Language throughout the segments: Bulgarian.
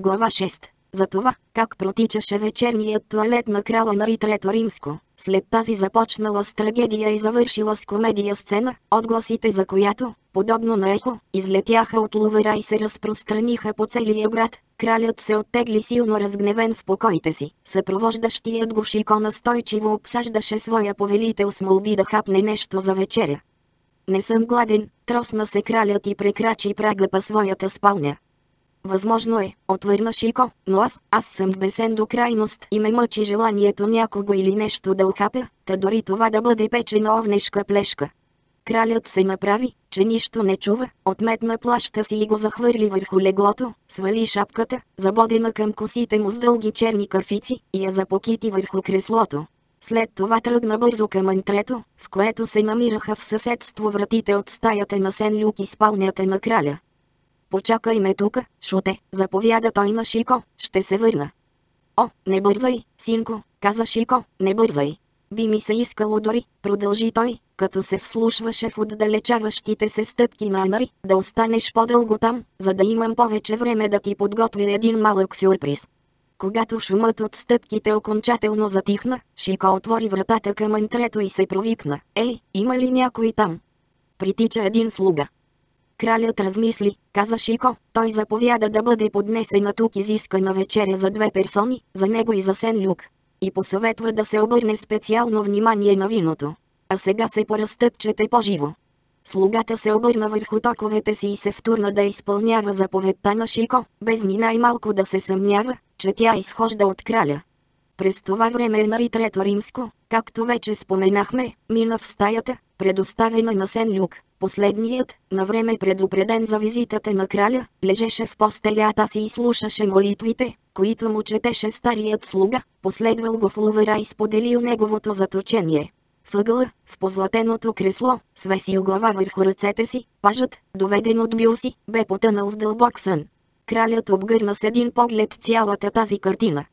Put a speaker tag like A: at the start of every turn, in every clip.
A: Глава 6. За това, как протичаше вечерният туалет на крала на Ритрето Римско, след тази започнала с трагедия и завършила с комедия сцена, отгласите за която, подобно на ехо, излетяха от лувера и се разпространиха по целия град, кралят се оттегли силно разгневен в покоите си. Съпровождащият го Шико настойчиво обсаждаше своя повелител с молби да хапне нещо за вечеря. Не съм гладен, тросна се кралят и прекрачи прага по своята спалня. Възможно е, отвърна Шико, но аз, аз съм в бесен до крайност и ме мъчи желанието някого или нещо да ухапя, та дори това да бъде печена овнешка плешка. Кралят се направи, че нищо не чува, отметна плаща си и го захвърли върху леглото, свали шапката, забодена към косите му с дълги черни кърфици, и я запокити върху креслото. След това тръгна бързо към антрето, в което се намираха в съседство вратите от стаята на Сен Люк и спалнята на краля. Почакай ме тука, шуте, заповяда той на Шико, ще се върна. О, не бързай, синко, каза Шико, не бързай. Би ми се искало дори, продължи той, като се вслушваше в отдалечаващите се стъпки на Анари, да останеш по-дълго там, за да имам повече време да ти подготвя един малък сюрприз. Когато шумът от стъпките окончателно затихна, Шико отвори вратата към антрето и се провикна. Ей, има ли някой там? Притича един слуга. Кралят размисли, каза Шико, той заповяда да бъде поднесена тук изискана вечеря за две персони, за него и за Сен Люк. И посъветва да се обърне специално внимание на виното. А сега се поразтъпчете по-живо. Слугата се обърна върху токовете си и се втурна да изпълнява заповедта на Шико, без ни най-малко да се съмнява, че тя изхожда от краля. През това време на Трето Римско, както вече споменахме, мина в стаята, предоставена на Сен Люк. Последният, на време предупреден за визитата на краля, лежеше в постелята си и слушаше молитвите, които му четеше старият слуга, последвал го в лувера и споделил неговото заточение. Въгъла, в позлатеното кресло, свесил глава върху ръцете си, пажът, доведен от бил си, бе потънал в дълбок сън. Кралят обгърна с един поглед цялата тази картина.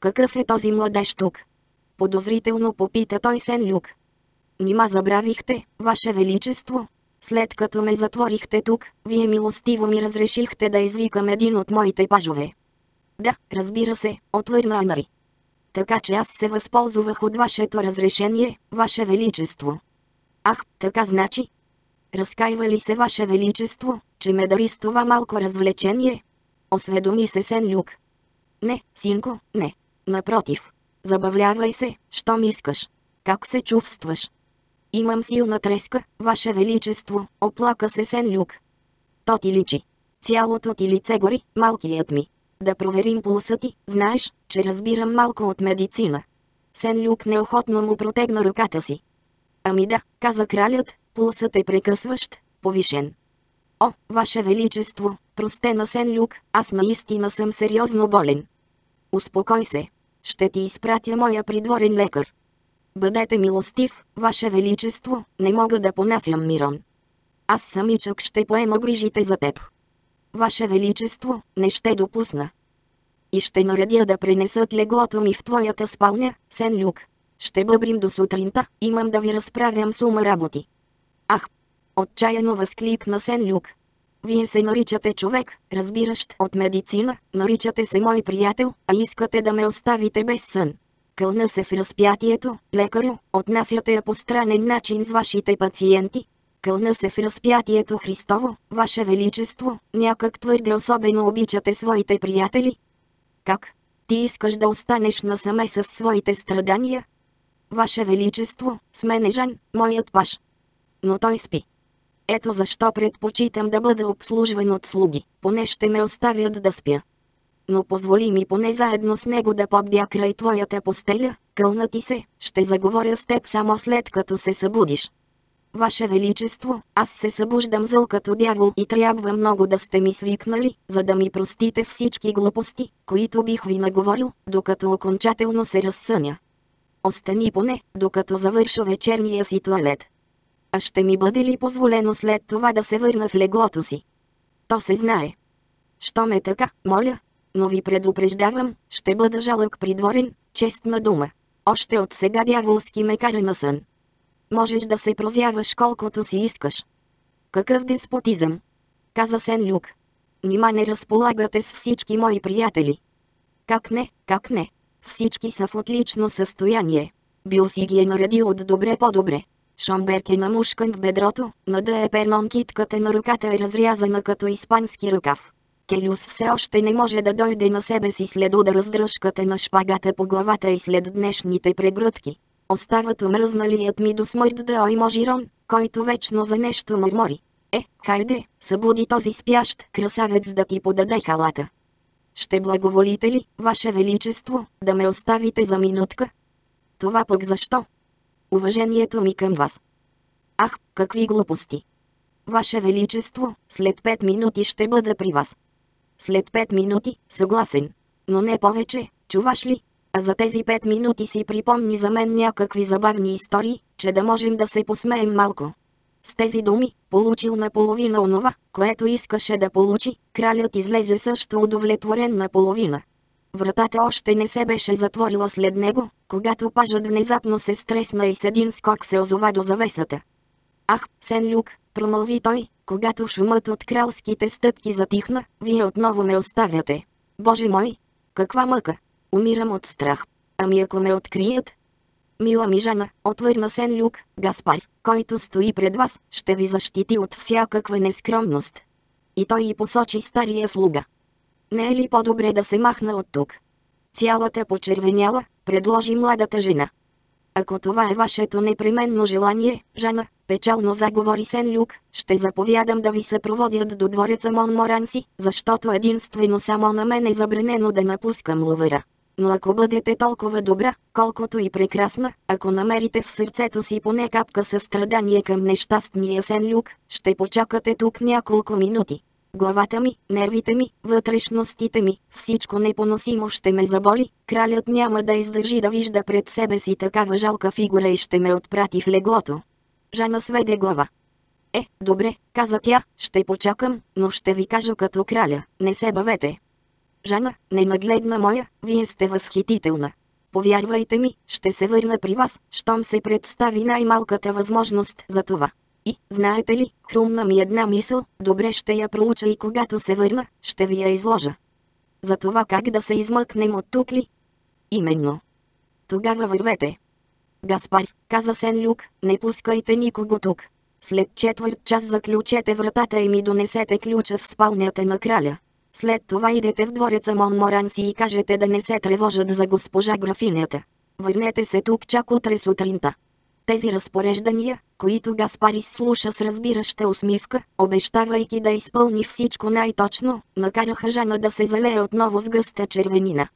A: Какъв е този младеж тук? Подозрително попита той Сен Люк. Нима забравихте, Ваше Величество? След като ме затворихте тук, вие милостиво ми разрешихте да извикам един от моите пажове. Да, разбира се, отвърна Анари. Така че аз се възползвах от вашето разрешение, Ваше Величество. Ах, така значи? Разкаива ли се Ваше Величество, че ме дари с това малко развлечение? Осведоми се Сен Люк. Не, синко, не. Напротив. Забавлявай се, щом искаш. Как се чувстваш? Имам силна треска, Ваше Величество, оплака се Сен Люк. То ти личи. Цялото ти лице гори, малкият ми. Да проверим пулса ти, знаеш, че разбирам малко от медицина. Сен Люк неохотно му протегна ръката си. Ами да, каза кралят, пулсът е прекъсващ, повишен. О, Ваше Величество, просте на Сен Люк, аз наистина съм сериозно болен. Успокой се. Ще ти изпратя моя придворен лекар. Бъдете милостив, Ваше Величество, не мога да понасям мирон. Аз самичък ще поема грижите за теб. Ваше Величество, не ще допусна. И ще наредя да пренесат леглото ми в твоята спалня, Сен Люк. Ще бъбрим до сутринта, имам да ви разправям с ума работи. Ах! Отчаяно възкликна Сен Люк. Вие се наричате човек, разбиращ от медицина, наричате се мой приятел, а искате да ме оставите без сън. Кълна се в разпятието, лекарю, отнасяте я по странен начин с вашите пациенти. Кълна се в разпятието Христово, Ваше Величество, някак твърде особено обичате своите приятели. Как? Ти искаш да останеш насаме с своите страдания? Ваше Величество, с мен е Жан, моят паш. Но той спи. Ето защо предпочитам да бъда обслужван от слуги, поне ще ме оставят да спя. Но позволи ми поне заедно с него да побдя край твоята постеля, кълна ти се, ще заговоря с теб само след като се събудиш. Ваше Величество, аз се събуждам зъл като дявол и трябва много да сте ми свикнали, за да ми простите всички глупости, които бих ви наговорил, докато окончателно се разсъня. Остани поне, докато завърша вечерния си туалет. А ще ми бъде ли позволено след това да се върна в леглото си? То се знае. Що ме така, моля? Но ви предупреждавам, ще бъда жалък придворен, честна дума. Още от сега дяволски ме кара на сън. Можеш да се прозяваш колкото си искаш. Какъв деспотизъм? Каза Сен Люк. нима не разполагате с всички мои приятели. Как не, как не? Всички са в отлично състояние. Бил си ги е наредил от добре по-добре. Шомберг е намушкан в бедрото, нада е пернон китката на ръката е разрязана като испански ръкав. Келюс все още не може да дойде на себе си след да раздръжката на шпагата по главата и след днешните прегръдки. Остават умръзналият ми до смърт да ой можирон, който вечно за нещо мърмори. Е, хайде, събуди този спящ красавец да ти подаде халата. Ще благоволите ли, Ваше Величество, да ме оставите за минутка? Това пък защо? Уважението ми към вас. Ах, какви глупости! Ваше Величество, след пет минути ще бъда при вас. След пет минути, съгласен. Но не повече, чуваш ли? А за тези пет минути си припомни за мен някакви забавни истории, че да можем да се посмеем малко. С тези думи, получил наполовина онова, което искаше да получи, кралят излезе също удовлетворен наполовина. Вратата още не се беше затворила след него, когато пажът внезапно се стресна и с един скок се озова до завесата. Ах, Сен Люк, промълви той, когато шумът от кралските стъпки затихна, вие отново ме оставяте. Боже мой! Каква мъка! Умирам от страх. Ами ако ме открият? Мила ми жена, отвърна Сен Люк, Гаспар, който стои пред вас, ще ви защити от всякаква нескромност. И той и посочи стария слуга. Не е ли по-добре да се махна от тук? Цялата почервеняла, предложи младата жена. Ако това е вашето непременно желание, жена, печално заговори Сен Люк, ще заповядам да ви съпроводят до двореца Монморанси, защото единствено само на мен е забранено да напускам лувера. Но ако бъдете толкова добра, колкото и прекрасна, ако намерите в сърцето си поне капка състрадание към нещастния Сен Люк, ще почакате тук няколко минути. Главата ми, нервите ми, вътрешностите ми, всичко непоносимо ще ме заболи, кралят няма да издържи да вижда пред себе си такава жалка фигура и ще ме отпрати в леглото. Жана сведе глава. Е, добре, каза тя, ще почакам, но ще ви кажа като краля, не се бавете. Жана, ненагледна моя, вие сте възхитителна. Повярвайте ми, ще се върна при вас, щом се представи най-малката възможност за това. И, знаете ли, хрумна ми една мисъл, добре ще я проуча и когато се върна, ще ви я изложа. За това как да се измъкнем от тук ли? Именно. Тогава вървете. Гаспар, каза Сен Люк, не пускайте никого тук. След четвърт час заключете вратата и ми донесете ключа в спалнята на краля. След това идете в двореца Монморанси и кажете да не се тревожат за госпожа графинята. Върнете се тук чак утре сутринта. Тези разпореждания, които Гаспарис слуша с разбираща усмивка, обещавайки да изпълни всичко най-точно, накараха Жана да се залее отново с гъста червенина.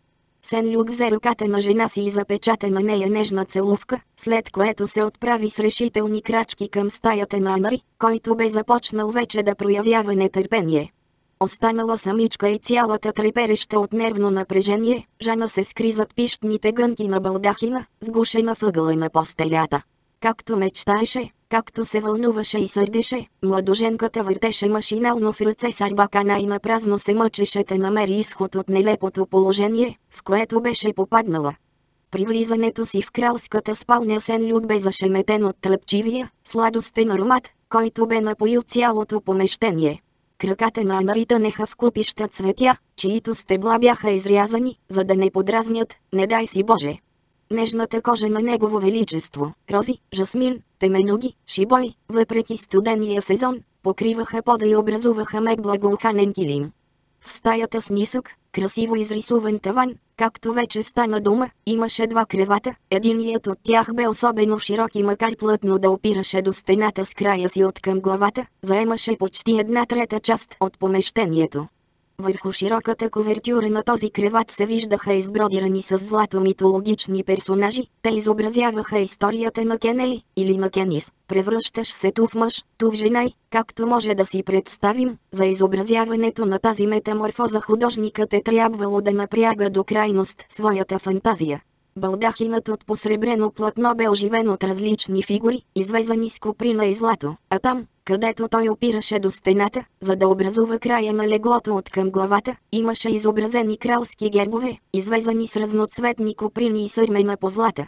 A: Сен Люк взе ръката на жена си и запечата на нея нежна целувка, след което се отправи с решителни крачки към стаята на Анари, който бе започнал вече да проявява нетърпение. Останала самичка и цялата трепереща от нервно напрежение, Жана се скри зад пищните гънки на балдахина, сгушена въгъла на постелята. Както мечтаеше, както се вълнуваше и сърдеше, младоженката въртеше машинално в ръце сарбакана и напразно се мъчеше да намери изход от нелепото положение, в което беше попаднала. При влизането си в кралската спалня Сен Люк бе зашеметен от тръпчивия, сладостен аромат, който бе напоил цялото помещение. Краката на Анарита неха в купища цветя, чието стебла бяха изрязани, за да не подразнят, не дай си Боже. Нежната кожа на Негово Величество, рози, жасмин, теменуги, шибой, въпреки студения сезон, покриваха пода и образуваха мек благоуханен килим. В стаята с нисък, красиво изрисуван таван, както вече стана дума, имаше два кревата, единият от тях бе особено широк и макар плътно да опираше до стената с края си от към главата, заемаше почти една трета част от помещението. Върху широката ковертюра на този креват се виждаха избродирани с злато митологични персонажи, те изобразяваха историята на Кеней, или на Кенис. Превръщаш се ту в мъж, ту в жена и, както може да си представим, за изобразяването на тази метаморфоза художникът е трябвало да напряга до крайност своята фантазия. Балдахинът от посребрено платно бе оживен от различни фигури, извезани с коприна и злато, а там, където той опираше до стената, за да образува края на леглото от към главата, имаше изобразени кралски гербове, извезани с разноцветни коприни и сърмена по злата.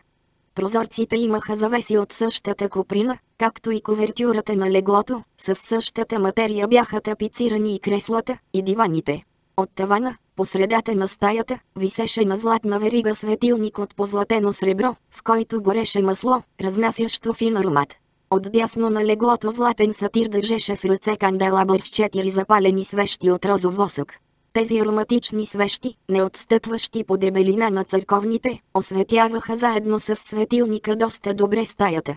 A: Прозорците имаха завеси от същата коприна, както и ковертюрата на леглото, с същата материя бяха тапицирани и креслата, и диваните. От тавана, по средата на стаята, висеше на златна верига светилник от позлатено сребро, в който гореше масло, разнасящо фин аромат. Отдясно на леглото златен сатир държеше в ръце канделабър с четири запалени свещи от розов восък. Тези ароматични свещи, не отстъпващи по дебелина на църковните, осветяваха заедно с светилника доста добре стаята.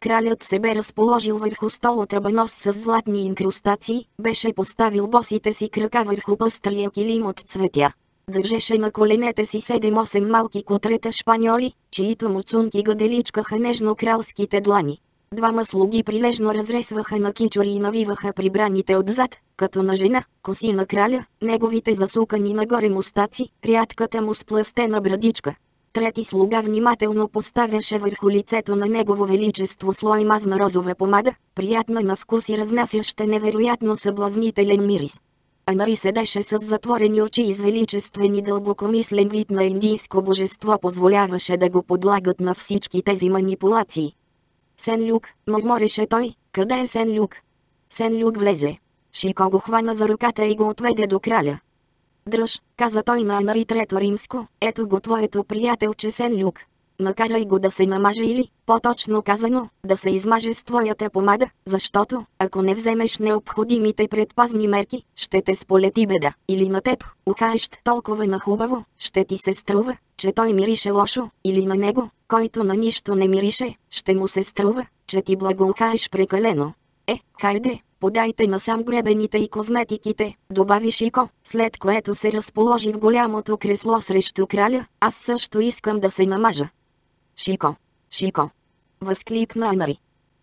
A: Кралят се бе разположил върху стол от абанос с златни инкрустации, беше поставил босите си крака върху пъстрия килим от цветя. Държеше на коленете си 7-8 малки котрета шпаньоли, чието муцунки гаделичкаха нежно кралските длани. Двама слуги прилежно разресваха на кичори и навиваха прибраните отзад, като на жена, коси на краля, неговите засукани нагоре мустаци, рядката му сплъстена брадичка. Трети слуга внимателно поставяше върху лицето на негово величество слой мазна розова помада, приятна на вкус и разнасяща невероятно съблазнителен мирис. Анари седеше с затворени очи и с величествен и дълбокомислен вид на индийско божество позволяваше да го подлагат на всички тези манипулации. Сен Люк, мърмореше той, къде е Сен Люк? Сен Люк влезе. Шико го хвана за ръката и го отведе до краля. Дръж, каза той на Анари Трето Римско, ето го твоето приятелче Сен Люк. Накарай го да се намаже или, по-точно казано, да се измаже с твоята помада, защото, ако не вземеш необходимите предпазни мерки, ще те сполети беда. Или на теб, ухаещ толкова на хубаво, ще ти се струва, че той мирише лошо, или на него, който на нищо не мирише, ще му се струва, че ти благоухаеш прекалено. Е, хайде, подайте насам гребените и козметиките, добави Шико, след което се разположи в голямото кресло срещу краля, аз също искам да се намажа. Шико, Шико, възкликна Анари.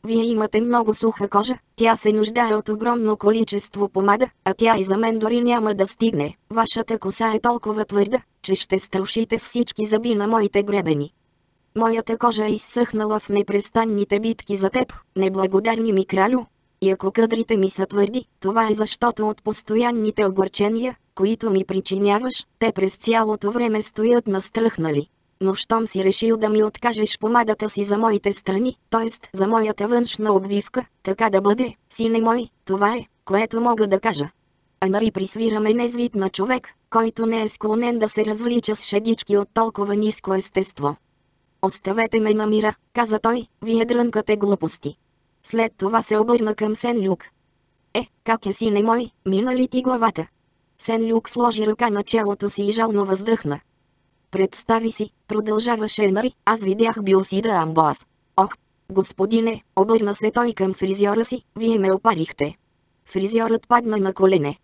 A: Вие имате много суха кожа, тя се нуждае от огромно количество помада, а тя и за мен дори няма да стигне. Вашата коса е толкова твърда, че ще струшите всички зъби на моите гребени. Моята кожа е изсъхнала в непрестанните битки за теб, неблагодарни ми кралю. И ако къдрите ми са твърди, това е защото от постоянните огорчения, които ми причиняваш, те през цялото време стоят настръхнали. Но щом си решил да ми откажеш помадата си за моите страни, т.е. за моята външна обвивка, така да бъде, сине мой, това е, което мога да кажа. Анари присвира мене звит на човек, който не е склонен да се развлича с шедички от толкова ниско естество. Оставете ме на мира, каза той, вие дрънкате глупости. След това се обърна към Сен Люк. Е, как е сине мой, мина ли ти главата? Сен Люк сложи ръка на челото си и жално въздъхна. Представи си, продължаваше Енари, аз видях Биосида Амбоас. Ох, господине, обърна се той към фризьора си, вие ме опарихте. Фризьорът падна на колене.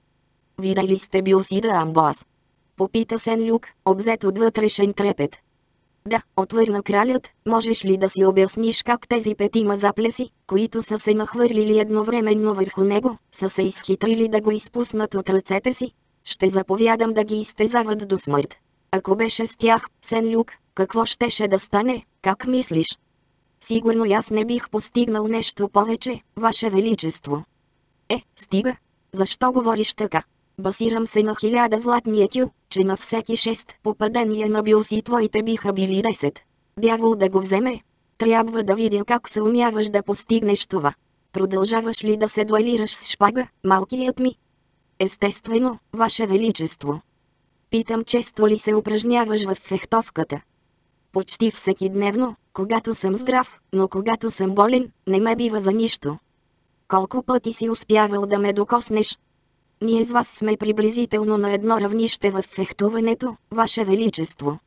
A: Видали сте Биосида Амбоас? Попита Сен Люк, обзет от вътрешен трепет. Да, отвърна кралят, можеш ли да си обясниш как тези петима заплеси, които са се нахвърлили едновременно върху него, са се изхитрили да го изпуснат от ръцете си? Ще заповядам да ги изтезават до смърт. Ако беше с тях, Сен Люк, какво щеше да стане, как мислиш? Сигурно аз не бих постигнал нещо повече, Ваше Величество. Е, стига. Защо говориш така? Басирам се на хиляда златни екю, че на всеки шест попадения на биоси твоите биха били 10. Дявол да го вземе. Трябва да видя как се умяваш да постигнеш това. Продължаваш ли да се дуелираш с шпага, малкият ми? Естествено, Ваше Величество. Питам често ли се упражняваш в фехтовката? Почти всеки дневно, когато съм здрав, но когато съм болен, не ме бива за нищо. Колко пъти си успявал да ме докоснеш? Ние с вас сме приблизително на едно равнище в фехтуването, Ваше Величество.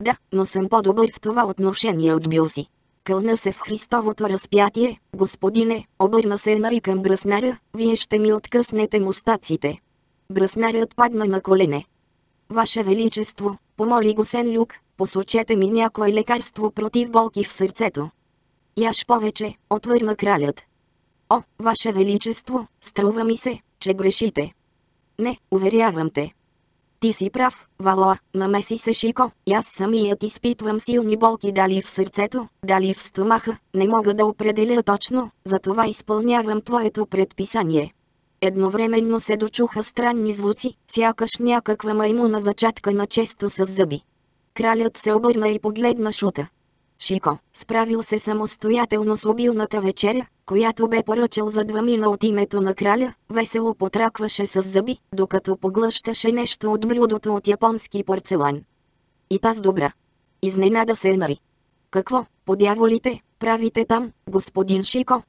A: Да, но съм по-добър в това отношение от Билси. Кълна се в Христовото разпятие, господине, обърна се Енари към бръснаря, вие ще ми откъснете мустаците. Бръснарят падна на колене. Ваше Величество, помоли го Сен Люк, посочете ми някое лекарство против болки в сърцето. Яш повече, отвърна кралят. О, Ваше Величество, струва ми се, че грешите. Не, уверявам те. Ти си прав, Валоа, намеси се Шико, и аз самият изпитвам силни болки дали в сърцето, дали в стомаха, не мога да определя точно, затова изпълнявам твоето предписание. Едновременно се дочуха странни звуци, сякаш някаква маймуна зачатка на често с зъби. Кралят се обърна и погледна Шута. Шико, справил се самостоятелно с обилната вечеря, която бе поръчал за двамина от името на краля, весело потракваше с зъби, докато поглъщаше нещо от блюдото от японски порцелан. И таз добра. Изненада се Енари. Какво, подяволите, правите там, господин Шико?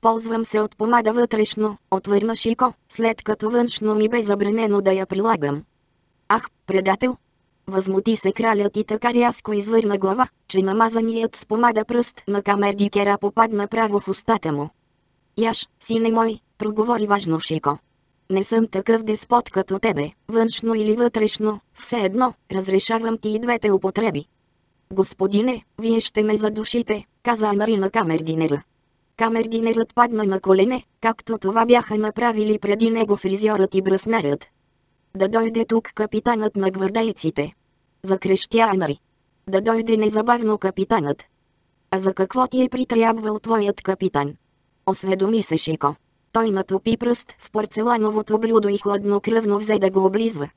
A: Ползвам се от помада вътрешно, отвърна Шико, след като външно ми бе забранено да я прилагам. Ах, предател! Възмути се кралят и така рязко извърна глава, че намазаният с помада пръст на камердикера попадна право в устата му. Яш, сине мой, проговори важно Шико. Не съм такъв деспот като тебе, външно или вътрешно, все едно, разрешавам ти и двете употреби. Господине, вие ще ме задушите, каза Анари на камердинера. Камердинерът падна на колене, както това бяха направили преди него фризьорът и браснарят. Да дойде тук капитанът на гвардейците. Закрещя Анари. Да дойде незабавно капитанът. А за какво ти е притрябвал твоят капитан? Осведоми се Шико. Той натопи пръст в порцелановото блюдо и хладнокръвно взе да го облизва.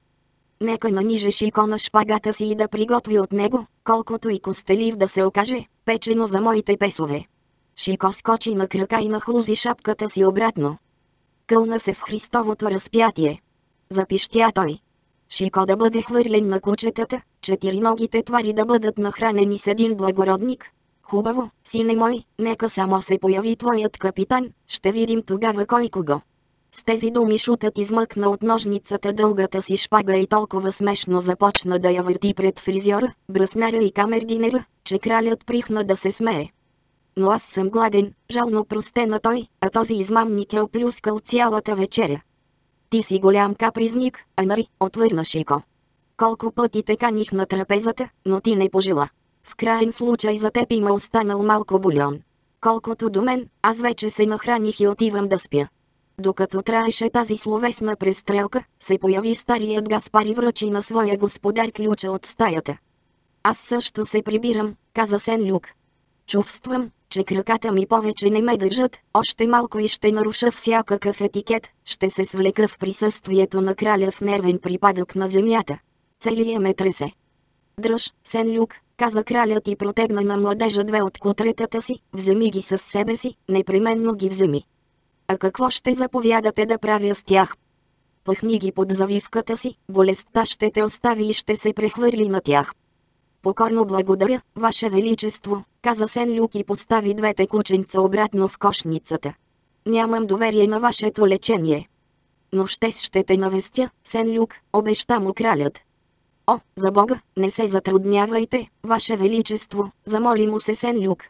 A: Нека наниже Шико на шпагата си и да приготви от него, колкото и костелив да се окаже, печено за моите песове. Шико скочи на крака и нахлузи шапката си обратно. Кълна се в Христовото разпятие. Запищя той. Шико да бъде хвърлен на кучетата, четириногите твари да бъдат нахранени с един благородник. Хубаво, сине мой, нека само се появи твоят капитан, ще видим тогава кой кого. С тези думи шутът измъкна от ножницата дългата си шпага и толкова смешно започна да я върти пред фризьора, бръснаря и камердинера, че кралят прихна да се смее. Но аз съм гладен, жално простена той, а този измамник е оплюскал цялата вечеря. Ти си голям капризник, Анари, отвърна Шико. Колко пъти те каних на трапезата, но ти не пожела. В крайен случай за теб има останал малко бульон. Колкото до мен, аз вече се нахраних и отивам да спя. Докато траеше тази словесна престрелка, се появи старият Гаспар и връчи на своя господар ключа от стаята. Аз също се прибирам, каза Сен Люк. Чувствам, че краката ми повече не ме държат, още малко и ще наруша всякакъв етикет, ще се свлека в присъствието на краля в нервен припадък на земята. Целият ме тресе. Дръж, Сен Люк, каза кралят и протегна на младежа две от кутретата си, вземи ги с себе си, непременно ги вземи. А какво ще заповядате да правя с тях? Пъхни ги под завивката си, болестта ще те остави и ще се прехвърли на тях. Покорно благодаря, Ваше Величество, каза Сен Люк и постави двете кученца обратно в кошницата. Нямам доверие на вашето лечение. Но ще ще те навестя, Сен Люк, обеща му кралят. О, за Бога, не се затруднявайте, Ваше Величество, замоли му се Сен Люк.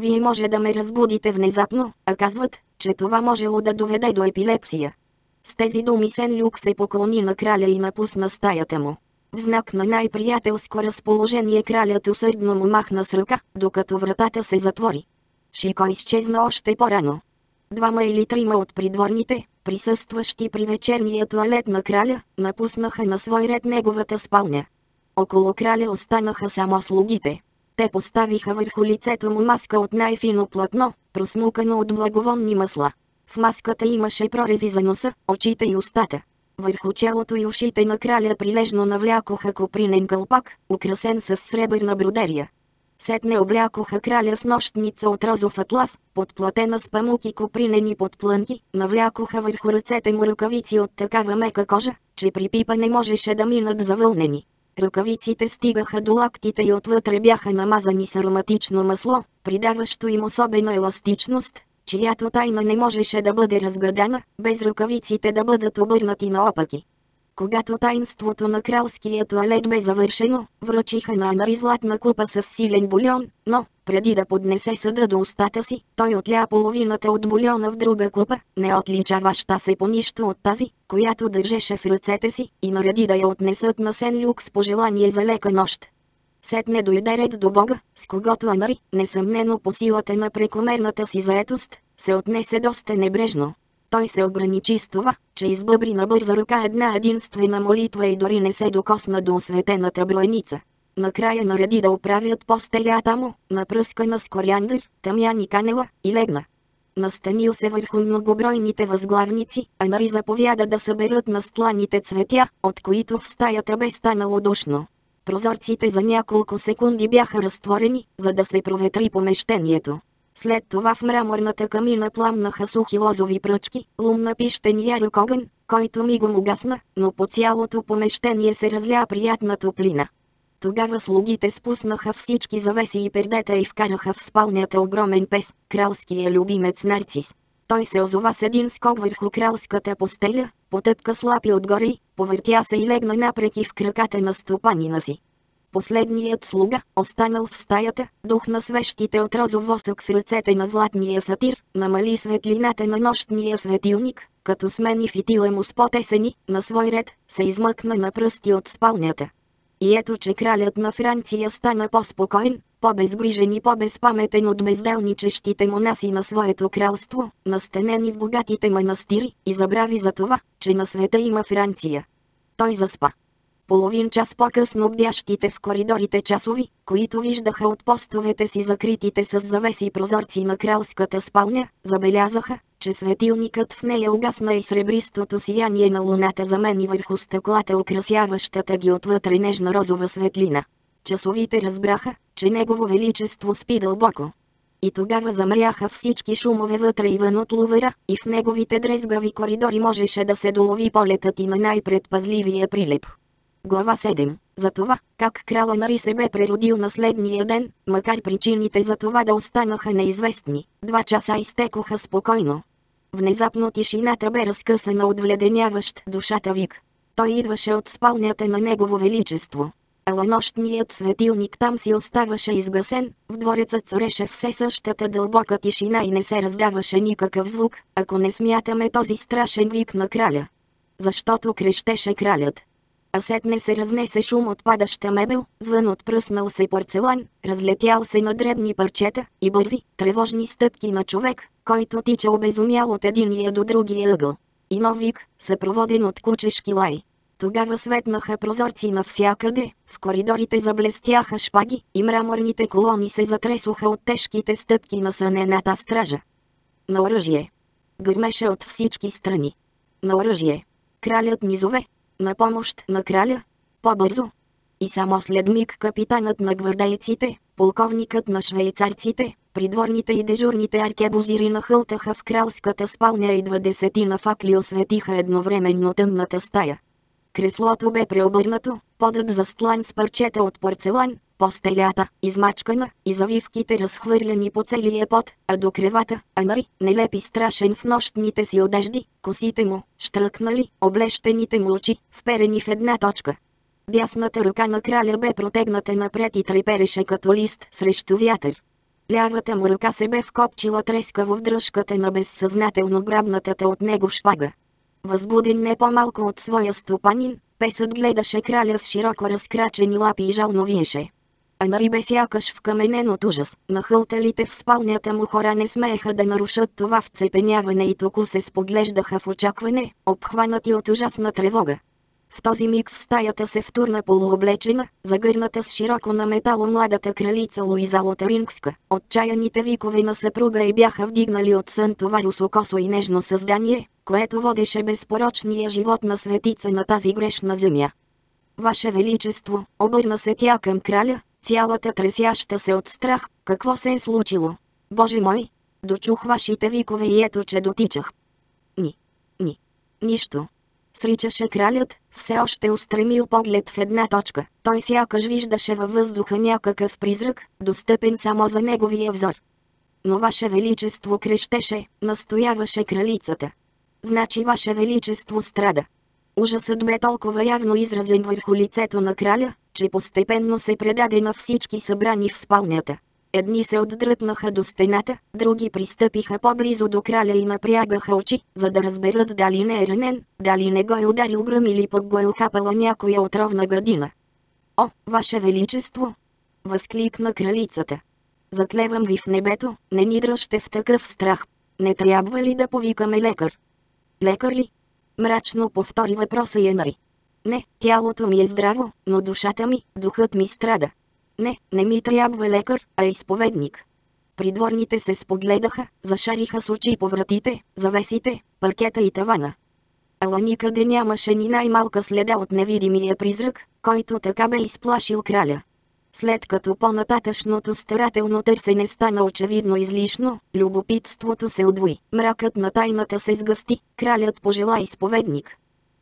A: Вие може да ме разбудите внезапно, а казват, че това можело да доведе до епилепсия. С тези думи Сен Люк се поклони на краля и напусна стаята му. В знак на най-приятелско разположение кралят усърдно му махна с ръка, докато вратата се затвори. Шико изчезна още по-рано. Двама или трима от придворните, присъстващи при вечерния туалет на краля, напуснаха на свой ред неговата спалня. Около краля останаха само слугите. Те поставиха върху лицето му маска от най-фино платно, просмукано от благовонни масла. В маската имаше прорези за носа, очите и устата. Върху челото и ушите на краля прилежно навлякоха копринен кълпак, украсен с сребърна бродерия. Сетне облякоха краля с нощница от розов атлас, подплатена с памуки копринени подплънки, навлякоха върху ръцете му ръкавици от такава мека кожа, че при пипа не можеше да минат завълнени. Ръкавиците стигаха до лактите и отвътре бяха намазани с ароматично масло, придаващо им особена еластичност, чиято тайна не можеше да бъде разгадана, без ръкавиците да бъдат обърнати наопаки. Когато таинството на кралския туалет бе завършено, връчиха на Анари златна купа с силен бульон, но, преди да поднесе съда до устата си, той отля половината от бульона в друга купа, не отличаваща се по нищо от тази, която държеше в ръцете си, и нареди да я отнесат на Сен Люк с пожелание за лека нощ. Сетне дойде ред до Бога, с когото Анари, несъмнено по силата на прекомерната си заетост, се отнесе доста небрежно. Той се ограничи с това, че избъбри на бърза ръка една единствена молитва и дори не се докосна до осветената бройница. Накрая нареди да оправят постелята му, напръскана с кориандър, тъмян и канела, и легна. Настанил се върху многобройните възглавници, а Нари заповяда да съберат настланите цветя, от които в стаята бе станало душно. Прозорците за няколко секунди бяха разтворени, за да се проветри помещението. След това в мраморната камина пламнаха сухи лозови пръчки, лумна пищен ярък огън, който мигом угасна, но по цялото помещение се разля приятна топлина. Тогава слугите спуснаха всички завеси и пердета и вкараха в спалнята огромен пес, кралския любимец Нарцис. Той се озова с един скок върху кралската постеля, потъпка слапи отгоре, повъртя се и легна напреки в краката на стопанина си. Последният слуга, останал в стаята, духна свещите от розов восък в ръцете на златния сатир, намали светлината на нощния светилник, като смени фитила му с потесени, на свой ред, се измъкна на пръсти от спалнята. И ето че кралят на Франция стана по-спокоен, по-безгрижен и по-безпаметен от безделничещите монаси на своето кралство, настанени в богатите манастири, и забрави за това, че на света има Франция. Той заспа. Половин час по-късно бдящите в коридорите часови, които виждаха от постовете си закритите с завеси прозорци на кралската спалня, забелязаха, че светилникът в нея угасна и сребристото сияние на луната замени върху стъклата украсяващата ги отвътре нежна розова светлина. Часовите разбраха, че Негово Величество спи дълбоко. И тогава замряха всички шумове вътре и вън от лувера, и в неговите дрезгави коридори можеше да се долови полетът и на най-предпазливия прилеп. Глава 7. За това, как крала Мари се бе преродил на следния ден, макар причините за това да останаха неизвестни, два часа изтекоха спокойно. Внезапно тишината бе разкъсана от вледеняващ душата вик. Той идваше от спалнята на Негово Величество. Ала нощният светилник там си оставаше изгасен, в двореца цареше все същата дълбока тишина и не се раздаваше никакъв звук, ако не смятаме този страшен вик на краля. Защото крещеше кралят. А сетне се разнесе шум от падаща мебел, звън от пръснал се порцелан, разлетял се на дребни парчета и бързи, тревожни стъпки на човек, който тича обезумял от единия до другия ъгъл. И нов вик, съпроводен от кучешки лай. Тогава светнаха прозорци навсякъде, в коридорите заблестяха шпаги и мраморните колони се затресоха от тежките стъпки на сънената стража. На оръжие. Гърмеше от всички страни. На оръжие. Кралят низове. На помощ на краля. По-бързо. И само след миг капитанът на гвардейците, полковникът на швейцарците, придворните и дежурните аркебузири нахълтаха в кралската спалня и двадесетина факли осветиха едновременно тъмната стая. Креслото бе преобърнато, подът застлан с парчета от порцелан, постелята, измачкана, и завивките разхвърляни по целия пот, а до кревата, Анари, нелепи страшен в нощните си одежди, косите му, штръкнали, облещените му очи, вперени в една точка. Дясната ръка на краля бе протегната напред и трепереше като лист срещу вятър. Лявата му ръка се бе вкопчила трескаво в дръжката на безсъзнателно грабнатата от него шпага. Възбуден не по-малко от своя стопанин, песът гледаше краля с широко разкрачени лапи и жално виеше. А Мари бе сякаш каменен от ужас. Нахълталите в спалнята му хора не смееха да нарушат това вцепеняване и току се споглеждаха в очакване, обхванати от ужасна тревога. В този миг в стаята се втурна полуоблечена, загърната с широко на метало младата кралица Луиза Лотарингска. Отчаяните викове на съпруга и бяха вдигнали от сън това русокосо и нежно създание, което водеше безпорочния живот на светица на тази грешна земя. Ваше Величество, обърна се тя към краля, цялата тресяща се от страх, какво се е случило? Боже мой! Дочух вашите викове и ето че дотичах. Ни. Ни. Нищо. Сричаше кралят, все още устремил поглед в една точка. Той сякаш виждаше във въздуха някакъв призрак, достъпен само за неговия взор. Но Ваше Величество крещеше, настояваше кралицата. Значи Ваше Величество страда. Ужасът бе толкова явно изразен върху лицето на краля, че постепенно се предаде на всички събрани в спалнята. Едни се отдръпнаха до стената, други пристъпиха по-близо до краля и напрягаха очи, за да разберат дали не е ранен, дали не го е ударил гръм или пък го е ухапала някоя отровна градина. О, Ваше Величество! Възкликна кралицата. Заклевам ви в небето, не ни дръжте в такъв страх. Не трябва ли да повикаме лекар? Лекар ли? Мрачно повтори въпроса Янри. Не, тялото ми е здраво, но душата ми, духът ми страда. Не, не ми трябва лекар, а изповедник. Придворните се спогледаха, зашариха с очи по вратите, завесите, паркета и тавана. ала никъде нямаше ни най-малка следа от невидимия призрак, който така бе изплашил краля. След като по-нататъчното старателно търсене стана очевидно излишно, любопитството се удвои, мракът на тайната се сгъсти, кралят пожела изповедник.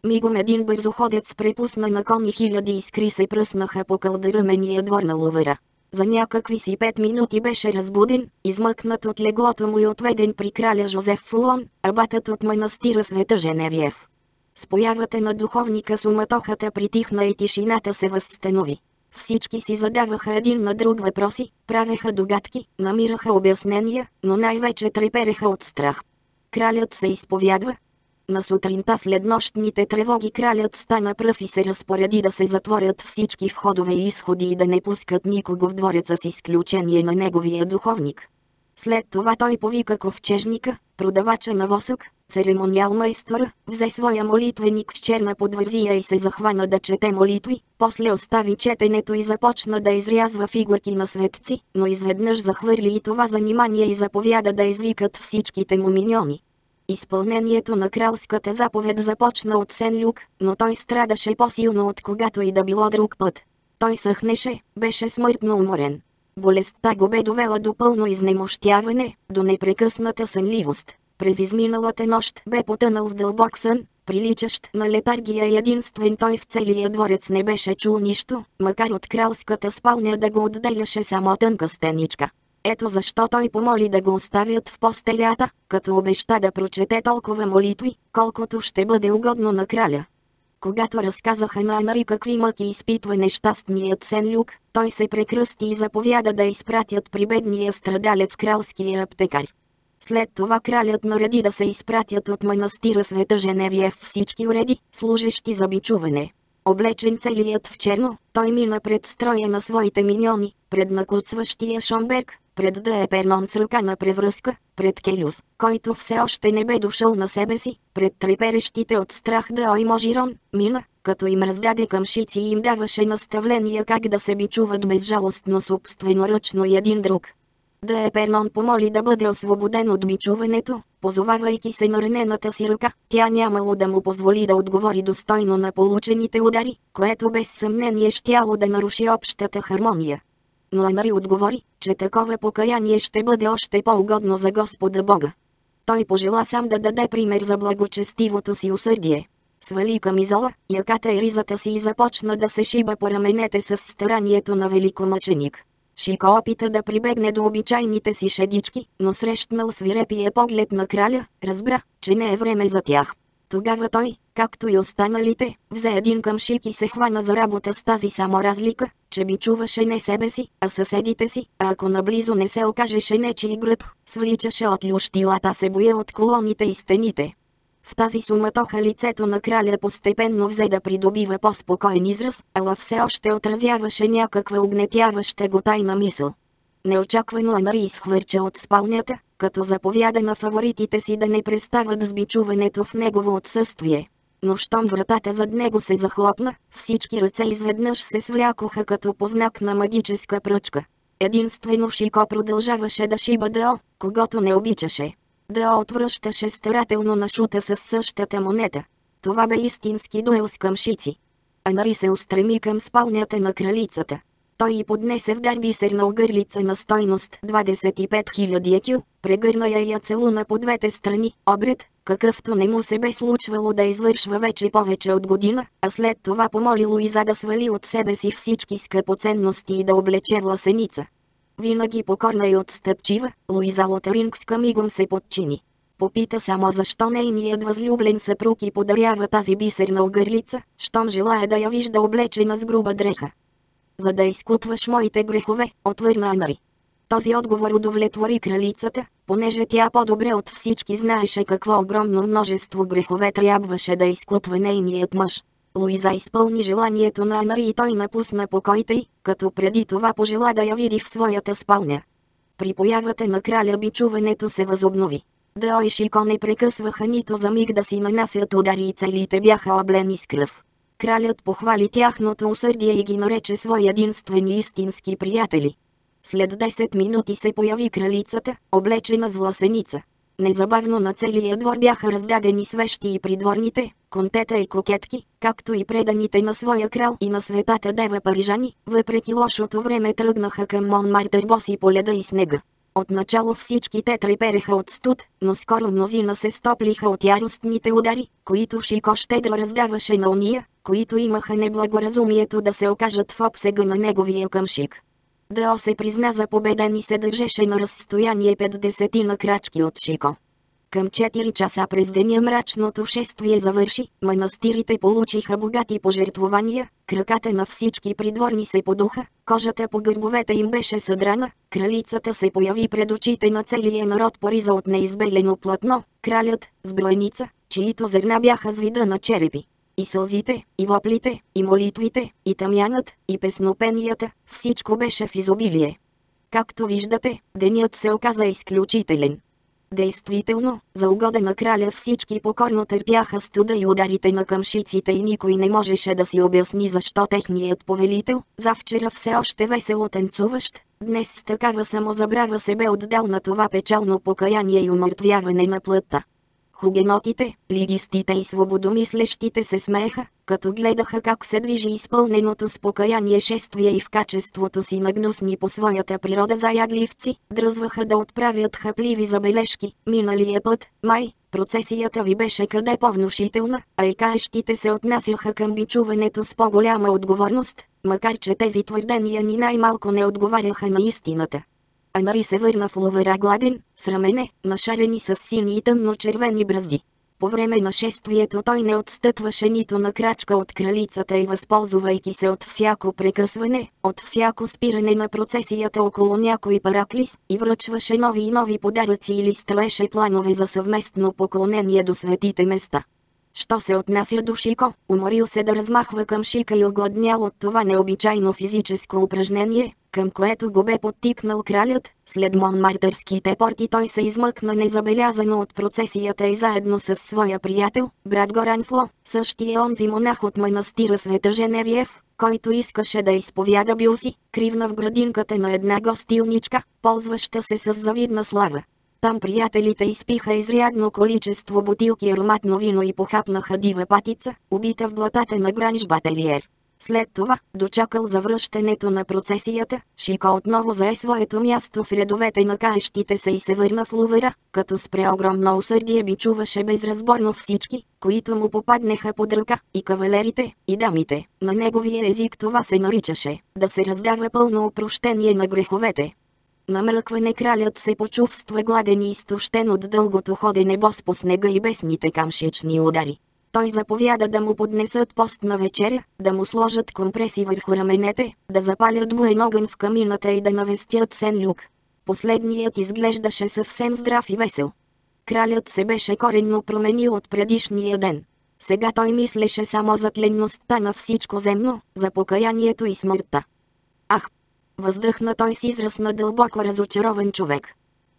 A: Мигом един бързоходец препусна на кони хиляди искри се пръснаха по кълдърмения двор на лувера. За някакви си пет минути беше разбуден, измъкнат от леглото му и отведен при краля Жозеф Фулон, абатът от манастира Света Женевиев. С появата на духовника суматохата притихна и тишината се възстанови. Всички си задаваха един на друг въпроси, правеха догадки, намираха обяснения, но най-вече трепереха от страх. Кралят се изповядва. На сутринта след нощните тревоги кралят стана пръв и се разпореди да се затворят всички входове и изходи и да не пускат никого в двореца с изключение на неговия духовник. След това той повика ковчежника, продавача на восък, церемониал майстора, взе своя молитвеник с черна подвързия и се захвана да чете молитви, после остави четенето и започна да изрязва фигурки на светци, но изведнъж захвърли и това занимание и заповяда да извикат всичките му миньони. Изпълнението на кралската заповед започна от Сен Люк, но той страдаше по-силно от когато и да било друг път. Той съхнеше, беше смъртно уморен. Болестта го бе довела до пълно изнемощяване, до непрекъсната сънливост. През изминалата нощ бе потънал в дълбок сън, приличащ на летаргия и единствен той в целия дворец не беше чул нищо, макар от кралската спалня да го отделяше само тънка стеничка. Ето защо той помоли да го оставят в постелята, като обеща да прочете толкова молитви, колкото ще бъде угодно на краля. Когато разказаха на Анари какви мъки изпитва нещастният Сен-Люк, той се прекръсти и заповяда да изпратят при бедния страдалец кралския аптекар. След това кралят нареди да се изпратят от манастира Света Женевиев всички уреди, служещи за бичуване. Облечен целият в черно, той мина пред строя на своите миньони, пред накуцващия Шомберг, пред да е Пернон с ръка на превръзка, пред Келюс, който все още не бе дошъл на себе си, пред треперещите от страх да ой Можирон, мина, като им раздаде къмшици и им даваше наставления как да се бичуват безжалостно собственоръчно един друг. Да е Пернон помоли да бъде освободен от бичуването, позовавайки се на ранената си ръка, тя нямало да му позволи да отговори достойно на получените удари, което без съмнение щяло да наруши общата хармония но Анари отговори, че такова покаяние ще бъде още по-угодно за Господа Бога. Той пожела сам да даде пример за благочестивото си усърдие. Свали камизола, яката и ризата си и започна да се шиба по раменете с старанието на великомъченик. Шико опита да прибегне до обичайните си шедички, но срещнал свирепия поглед на краля, разбра, че не е време за тях. Тогава той, както и останалите, взе един къмшик и се хвана за работа с тази само разлика, че би чуваше не себе си, а съседите си, а ако наблизо не се окажеше нечи гръб, свличаше от люштилата се боя от колоните и стените. В тази суматоха лицето на краля постепенно взе да придобива по-спокоен израз, ала все още отразяваше някаква огнетяваща го тайна мисъл. Неочаквано Анари изхвърча от спалнята, като заповяда на фаворитите си да не престават с бичуването в негово отсъствие. Но щом вратата зад него се захлопна, всички ръце изведнъж се свлякоха като по знак на магическа пръчка. Единствено Шико продължаваше да шиба Део, когато не обичаше. Део отвръщаше старателно на шута с същата монета. Това бе истински дуел с къмшици. Анари се устреми към спалнята на кралицата. Той и поднесе в дар бисерна огърлица на стойност 25 000 екю, прегърна я и я целуна по двете страни, обред, какъвто не му се бе случвало да извършва вече повече от година, а след това помоли Луиза да свали от себе си всички скъпоценности и да облече власеница. Винаги покорна и отстъпчива, Луиза Лотарингска мигом се подчини. Попита само защо нейният възлюблен съпруг и подарява тази бисерна огърлица, щом желая да я вижда облечена с груба дреха за да изкупваш моите грехове, отвърна Анари. Този отговор удовлетвори кралицата, понеже тя по-добре от всички знаеше какво огромно множество грехове трябваше да изкупва нейният мъж. Луиза изпълни желанието на Анари и той напусна покоите й, като преди това пожела да я види в своята спалня. При появата на краля бичуването се възобнови. Део и Шико не прекъсваха нито за миг да си нанасят удари и целите бяха облени с кръв. Кралят похвали тяхното усърдие и ги нарече свои единствени истински приятели. След 10 минути се появи кралицата, облечена с власеница. Незабавно на целия двор бяха раздадени свещи и придворните, контета и кокетки, както и преданите на своя крал и на светата дева парижани, въпреки лошото време тръгнаха към Монмартър боси по леда и снега. Отначало всички те трепереха от студ, но скоро мнозина се стоплиха от яростните удари, които Шико щедро раздаваше на уния, които имаха неблагоразумието да се окажат в обсега на неговия къмшик. Део се призна за победен и се държеше на разстояние 50 на крачки от Шико. Към 4 часа през деня мрачното шествие завърши, манастирите получиха богати пожертвования, краката на всички придворни се подуха, кожата по гърбовете им беше съдрана, кралицата се появи пред очите на целия народ пориза от неизбелено платно, кралят, с бройница, чието зърна бяха с вида на черепи. И сълзите, и воплите, и молитвите, и тъмянът, и песнопенията, всичко беше в изобилие. Както виждате, денят се оказа изключителен. Действително, за угода на краля всички покорно търпяха студа и ударите на къмшиците и никой не можеше да си обясни защо техният повелител, завчера все още весело танцуващ, днес с такава самозабрава се бе отдал на това печално покаяние и умъртвяване на плътта. Хугенотите, лигистите и свободомислещите се смееха, като гледаха как се движи изпълненото с покаяние шествие и в качеството си на гнусни по своята природа заядливци, дръзваха да отправят хапливи забележки. Миналия път, май, процесията ви беше къде по-внушителна, а и каещите се отнасяха към бичуването с по-голяма отговорност, макар че тези твърдения ни най-малко не отговаряха на истината. Анари се върна в ловера гладен, с рамене, нашарени с сини и тъмно-червени бръзди. По време на шествието той не отстъпваше нито на крачка от кралицата и възползвайки се от всяко прекъсване, от всяко спиране на процесията около някой параклис, и връчваше нови и нови подаръци или строеше планове за съвместно поклонение до светите места. Що се отнася до Шико, уморил се да размахва към Шика и огладнял от това необичайно физическо упражнение, към което го бе подтикнал кралят, след Монмартърските порти той се измъкна незабелязано от процесията и заедно с своя приятел, брат Горанфло, същия онзи монах от манастира Света Женевиев, който искаше да изповяда Бюси, кривна в градинката на една гостилничка, ползваща се с завидна слава. Там приятелите изпиха изрядно количество бутилки ароматно вино и похапнаха дива патица, убита в блатата на Гранж Бателиер. След това, дочакал завръщането на процесията, Шико отново зае своето място в редовете на каещите се и се върна в Лувера, като спре огромно усърдие бичуваше безразборно всички, които му попаднеха под ръка, и кавалерите, и дамите. На неговия език това се наричаше, да се раздава пълно опрощение на греховете. На мръкване кралят се почувства гладен и изтощен от дългото ходене бос по снега и бесните камшични удари. Той заповяда да му поднесат пост на вечеря, да му сложат компреси върху раменете, да запалят буен огън в камината и да навестят Сен Люк. Последният изглеждаше съвсем здрав и весел. Кралят се беше коренно променил от предишния ден. Сега той мислеше само за тленността на всичко земно, за покаянието и смъртта. Ах, Въздъхна той с израз на дълбоко разочарован човек.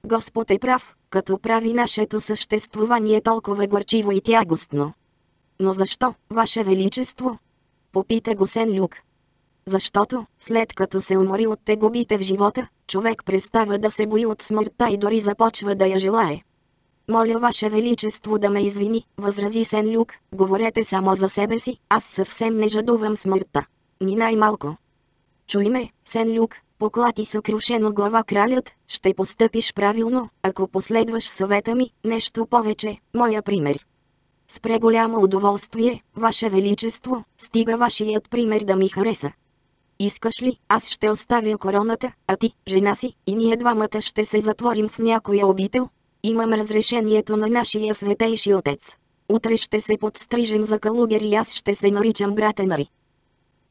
A: Господ е прав, като прави нашето съществувание толкова горчиво и тягостно. Но защо, Ваше Величество? Попита го Сен Люк. Защото, след като се умори от тегобите в живота, човек престава да се бои от смъртта и дори започва да я желае. Моля Ваше Величество да ме извини, възрази Сен Люк, говорете само за себе си, аз съвсем не жадувам смъртта. Ни най-малко. Чуй ме, Сен Люк, поклати съкрушено глава кралят, ще постъпиш правилно, ако последваш съвета ми, нещо повече, моя пример. С преголямо удоволствие, Ваше Величество, стига Вашият пример да ми хареса. Искаш ли, аз ще оставя короната, а ти, жена си, и ние двамата ще се затворим в някоя обител? Имам разрешението на нашия светейши отец. Утре ще се подстрижем за калугер и аз ще се наричам братенари.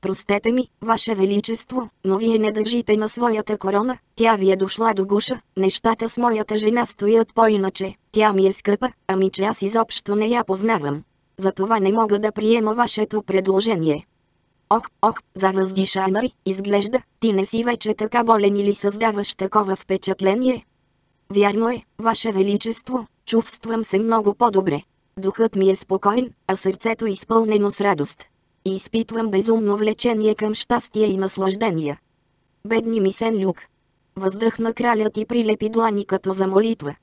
A: Простете ми, Ваше Величество, но вие не държите на своята корона, тя ви е дошла до гуша, нещата с моята жена стоят по-иначе, тя ми е скъпа, ами че аз изобщо не я познавам. Затова не мога да приема вашето предложение. Ох, ох, завъздиша Анари, изглежда, ти не си вече така болен или създаваш такова впечатление. Вярно е, Ваше Величество, чувствам се много по-добре. Духът ми е спокоен, а сърцето изпълнено с радост и изпитвам безумно влечение към щастие и наслаждения. Бедни ми Сен Люк. Въздъхна кралят и прилепи длани като за молитва.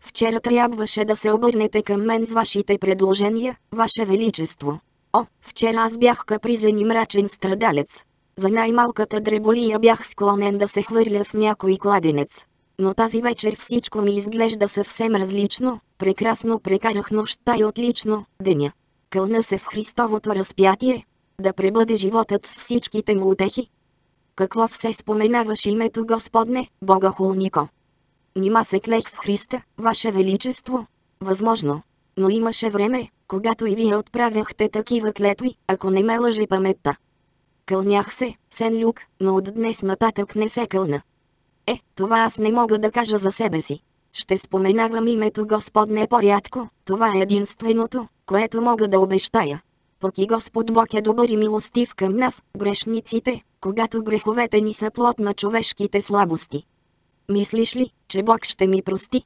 A: Вчера трябваше да се обърнете към мен с вашите предложения, Ваше Величество. О, вчера аз бях капризен и мрачен страдалец. За най-малката дреболия бях склонен да се хвърля в някой кладенец. Но тази вечер всичко ми изглежда съвсем различно, прекрасно прекарах нощта и отлично, деня. Кълна се в Христовото разпятие, да пребъде животът с всичките му утехи. Какво все споменаваш името Господне, Богохулнико? Нима се клех в Христа, Ваше Величество? Възможно. Но имаше време, когато и вие отправяхте такива клетви, ако не ме лъжи паметта. Кълнях се, Сен Люк, но от днес нататък не се кълна. Е, това аз не мога да кажа за себе си. Ще споменавам името Господне по-рядко, това е единственото, което мога да обещая. Пък и Господ Бог е добър и милостив към нас, грешниците, когато греховете ни са плод на човешките слабости. Мислиш ли, че Бог ще ми прости?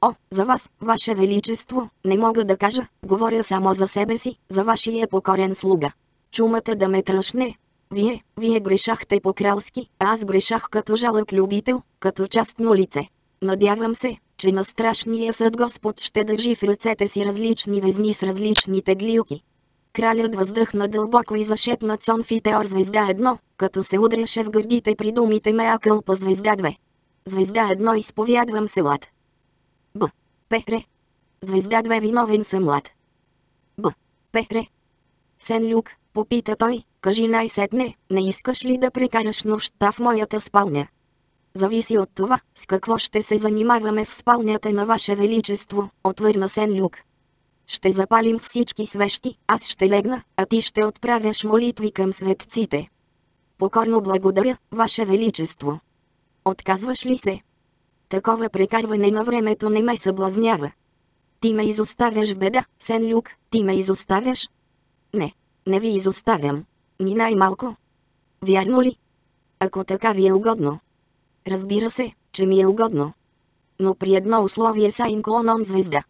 A: О, за вас, Ваше Величество, не мога да кажа, говоря само за себе си, за Вашия покорен слуга. Чумата да ме тръщне. Вие, вие грешахте по-кралски, а аз грешах като жалък любител, като частно лице. Надявам се, че на страшния съд Господ ще държи в ръцете си различни везни с различните глилки. Кралят въздъхна дълбоко и зашепна Цонфитеор звезда едно, като се удряше в гърдите при думите Меа Кълпа звезда 2. Звезда едно изповядвам се лад. Б. Пере. Звезда 2 виновен съм лад. Б. Пере. Сен Люк, попита той, кажи най-сетне, не искаш ли да прекараш нощта в моята спалня? Зависи от това, с какво ще се занимаваме в спалнята на Ваше Величество, отвърна Сен Люк. Ще запалим всички свещи, аз ще легна, а ти ще отправяш молитви към светците. Покорно благодаря, Ваше Величество. Отказваш ли се? Такова прекарване на времето не ме съблазнява. Ти ме изоставяш беда, Сен Люк, ти ме изоставяш? Не, не ви изоставям. Ни най-малко. Вярно ли? Ако така ви е угодно. Разбира се, че ми е угодно. Но при едно условие са инклонон звезда.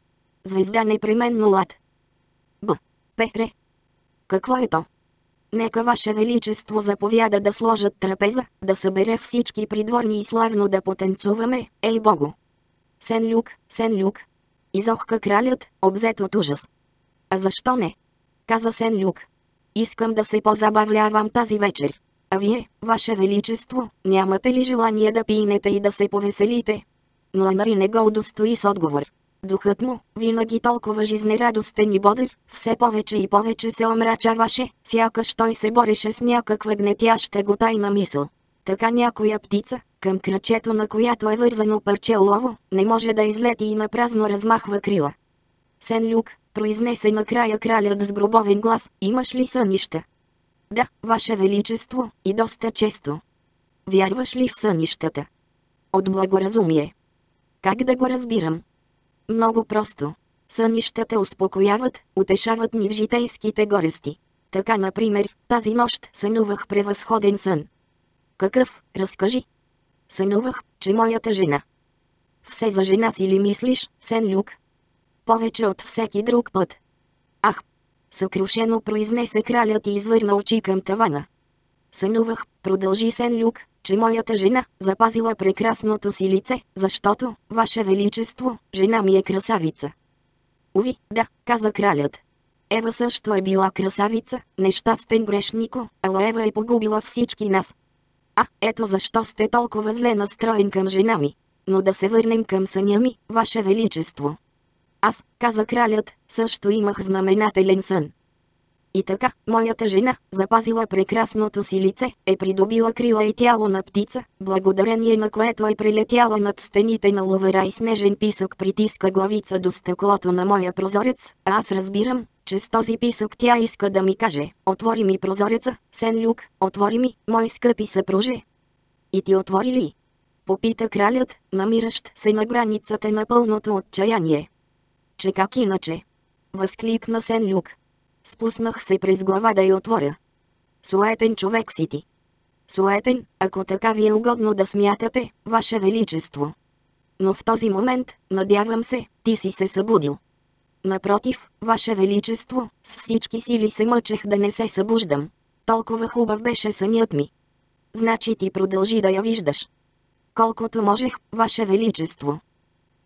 A: Звезда непременно лад. Б. Пере. Какво е то? Нека Ваше Величество заповяда да сложат трапеза, да събере всички придворни и славно да потанцуваме, ей Богу. Сен Люк, Сен Люк. Изохка кралят, обзет от ужас. А защо не? Каза Сен Люк. Искам да се позабавлявам тази вечер. А вие, Ваше Величество, нямате ли желание да пинете и да се повеселите? Но Анари не го удостои с отговор. Духът му, винаги толкова жизнерадостен и бодър, все повече и повече се омрачаваше, сякаш той се бореше с някаква гнетяща го тайна мисъл. Така някоя птица, към крачето на която е вързано парче олово, не може да излети и напразно размахва крила. Сен Люк, произнесе накрая кралят с гробовен глас, имаш ли сънища? Да, Ваше Величество, и доста често. Вярваш ли в сънищата? От благоразумие. Как да го разбирам? Много просто. Сънищата успокояват, утешават ни в житейските горести. Така, например, тази нощ сънувах превъзходен сън. Какъв, разкажи. Сънувах, че моята жена. Все за жена си ли мислиш, Сен Люк? Повече от всеки друг път. Ах! Съкрушено произнесе кралят и извърна очи към тавана. Сънувах, продължи Сен Люк, че моята жена запазила прекрасното си лице, защото, Ваше Величество, жена ми е красавица. Уви, да, каза кралят. Ева също е била красавица, нещастен грешнико, ала Ева е погубила всички нас. А, ето защо сте толкова зле настроен към жена ми. Но да се върнем към съня ми, Ваше Величество. Аз, каза кралят, също имах знаменателен сън. И така, моята жена, запазила прекрасното си лице, е придобила крила и тяло на птица, благодарение на което е прилетяла над стените на ловера и снежен писък притиска главица до стъклото на моя прозорец, а аз разбирам, че с този писък тя иска да ми каже, отвори ми прозореца, Сен Люк, отвори ми, мой скъпи съпруже. И ти отвори ли? Попита кралят, намиращ се на границата на пълното отчаяние. Че как иначе? Възкликна Сен Люк. Спуснах се през глава да я отворя. Суетен човек си ти. Суетен, ако така ви е угодно да смятате, Ваше Величество. Но в този момент, надявам се, ти си се събудил. Напротив, Ваше Величество, с всички сили се мъчех да не се събуждам. Толкова хубав беше сънят ми. Значи ти продължи да я виждаш. Колкото можех, Ваше Величество.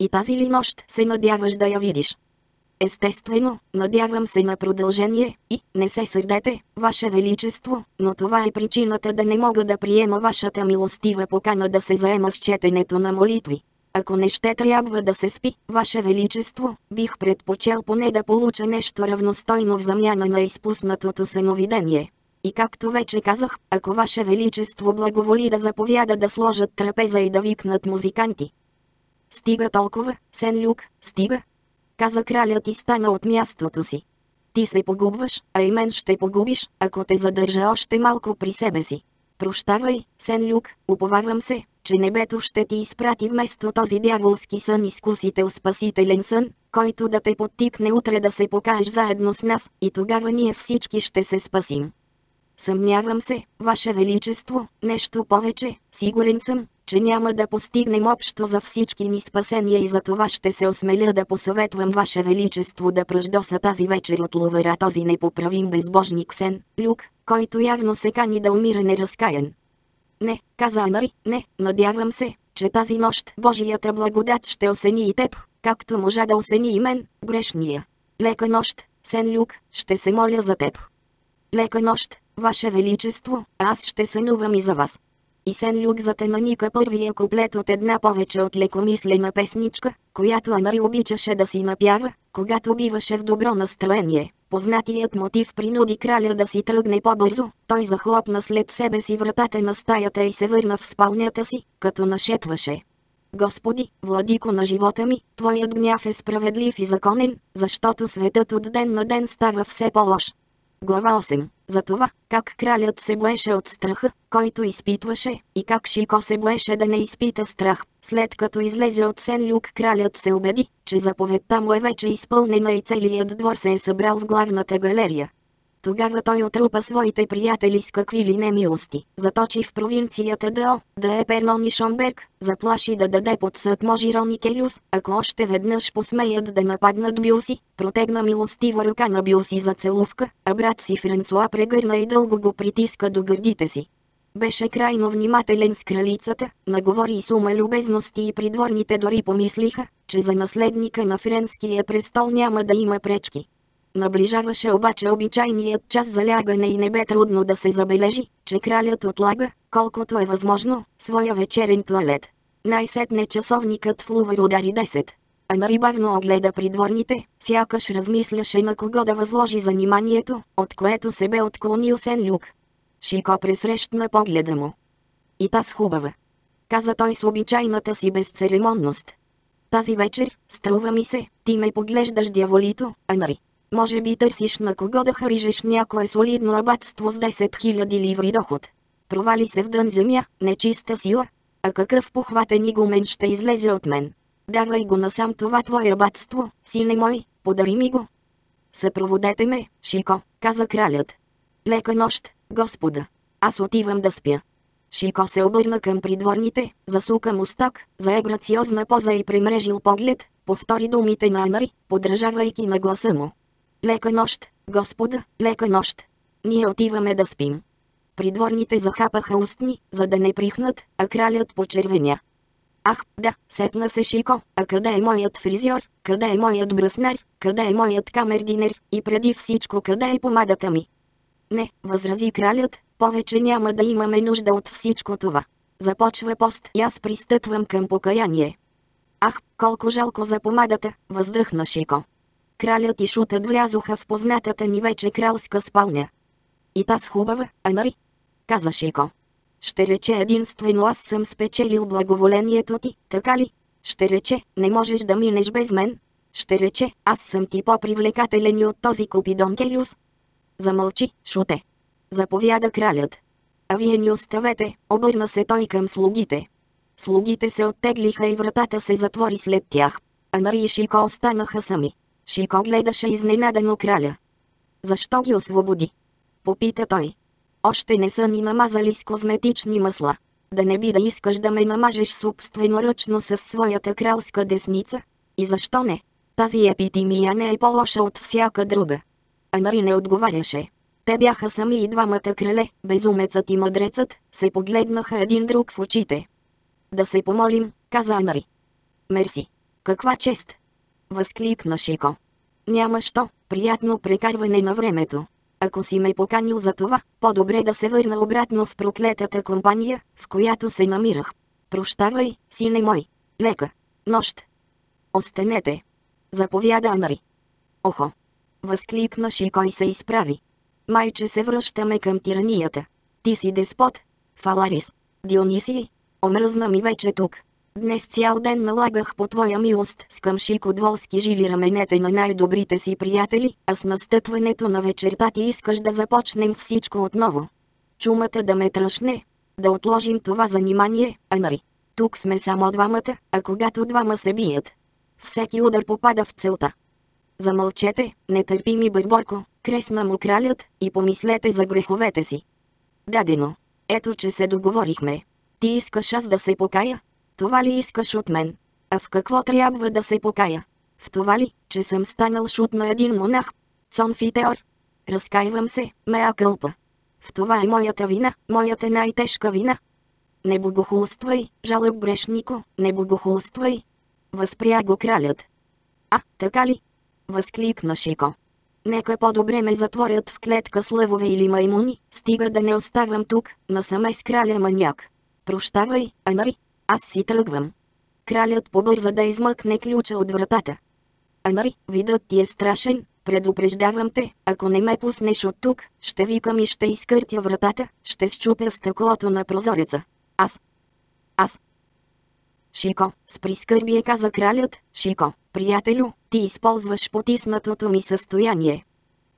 A: И тази ли нощ се надяваш да я видиш? Естествено, надявам се на продължение, и, не се сърдете, Ваше Величество, но това е причината да не мога да приема Вашата милостива покана да се заема с четенето на молитви. Ако не ще трябва да се спи, Ваше Величество, бих предпочел поне да получа нещо равностойно в замяна на изпуснатото сеновидение. И както вече казах, ако Ваше Величество благоволи да заповяда да сложат трапеза и да викнат музиканти. Стига толкова, Сен Люк, стига, каза кралят и стана от мястото си. Ти се погубваш, а и мен ще погубиш, ако те задържа още малко при себе си. Прощавай, Сен Люк, уповавам се, че небето ще ти изпрати вместо този дяволски сън изкусител спасителен сън, който да те подтикне утре да се покажеш заедно с нас, и тогава ние всички ще се спасим. Съмнявам се, Ваше Величество, нещо повече, сигурен съм, че няма да постигнем общо за всички ни спасения и за това ще се осмеля да посъветвам Ваше Величество да пръждоса тази вечер от лувера този непоправим безбожник Сен, Люк, който явно се кани да умира неразкаян. Не, каза Анари, не, надявам се, че тази нощ Божията благодат ще осени и теб, както можа да осени и мен, грешния. Лека нощ, Сен Люк, ще се моля за теб. Лека нощ, Ваше Величество, аз ще сънувам и за вас. И Сен Люк затенаника първия куплет от една повече от лекомислена песничка, която Анари обичаше да си напява, когато биваше в добро настроение. Познатият мотив принуди краля да си тръгне по-бързо, той захлопна след себе си вратата на стаята и се върна в спалнята си, като нашепваше. Господи, владико на живота ми, Твоят гняв е справедлив и законен, защото светът от ден на ден става все по-лош. Глава 8. За това, как кралят се боеше от страха, който изпитваше, и как Шико се боеше да не изпита страх. След като излезе от Сен Люк кралят се убеди, че заповедта му е вече изпълнена и целият двор се е събрал в главната галерия. Тогава той отрупа своите приятели с какви ли не милости. Заточи в провинцията Дао, да е Пернон и Шомберг, заплаши да даде под съд Можирон и Келюс, ако още веднъж посмеят да нападнат Бюси, протегна милостива ръка на Бюси за целувка, а брат си Франсуа прегърна и дълго го притиска до гърдите си. Беше крайно внимателен с кралицата, наговори с ума любезности и придворните дори помислиха, че за наследника на френския престол няма да има пречки. Наближаваше обаче обичайният час за лягане и не бе трудно да се забележи, че кралят отлага, колкото е възможно, своя вечерен туалет. Най-сетне часовникът в Лувър удари 10. А нарибавно огледа придворните, сякаш размисляше на кого да възложи заниманието, от което се бе отклонил Сен Люк. Шико пресрещна погледа му. И таз хубава. Каза той с обичайната си безцеремонност. Тази вечер, струва ми се, ти ме поглеждаш дяволито, Анари. Може би търсиш на кого да харижеш някое солидно абатство с 10 000 ливри доход. Провали се в дън земя, нечиста сила. А какъв похватен игумен ще излезе от мен? Давай го насам това твое абатство, сине мой, подари ми го. Съпроводете ме, Шико, каза кралят. Лека нощ, господа. Аз отивам да спя. Шико се обърна към придворните, засука мустак, зае грациозна поза и премрежил поглед, повтори думите на Анари, подражавайки на гласа му. Лека нощ, господа, лека нощ. Ние отиваме да спим. Придворните захапаха устни, за да не прихнат, а кралят почервеня. Ах, да, сепна се Шико, а къде е моят фризьор, къде е моят браснар, къде е моят камердинер и преди всичко къде е помадата ми? Не, възрази кралят, повече няма да имаме нужда от всичко това. Започва пост и аз пристъпвам към покаяние. Ах, колко жалко за помадата, въздъхна Шико. Кралят и шутът влязоха в познатата ни вече кралска спалня. И таз хубава, Анари? Каза Шико. Ще рече единствено аз съм спечелил благоволението ти, така ли? Ще рече, не можеш да минеш без мен. Ще рече, аз съм ти по-привлекателен и от този Купидон Келюс. Замълчи, шуте. Заповяда кралят. А вие ни оставете, обърна се той към слугите. Слугите се оттеглиха и вратата се затвори след тях. Анари и Шико останаха сами. Шико гледаше изненадано краля. Защо ги освободи? Попита той. Още не са ни намазали с козметични масла. Да не би да искаш да ме намажеш собственоръчно с своята кралска десница? И защо не? Тази епитимия не е по-лоша от всяка друга. Анари не отговаряше. Те бяха сами и двамата крале, безумецът и мъдрецът, се погледнаха един друг в очите. Да се помолим, каза Анари. Мерси. каква чест! Възкликна Шико. Няма що, приятно прекарване на времето. Ако си ме поканил за това, по-добре да се върна обратно в проклетата компания, в която се намирах. Прощавай, сине мой. Лека. Нощ. Останете. Заповяда Анари. Охо. Възкликна Шико и се изправи. Майче се връщаме към тиранията. Ти си деспот. Фаларис. Дионисий. Омръзна ми вече тук. Днес цял ден налагах по твоя милост с къмшик от волски жили раменете на най-добрите си приятели, а с настъпването на вечерта ти искаш да започнем всичко отново. Чумата да ме тръшне. Да отложим това занимание, Анари. Тук сме само двамата, а когато двама се бият. Всеки удар попада в целта. Замълчете, нетърпими бърборко, кресна му кралят, и помислете за греховете си. Дадено. Ето че се договорихме. Ти искаш аз да се покая, това ли искаш от мен? А в какво трябва да се покая? В това ли, че съм станал шут на един монах? Цонфитеор. Разкаивам се, мея кълпа. В това е моята вина, моята най-тежка вина. Не богохулствай, жалък грешнико, не богохулствай. Възпря го кралят. А, така ли? Възкликна Шико. Нека по-добре ме затворят в клетка с лъвове или маймуни, стига да не оставам тук, насаме с краля маняк. Прощавай, Анари, аз си тръгвам. Кралят побърза да измъкне ключа от вратата. Анари, видът ти е страшен, предупреждавам те, ако не ме пуснеш от тук, ще викам и ще изкъртя вратата, ще счупя стъклото на прозореца. Аз. Аз. Шико, с прискърбие каза кралят, Шико, приятелю, ти използваш потиснатото ми състояние.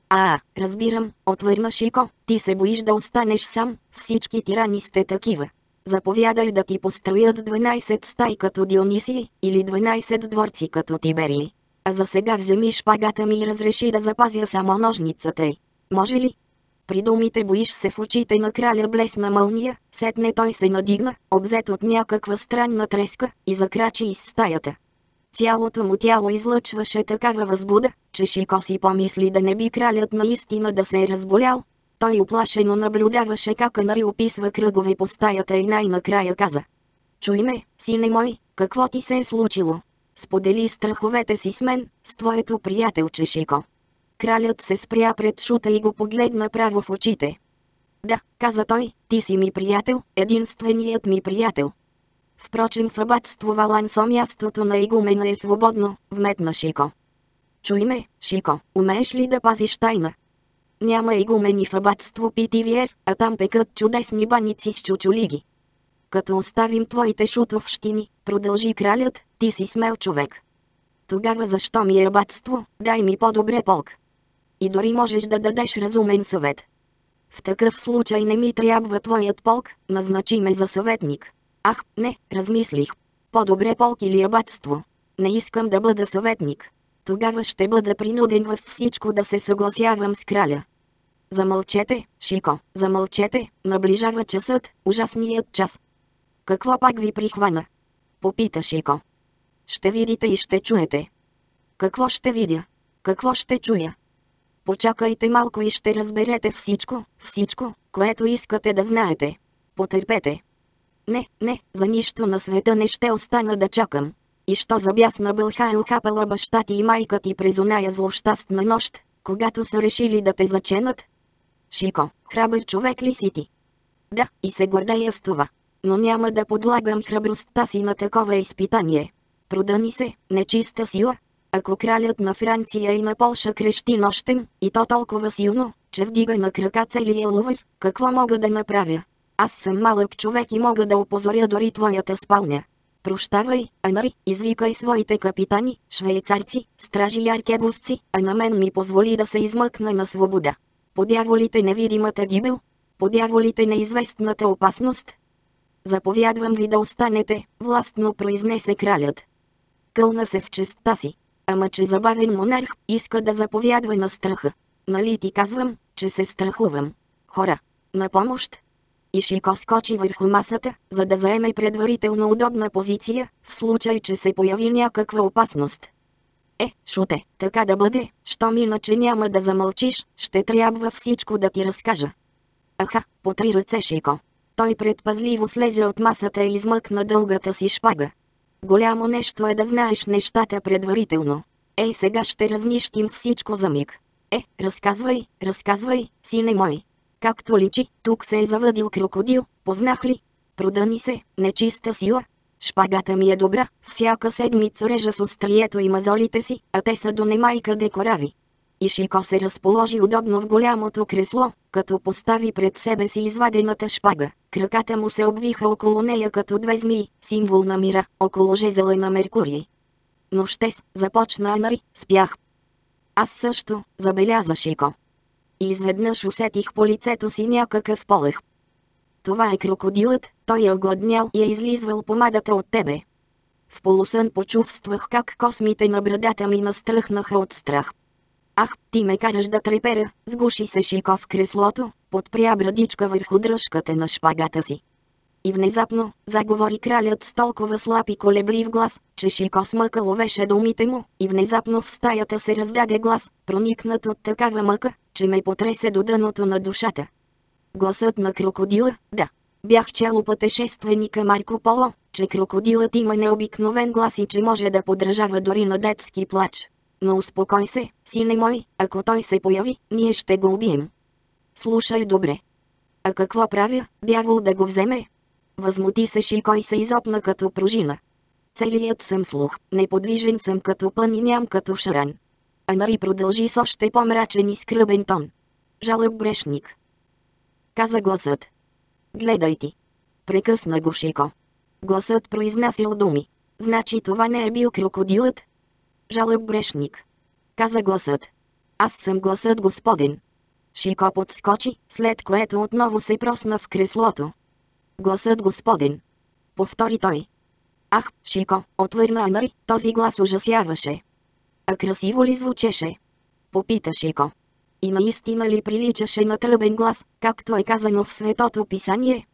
A: А, разбирам, отвърна Шико, ти се боиш да останеш сам, всички тирани сте такива. Заповядай да ти построят 12 стай като Диониси, или 12 дворци като Тиберии. А за сега вземи шпагата ми и разреши да запазя само ножницата й. Може ли? При думите боиш се в очите на краля блесна мълния, сетне той се надигна, обзет от някаква странна треска, и закрачи из стаята. Цялото му тяло излъчваше такава възбуда, че Шико си помисли да не би кралят наистина да се е разболял, той оплашено наблюдаваше как Анари описва кръгове по стаята и най-накрая каза. Чуй ме, сине мой, какво ти се е случило? Сподели страховете си с мен, с твоето приятелче Шико. Кралят се спря пред шута и го погледна право в очите. Да, каза той, ти си ми приятел, единственият ми приятел. Впрочем в абатство Валансо мястото на игумена е свободно, вметна Шико. Чуй ме, Шико, умееш ли да пазиш тайна? Няма игумени в абатство Питивиер, а там пекат чудесни баници с чучулиги. Като оставим твоите шутовщини, продължи кралят, ти си смел човек. Тогава защо ми е абатство, дай ми по-добре полк. И дори можеш да дадеш разумен съвет. В такъв случай не ми трябва твоят полк, назначи ме за съветник. Ах, не, размислих. По-добре полк или абатство. Не искам да бъда съветник. Тогава ще бъда принуден във всичко да се съгласявам с краля. Замълчете, Шико, замълчете, наближава часът, ужасният час. Какво пак ви прихвана? Попита Шико. Ще видите и ще чуете. Какво ще видя? Какво ще чуя? Почакайте малко и ще разберете всичко, всичко, което искате да знаете. Потърпете. Не, не, за нищо на света не ще остана да чакам. И що за бясна бълха е ухапала баща ти и майка ти през оная злощастна нощ, когато са решили да те заченат, Шико, храбър човек ли си ти? Да, и се гордея с това. Но няма да подлагам храбростта си на такова изпитание. Продани се, нечиста сила. Ако кралят на Франция и на Полша крещи нощем, и то толкова силно, че вдига на крака целия лувър, какво мога да направя? Аз съм малък човек и мога да опозоря дори твоята спалня. Прощавай, Анари, извикай своите капитани, швейцарци, стражи и аркебусци, а на мен ми позволи да се измъкна на свобода. Подяволите невидимата гибел? Подяволите неизвестната опасност? Заповядвам ви да останете, властно произнесе кралят. Кълна се в честта си. Ама че забавен монарх иска да заповядва на страха. Нали ти казвам, че се страхувам. Хора, на помощ! И Шико скочи върху масата, за да заеме предварително удобна позиция, в случай, че се появи някаква опасност. Е, шуте, така да бъде, щом иначе няма да замълчиш, ще трябва всичко да ти разкажа. Аха, по три ръце Шико. Той предпазливо слезе от масата и измъкна дългата си шпага. Голямо нещо е да знаеш нещата предварително. Ей, сега ще разнищим всичко за миг. Е, разказвай, разказвай, сине мой. Както личи, тук се е завъдил крокодил, познах ли? Продъни се, нечиста сила. Шпагата ми е добра, всяка седмица режа с острието и мазолите си, а те са до немайка декорави. Ишико се разположи удобно в голямото кресло, като постави пред себе си извадената шпага. Краката му се обвиха около нея като две змии, символ на мира, около жезела на Меркурий. Но започна Анари, спях. Аз също, забеляза Шико. И изведнъж усетих по лицето си някакъв полех. Това е крокодилът, той е огладнял и е излизвал помадата от тебе. В полусън почувствах как космите на брадата ми настръхнаха от страх. Ах, ти ме караш да трепера, сгуши се Шико в креслото, подпря брадичка върху дръжката на шпагата си. И внезапно, заговори кралят с толкова слаб и колеблив глас, че Шико смъка ловеше думите му, и внезапно в стаята се раздаде глас, проникнат от такава мъка, че ме потресе до дъното на душата. Гласът на крокодила, да. Бях чело пътешественика Марко Поло, че крокодилът има необикновен глас и че може да подражава дори на детски плач. Но успокой се, сине мой, ако той се появи, ние ще го убием. Слушай добре. А какво правя, дявол да го вземе? Възмути се Шико и се изопна като пружина. Целият съм слух, неподвижен съм като пън и ням като шран. Анари продължи с още по-мрачен и скръбен тон. Жалък грешник. Каза гласът. Гледай ти. Прекъсна го Шико. Гласът произнасял думи. Значи това не е бил крокодилът, жалък грешник. Каза гласът. Аз съм гласът господен. Шико подскочи, след което отново се просна в креслото. Гласът господен. Повтори той. Ах, Шико, отвърна Анари, този глас ужасяваше. А красиво ли звучеше? Попита Шико. И наистина ли приличаше на тръбен глас, както е казано в Светото Писание?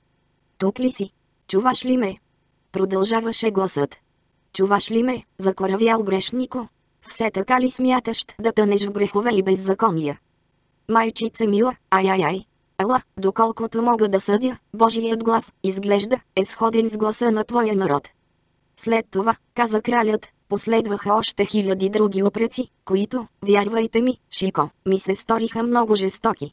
A: Тук ли си? Чуваш ли ме? Продължаваше гласът. Чуваш ли ме, закоравял грешнико? Все така ли смяташ да тънеш в грехове и беззакония? Майчице мила, ай-ай-ай. Ела, доколкото мога да съдя, Божият глас, изглежда, е сходен с гласа на твоя народ. След това, каза кралят, последваха още хиляди други опреци, които, вярвайте ми, Шико, ми се сториха много жестоки.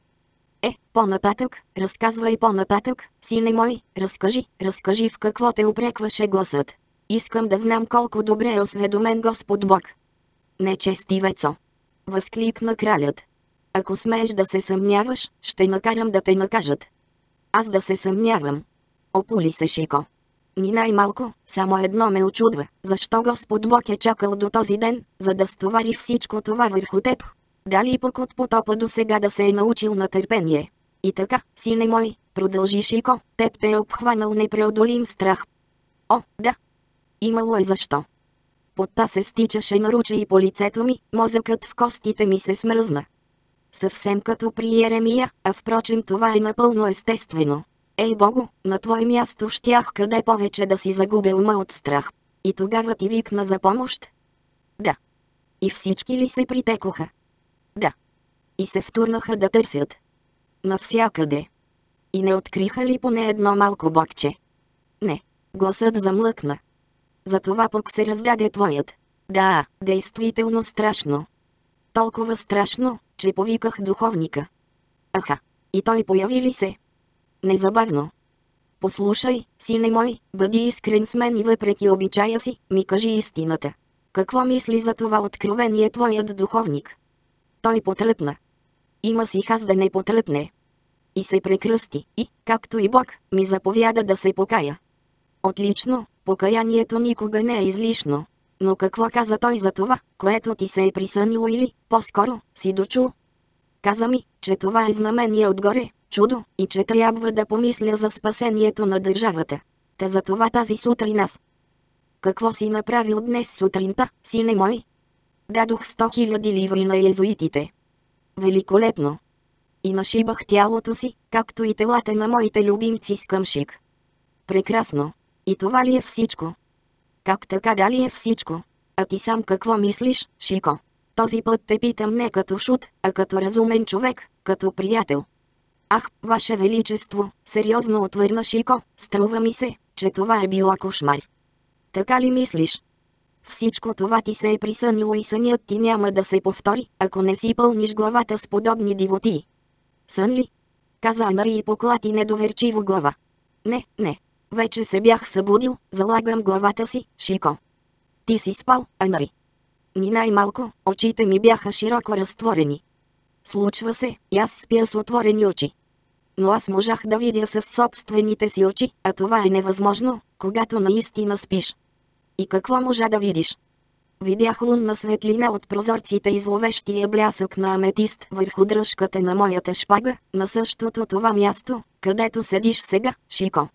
A: Е, по-нататък, разказвай по-нататък, сине мой, разкажи, разкажи в какво те упрекваше гласът. Искам да знам колко добре е осведомен Господ Бог. Нечестивецо! Възкликна кралят. Ако смееш да се съмняваш, ще накарам да те накажат. Аз да се съмнявам. Опули се Шико. Ни най-малко, само едно ме очудва. Защо Господ Бог е чакал до този ден, за да стовари всичко това върху теб? Дали пък от потопа до сега да се е научил на търпение? И така, сине мой, продължи Шико, теб те е обхванал непреодолим страх. О, да, Имало е защо. Потта се стичаше на руча и по лицето ми, мозъкът в костите ми се смръзна. Съвсем като при Еремия, а впрочем това е напълно естествено. Ей богу, на твое място щях къде повече да си загубил ма от страх. И тогава ти викна за помощ? Да. И всички ли се притекоха? Да. И се втурнаха да търсят. Навсякъде. И не откриха ли поне едно малко бокче? Не. Гласът замлъкна. Затова пък се раздаде твоят. Да, действително страшно. Толкова страшно, че повиках духовника. Аха, и той появи ли се? Незабавно. Послушай, сине мой, бъди искрен с мен и въпреки обичая си, ми кажи истината. Какво мисли за това откровение твоят духовник? Той потръпна. Има си хаз да не потръпне. И се прекръсти, и, както и Бог, ми заповяда да се покая. Отлично, покаянието никога не е излишно. Но какво каза той за това, което ти се е присънило или, по-скоро, си дочул? Каза ми, че това е знамение отгоре, чудо, и че трябва да помисля за спасението на държавата. Та за това тази сутрин аз. Какво си направил днес сутринта, сине мой? Дадох 100 000 ливри на езуитите. Великолепно. И нашибах тялото си, както и телата на моите любимци с къмшик. Прекрасно. И това ли е всичко? Как така дали е всичко? А ти сам какво мислиш, Шико? Този път те питам не като шут, а като разумен човек, като приятел. Ах, Ваше Величество, сериозно отвърна Шико, струва ми се, че това е било кошмар. Така ли мислиш? Всичко това ти се е присънило и сънят ти няма да се повтори, ако не си пълниш главата с подобни дивоти. Сън ли? Каза Анари и поклати недоверчиво глава. Не, не. Вече се бях събудил, залагам главата си, Шико. Ти си спал, Анари. Ни най-малко, очите ми бяха широко разтворени. Случва се, и аз спя с отворени очи. Но аз можах да видя с собствените си очи, а това е невъзможно, когато наистина спиш. И какво можа да видиш? Видях лунна светлина от прозорците и зловещия блясък на аметист върху дръжката на моята шпага, на същото това място, където седиш сега, Шико.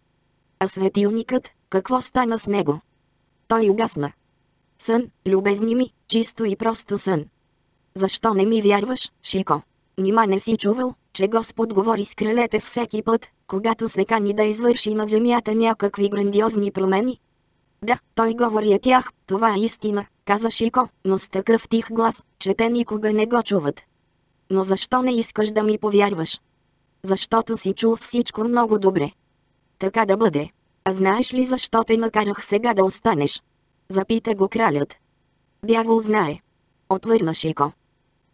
A: А светилникът, какво стана с него? Той угасна. Сън, любезни ми, чисто и просто сън. Защо не ми вярваш, Шико? Нима не си чувал, че Господ говори с кралете всеки път, когато се кани да извърши на земята някакви грандиозни промени? Да, той говори е тях, това е истина, каза Шико, но с такъв тих глас, че те никога не го чуват. Но защо не искаш да ми повярваш? Защото си чул всичко много добре. Така да бъде. А знаеш ли защо те накарах сега да останеш? Запита го кралят. Дявол знае. Отвърна Шико.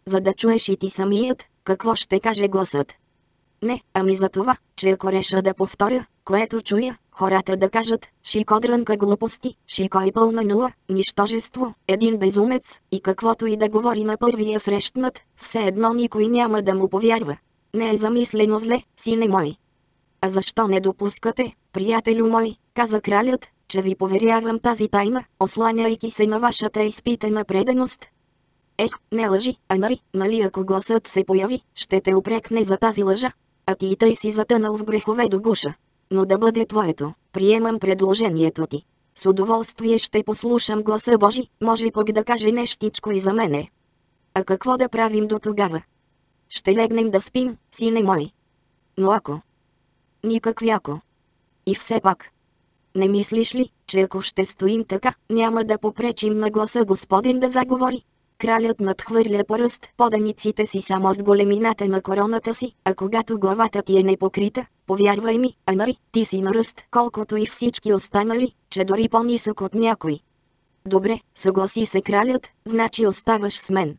A: За да чуеш и ти самият, какво ще каже гласът. Не, ами за това, че ако реша да повторя, което чуя, хората да кажат, Шико дрънка глупости, Шико е пълна нула, нищожество, един безумец, и каквото и да говори на първия срещнат, все едно никой няма да му повярва. Не е замислено зле, сине мой. А защо не допускате, приятелю мой, каза кралят, че ви поверявам тази тайна, осланяйки се на вашата изпитана преденост, Ех, не лъжи, Анари, нали ако гласът се появи, ще те упрекне за тази лъжа. А ти и тъй си затънал в грехове до гуша. Но да бъде твоето, приемам предложението ти. С удоволствие ще послушам гласа Божи, може пък да каже нещичко и за мене. А какво да правим до тогава? Ще легнем да спим, сине мой. Но ако... Никакви ако. И все пак. Не мислиш ли, че ако ще стоим така, няма да попречим на гласа Господин да заговори? Кралят надхвърля по ръст поданиците си само с големината на короната си, а когато главата ти е непокрита, повярвай ми, Анари, ти си на ръст колкото и всички останали, че дори по-нисък от някой. Добре, съгласи се кралят, значи оставаш с мен.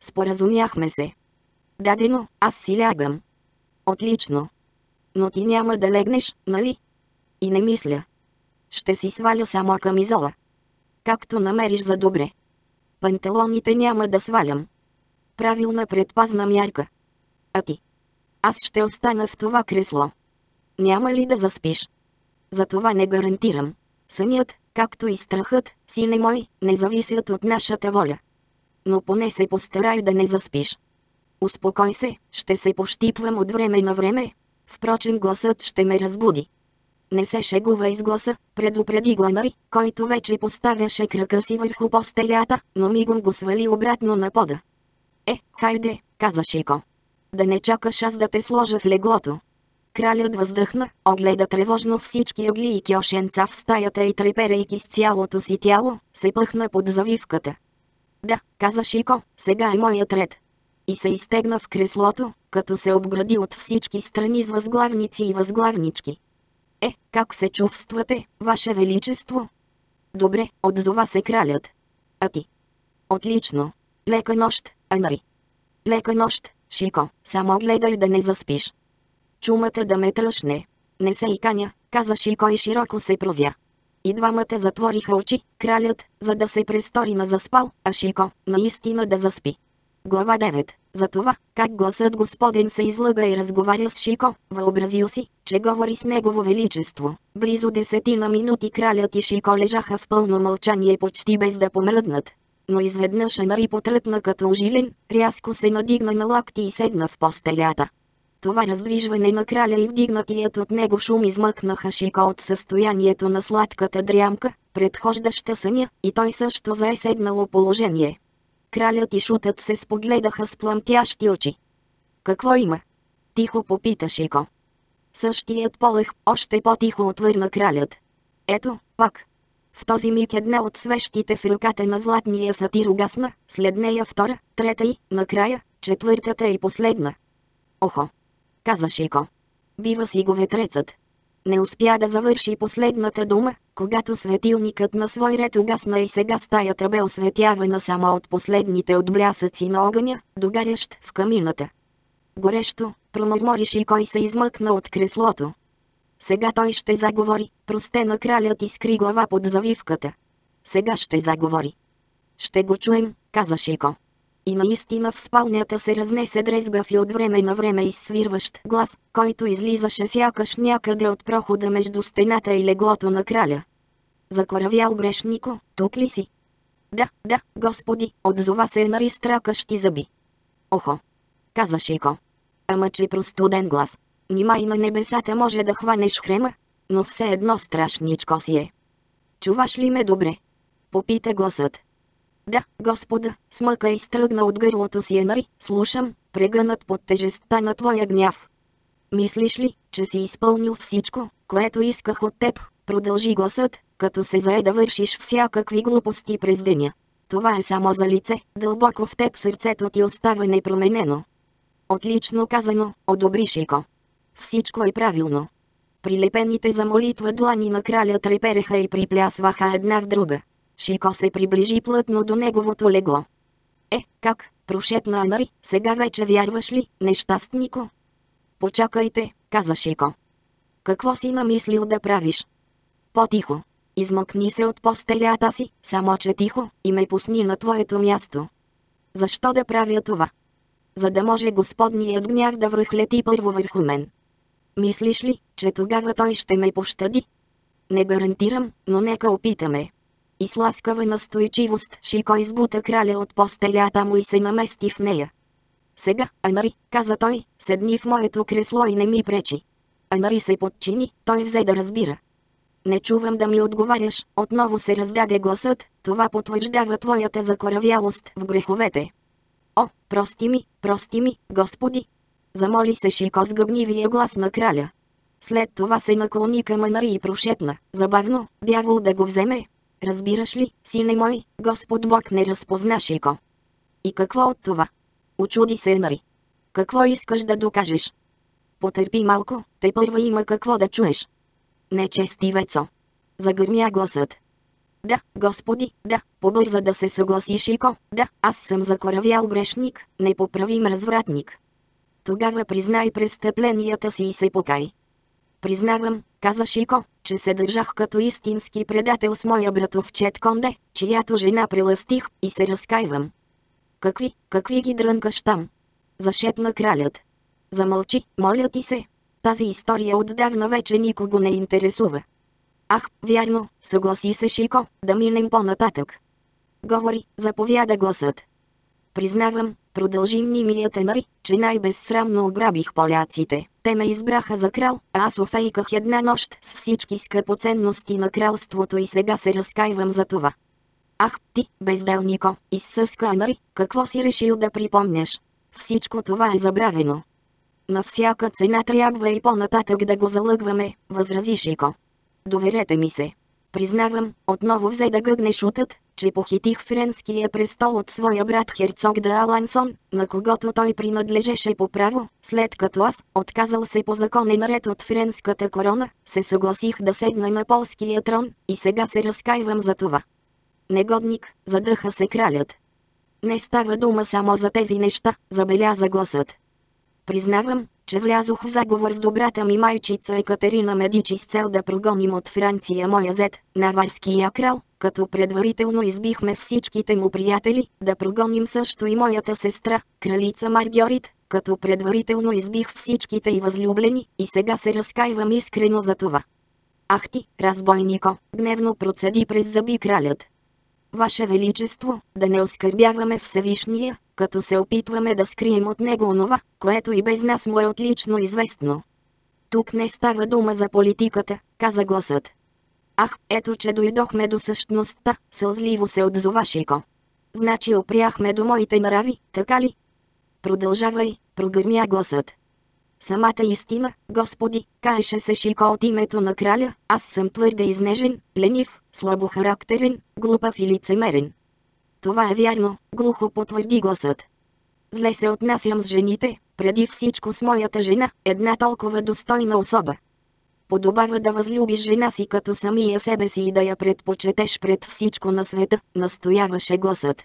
A: Споразумяхме се. Дадено, аз си лягам. Отлично. Но ти няма да легнеш, нали? И не мисля. Ще си сваля само камизола. Както намериш за добре. Панталоните няма да свалям. Правилна предпазна мярка. А ти? Аз ще остана в това кресло. Няма ли да заспиш? За това не гарантирам. Сънят, както и страхът, сине мой, не зависят от нашата воля. Но поне се постарай да не заспиш. Успокой се, ще се пощипвам от време на време. Впрочем гласът ще ме разбуди. Не се шегува из гласа, предупреди Гланари, който вече поставяше крака си върху постелята, но мигом го свали обратно на пода. Е, хайде, каза Шико. Да не чакаш аз да те сложа в леглото. Кралят въздъхна, огледа тревожно всички ъгли и кьошенца в стаята и треперейки с цялото си тяло, се пъхна под завивката. Да, каза Шико, сега е моят ред. И се изтегна в креслото, като се обгради от всички страни с възглавници и възглавнички. Е, как се чувствате, Ваше Величество? Добре, отзова се кралят. А ти? Отлично. Лека нощ, Анари. Лека нощ, Шико, само гледай да не заспиш. Чумата да ме тръшне. Не се и каня, каза Шико и широко се прозя. И двамата затвориха очи, кралят, за да се престори на заспал, а Шико, наистина да заспи. Глава 9. За това, как гласът Господен се излъга и разговаря с Шико, въобразил си, че говори с Негово Величество. Близо десетина минути кралят и Шико лежаха в пълно мълчание почти без да помръднат. Но изведнъж Анари потръпна като ожилен, рязко се надигна на лакти и седна в постелята. Това раздвижване на краля и вдигнатият от него шум измъкнаха Шико от състоянието на сладката дрямка, предхождаща съня, и той също зае седнало положение. Кралят и шутът се спогледаха с пламтящи очи. Какво има? Тихо попита Шико. Същият полъх, още по-тихо отвърна кралят. Ето, пак. В този миг една от свещите в ръката на златния сатир угасна, след нея втора, трета и, накрая, четвъртата и последна. Охо! Каза Шико. Бива си го ветрецът. Не успя да завърши последната дума, когато светилникът на свой ред угасна и сега стаята бе осветявана само от последните отблясъци на огъня, догарящ в камината. Горещо, промърмориш и кой се измъкна от креслото. Сега той ще заговори, простена кралят изкри глава под завивката. Сега ще заговори. Ще го чуем, каза Шико. И наистина в спалнята се разнесе дрезгав и от време на време изсвирващ глас, който излизаше сякаш някъде от прохода между стената и леглото на краля. Закоравял грешнико, тук ли си? Да, да, господи, отзова се нари стракащи зъби. Охо! Каза Шико. Ама че простуден глас. Нима и на небесата може да хванеш хрема, но все едно страшничко си е. Чуваш ли ме добре? Попита гласът. Да, господа, смъка изтръгна от гърлото си Енари, слушам, прегънат под тежестта на твоя гняв. Мислиш ли, че си изпълнил всичко, което исках от теб, продължи гласът, като се зае да вършиш всякакви глупости през деня. Това е само за лице, дълбоко в теб сърцето ти остава непроменено. Отлично казано, одобри Шико. Всичко е правилно. Прилепените за молитва длани на краля трепереха и приплясваха една в друга. Шико се приближи плътно до неговото легло. Е, как, прошепна Анари, сега вече вярваш ли, нещастнико? Почакайте, каза Шико. Какво си намислил да правиш? По-тихо. Измъкни се от постелята си, само че тихо, и ме пусни на твоето място. Защо да правя това? За да може Господният гняв да връхлети първо върху мен. Мислиш ли, че тогава той ще ме пощади? Не гарантирам, но нека опитаме и с ласкава настойчивост Шико избута краля от постелята му и се намести в нея. Сега, Анари, каза той, седни в моето кресло и не ми пречи. Анари се подчини, той взе да разбира. Не чувам да ми отговаряш, отново се раздаде гласът, това потвърждава твоята закоравялост в греховете. О, прости ми, прости ми, Господи! Замоли се Шико с гъгнивия глас на краля. След това се наклони към Анари и прошепна, забавно, дявол да го вземе, Разбираш ли, сине мой, Господ Бог не разпозна Шико. И какво от това? Очуди се Нари. Какво искаш да докажеш? Потърпи малко, те първа има какво да чуеш. Нечестивецо. Загърмя гласът. Да, Господи, да, побърза да се съгласи Шико, да, аз съм закоравял грешник, непоправим развратник. Тогава признай престъпленията си и се покай. Признавам, каза Шико, че се държах като истински предател с моя братовчет Конде, чиято жена преластих и се разкаивам. Какви, какви ги дрънкаш там? Зашепна кралят. Замълчи, моля ти се. Тази история отдавна вече никого не интересува. Ах, вярно, съгласи се Шико, да минем по-нататък. Говори, заповяда гласът. Признавам, продължи мнимият Енари, че най-безсрамно ограбих поляците. Те ме избраха за крал, а аз офейках една нощ с всички скъпоценности на кралството и сега се разкаивам за това. Ах, ти, безделнико, изсъска Анари, какво си решил да припомняш? Всичко това е забравено. На всяка цена трябва и по-нататък да го залъгваме, възрази Шико. Доверете ми се. Признавам, отново взе да гъгне шутът, че похитих френския престол от своя брат херцог да Алансон, на когото той принадлежеше по право, след като аз, отказал се по законен ред от френската корона, се съгласих да седна на полския трон, и сега се разкаивам за това. Негодник, задъха се кралят. Не става дума само за тези неща, забеляза гласът. Признавам, че влязох в заговор с добрата ми майчица Екатерина Медичи с цел да прогоним от Франция моя зет, наварския крал, като предварително избихме всичките му приятели, да прогоним също и моята сестра, кралица Маргьорит, като предварително избих всичките и възлюблени, и сега се разкаивам искрено за това. Ах ти, разбойнико, гневно процеди през зъби кралят. Ваше Величество, да не оскърбяваме Всевишния, като се опитваме да скрием от него онова, което и без нас му е отлично известно. Тук не става дума за политиката, каза гласът. Ах, ето че дойдохме до същността, сълзливо се отзова Шико. Значи опряхме до моите нрави, така ли? Продължавай, прогърмя гласът. Самата истина, господи, каеше се Шико от името на краля, аз съм твърде изнежен, ленив, слабохарактерен, глупав и лицемерен. Това е вярно, глухо потвърди гласът. Зле се отнасям с жените, преди всичко с моята жена, една толкова достойна особа. Подобава да възлюбиш жена си като самия себе си и да я предпочетеш пред всичко на света, настояваше гласът.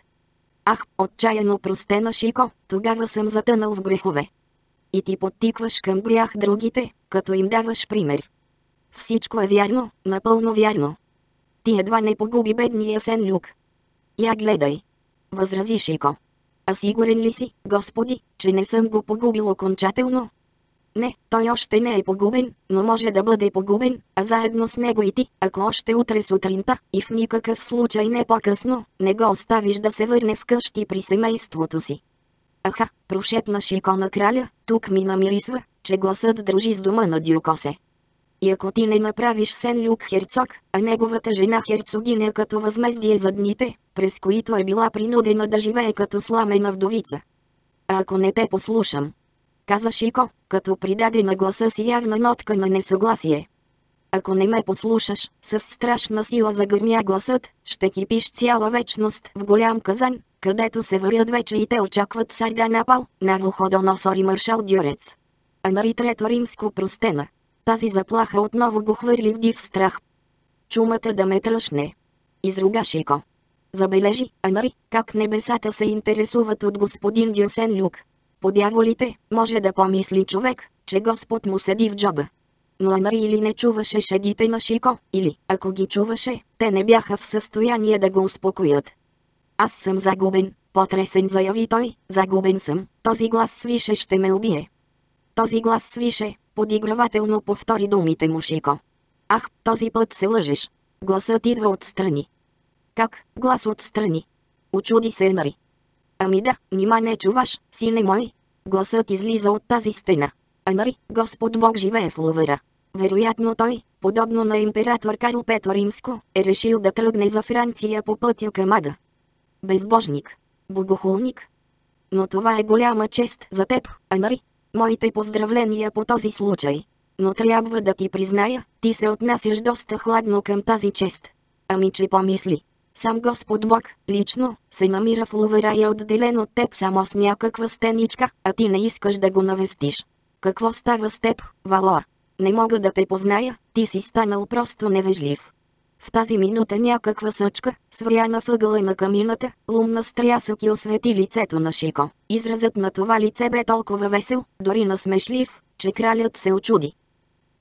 A: Ах, отчаяно простена Шико, тогава съм затънал в грехове. И ти подтикваш към грях другите, като им даваш пример. Всичко е вярно, напълно вярно. Ти едва не погуби бедния Сен Люк. Я гледай. Възрази Шико. А сигурен ли си, Господи, че не съм го погубил окончателно? Не, той още не е погубен, но може да бъде погубен, а заедно с него и ти, ако още утре сутринта, и в никакъв случай не по-късно, не го оставиш да се върне вкъщи при семейството си. Аха, прошепна Шико на краля, тук ми намирисва, че гласът държи с дома на Дюкосе. И ако ти не направиш Сен Люк Херцог, а неговата жена Херцогиня като възмездие за дните, през които е била принудена да живее като сламена вдовица. А ако не те послушам, каза Шико, като придаде на гласа си явна нотка на несъгласие. Ако не ме послушаш, с страшна сила загърмя гласът, ще кипиш цяла вечност в голям казан, където се варят вече и те очакват Сарда Напал, Навуходоносор и маршал Дюрец. А Нари Трето Римско простена. Тази заплаха отново го хвърли в див страх. Чумата да ме тръщне. Изруга Шико. Забележи, Анари, как небесата се интересуват от господин Дюсен Люк. По дяволите, може да помисли човек, че Господ му седи в джоба. Но Анари или не чуваше шедите на Шико, или, ако ги чуваше, те не бяха в състояние да го успокоят. Аз съм загубен, потресен заяви той, загубен съм, този глас свише ще ме убие. Този глас свише, подигравателно повтори думите му Шико. Ах, този път се лъжеш. Гласът идва отстрани. Как, глас отстрани? Очуди се Нари. Ами да, нима не чуваш, сине мой. Гласът излиза от тази стена. Анари, Господ Бог живее в Лувера. Вероятно той, подобно на император Карл Пето Римско, е решил да тръгне за Франция по пътя към Ада. Безбожник. Богохулник. Но това е голяма чест за теб, Анари. Моите поздравления по този случай. Но трябва да ти призная, ти се отнасяш доста хладно към тази чест. Ами че помисли, Сам Господ Бог, лично, се намира в Лувера и е отделен от теб само с някаква стеничка, а ти не искаш да го навестиш. Какво става с теб, Валоа? Не мога да те позная, ти си станал просто невежлив. В тази минута някаква съчка, свряна въгъла на камината, лумна стрясък и освети лицето на Шико. Изразът на това лице бе толкова весел, дори насмешлив, че кралят се очуди.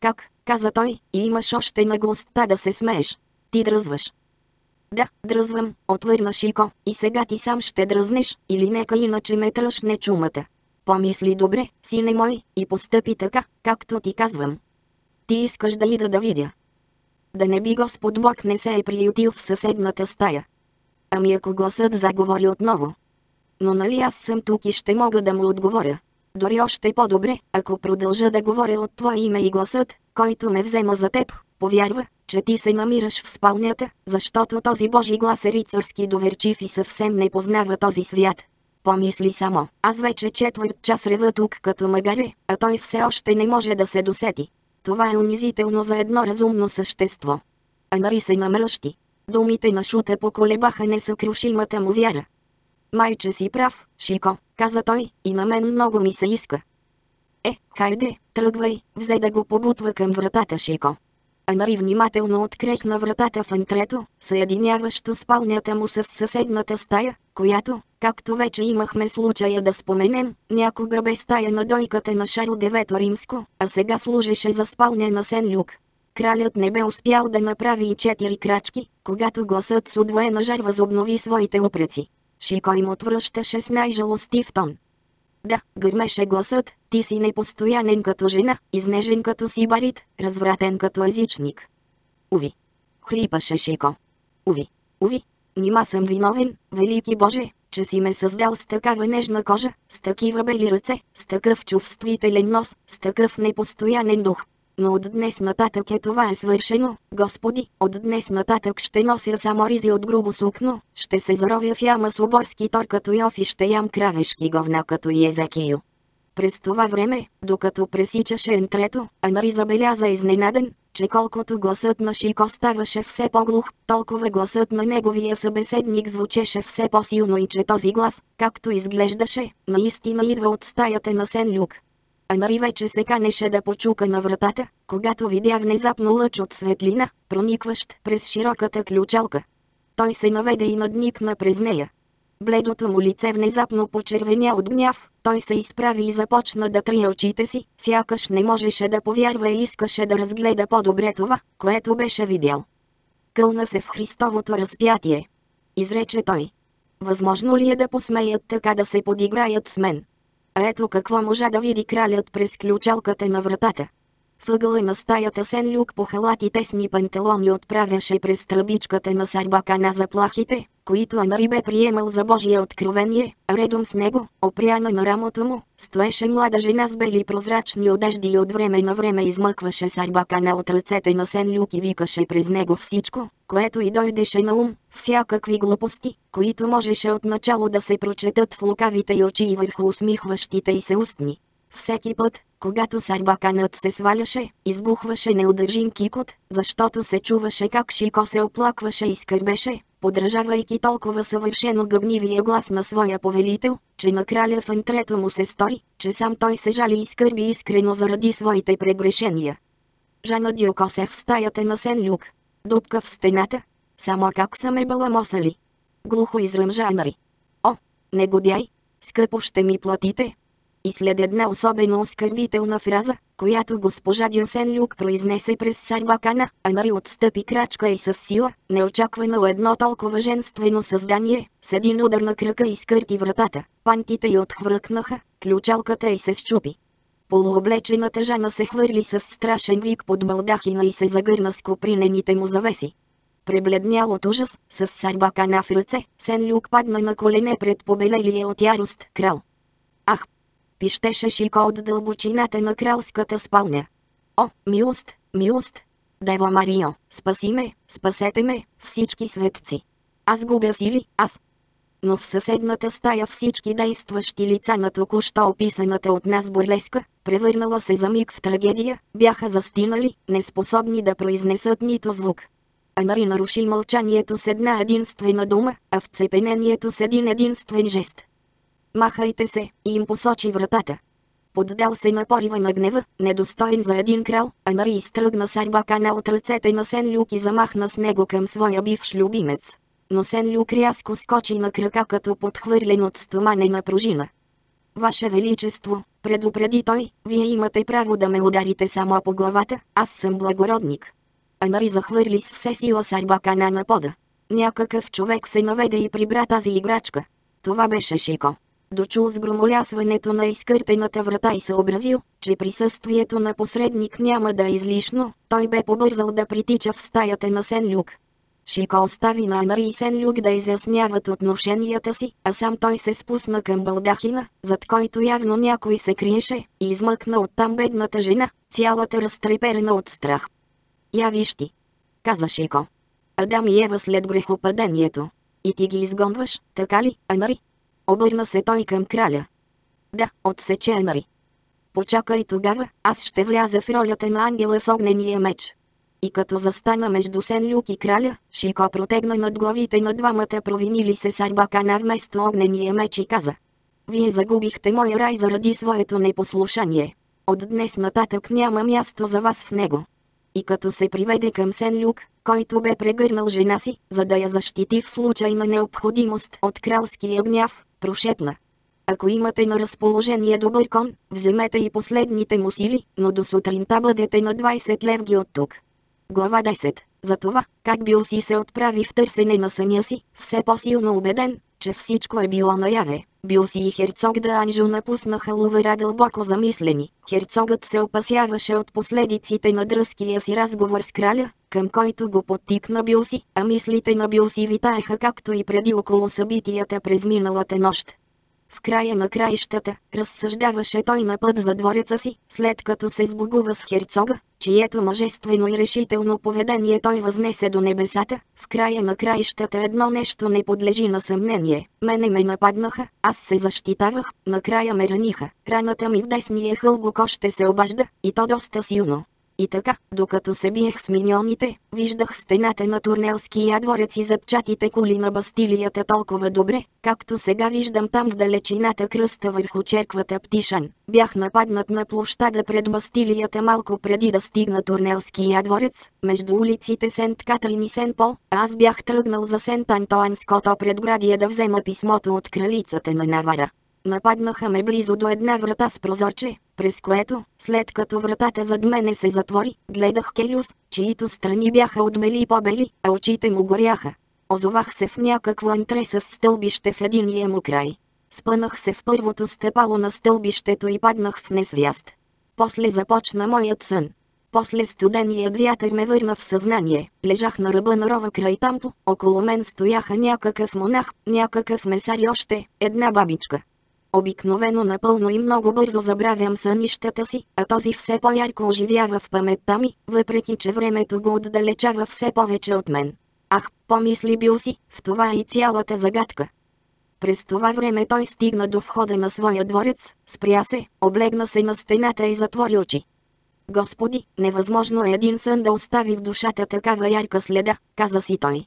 A: Как, каза той, и имаш още наглостта да се смееш. Ти дръзваш. Да, дръзвам, отвърна Шико, и сега ти сам ще дръзнеш, или нека иначе ме тръщне чумата. Помисли добре, сине мой, и постъпи така, както ти казвам. Ти искаш да ида да видя. Да не би Господ Бог не се е приютил в съседната стая. Ами ако гласът заговори отново. Но нали аз съм тук и ще мога да му отговоря. Дори още по-добре, ако продължа да говоря от твое име и гласът, който ме взема за теб, повярва, че ти се намираш в спалнята, защото този Божи глас е рицарски доверчив и съвсем не познава този свят. Помисли само, аз вече четвърт час рева тук като магаре, а той все още не може да се досети. Това е унизително за едно разумно същество. Анари се намръщи. Думите на Шута поколебаха несъкрушимата му вяра. Майче си прав, Шико, каза той, и на мен много ми се иска. Е, хайде, тръгвай, взе да го побутва към вратата Шико. Анари внимателно открехна вратата в антрето, съединяващо спалнята му с съседната стая, която, както вече имахме случая да споменем, някога бе стая на дойката на Шарл Девето Римско, а сега служеше за спалня на Сен Люк. Кралят не бе успял да направи и четири крачки, когато гласът с удвоена жар възобнови своите упреци. Шико им отвръщаше с най-жалостив тон. Да, гърмеше гласът, ти си непостоянен като жена, изнежен като сибарит, развратен като езичник. Уви. Хлипаше Шико. Уви. Уви. Нима съм виновен, велики Боже, че си ме създал с такава нежна кожа, с такива бели ръце, с такъв чувствителен нос, с такъв непостоянен дух. Но от днес нататък е това е свършено, Господи, от днес нататък ще нося само ризи от грубо сукно, ще се заровя в яма с оборски тор като Йов и ще ям кравешки говна като и Езекиил. През това време, докато пресичаше ентрето, Анари забеляза изненаден, че колкото гласът на Шико ставаше все по-глух, толкова гласът на неговия събеседник звучеше все по-силно и че този глас, както изглеждаше, наистина идва от стаята на Сен Люк. Анари вече се канеше да почука на вратата, когато видя внезапно лъч от светлина, проникващ през широката ключалка. Той се наведе и надникна през нея. Бледото му лице внезапно почервеня от гняв, той се изправи и започна да трие очите си, сякаш не можеше да повярва и искаше да разгледа по-добре това, което беше видял. Кълна се в Христовото разпятие. Изрече той. Възможно ли е да посмеят така да се подиграят с мен? А ето какво можа да види кралят през ключалката на вратата. Въгъла на стаята Сен Люк по халати тесни панталони отправяше през тръбичката на сарбака на заплахите, които Анари бе приемал за Божие откровение, редом с него, опряна на рамото му, стоеше млада жена с бели прозрачни одежди и от време на време измъкваше сарбакана от ръцете на Сен Люк и викаше през него всичко, което и дойдеше на ум, всякакви глупости, които можеше отначало да се прочетат в лукавите й очи и върху усмихващите й се устни. Всеки път, когато сарбаканът се сваляше, избухваше неудържим кикот, защото се чуваше как Шико се оплакваше и скърбеше, подражавайки толкова съвършено гъгнивия глас на своя повелител, че на краля в антрето му се стори, че сам той се жали и скърби искрено заради своите прегрешения. Жана Дюкосе в стаята на Сен Люк. Дупка в стената. Само как са ме баламосали. Глухо изръмжа Анари. О, негодяй! Скъпо ще ми платите, и след една особено оскърбителна фраза, която госпожа Дюсен Люк произнесе през сарбакана, Анари отстъпи крачка и с сила, неочаквано едно толкова женствено създание, с един удар на кръка изкърти вратата, пантите й отхвъркнаха, ключалката й се щупи. Полуоблечената жена се хвърли с страшен вик под балдахина и се загърна с копринените му завеси. Пребледнял от ужас, с сарбакана в ръце, Сен Люк падна на колене пред побелелия от ярост крал. Ах, пищеше Шико от дълбочината на кралската спалня. О, милост, милост! Дева Марио, спаси ме, спасете ме, всички светци! Аз губя сили, аз! Но в съседната стая всички действащи лица на току-що описаната от нас бурлеска, превърнала се за миг в трагедия, бяха застинали, неспособни да произнесат нито звук. Анари наруши мълчанието с една единствена дума, а в цепенението с един единствен жест. Махайте се, и им посочи вратата. Поддал се на порива на гнева, недостоен за един крал, Анари изтръгна сарбакана от ръцете на Сен Люк и замахна с него към своя бивш любимец. Но Сен Люк рязко скочи на крака като подхвърлен от стоманена пружина. Ваше Величество, предупреди той, вие имате право да ме ударите само по главата, аз съм благородник. Анари захвърли с все сила сарбакана на пода. Някакъв човек се наведе и прибра тази играчка. Това беше Шико дочул с громолясването на изкъртената врата и съобразил, че присъствието на посредник няма да е излишно, той бе побързал да притича в стаята на Сен Люк. Шико остави на Анари и Сен Люк да изясняват отношенията си, а сам той се спусна към балдахина, зад който явно някой се криеше, и измъкна оттам бедната жена, цялата разтреперена от страх. Я виж ти, каза Шико. Адам и Ева след грехопадението. И ти ги изгонваш, така ли, Анари? Обърна се той към краля. Да, отсече Енари. Почакай тогава, аз ще вляза в ролята на ангела с огнения меч. И като застана между Сен Люк и краля, Шико протегна над главите на двамата провинили се сарбакана вместо огнения меч и каза. Вие загубихте моя рай заради своето непослушание. От днес нататък няма място за вас в него. И като се приведе към Сен Люк, който бе прегърнал жена си, за да я защити в случай на необходимост от кралския гняв, прошепна. Ако имате на разположение добър кон, вземете и последните му сили, но до сутринта бъдете на 20 левги от тук. Глава 10. За това, как бил си се отправи в търсене на съня си, все по-силно убеден, че всичко е било наяве. Бил си и херцог да Анжо напуснаха Лувера дълбоко замислени. Херцогът се опасяваше от последиците на дръзкия си разговор с краля, към който го подтикна бил си, а мислите на бил си витаеха както и преди около събитията през миналата нощ. В края на краищата, разсъждаваше той на път за двореца си, след като се сбогува с херцога, чието мъжествено и решително поведение той възнесе до небесата, в края на краищата едно нещо не подлежи на съмнение. Мене ме нападнаха, аз се защитавах, накрая ме раниха. Раната ми в десния хълбок още се обажда, и то доста силно. И така, докато се биех с миньоните, виждах стената на турнелския дворец и запчатите коли на Бастилията толкова добре, както сега виждам там в далечината кръста върху черквата Птишан. Бях нападнат на площада пред Бастилията малко преди да стигна турнелския дворец, между улиците Сент Катрин и Сент Пол, а аз бях тръгнал за Сент Антоанското предградие да взема писмото от кралицата на Навара. Нападнаха ме близо до една врата с прозорче, през което, след като вратата зад мене се затвори, гледах Келюс, чието страни бяха отмели и побели, а очите му горяха. Озовах се в някакво антре с стълбище в единия му край. Спънах се в първото стъпало на стълбището и паднах в несвяст. После започна моят сън. После студеният вятър ме върна в съзнание. Лежах на ръба на рова край тамто, около мен стояха някакъв монах, някакъв месар и още една бабичка. Обикновено напълно и много бързо забравям сънищата си, а този все по-ярко оживява в паметта ми, въпреки че времето го отдалечава все повече от мен. Ах, помисли бил си, в това и цялата загадка. През това време той стигна до входа на своя дворец, спря се, облегна се на стената и затвори очи. Господи, невъзможно е един сън да остави в душата такава ярка следа, каза си той.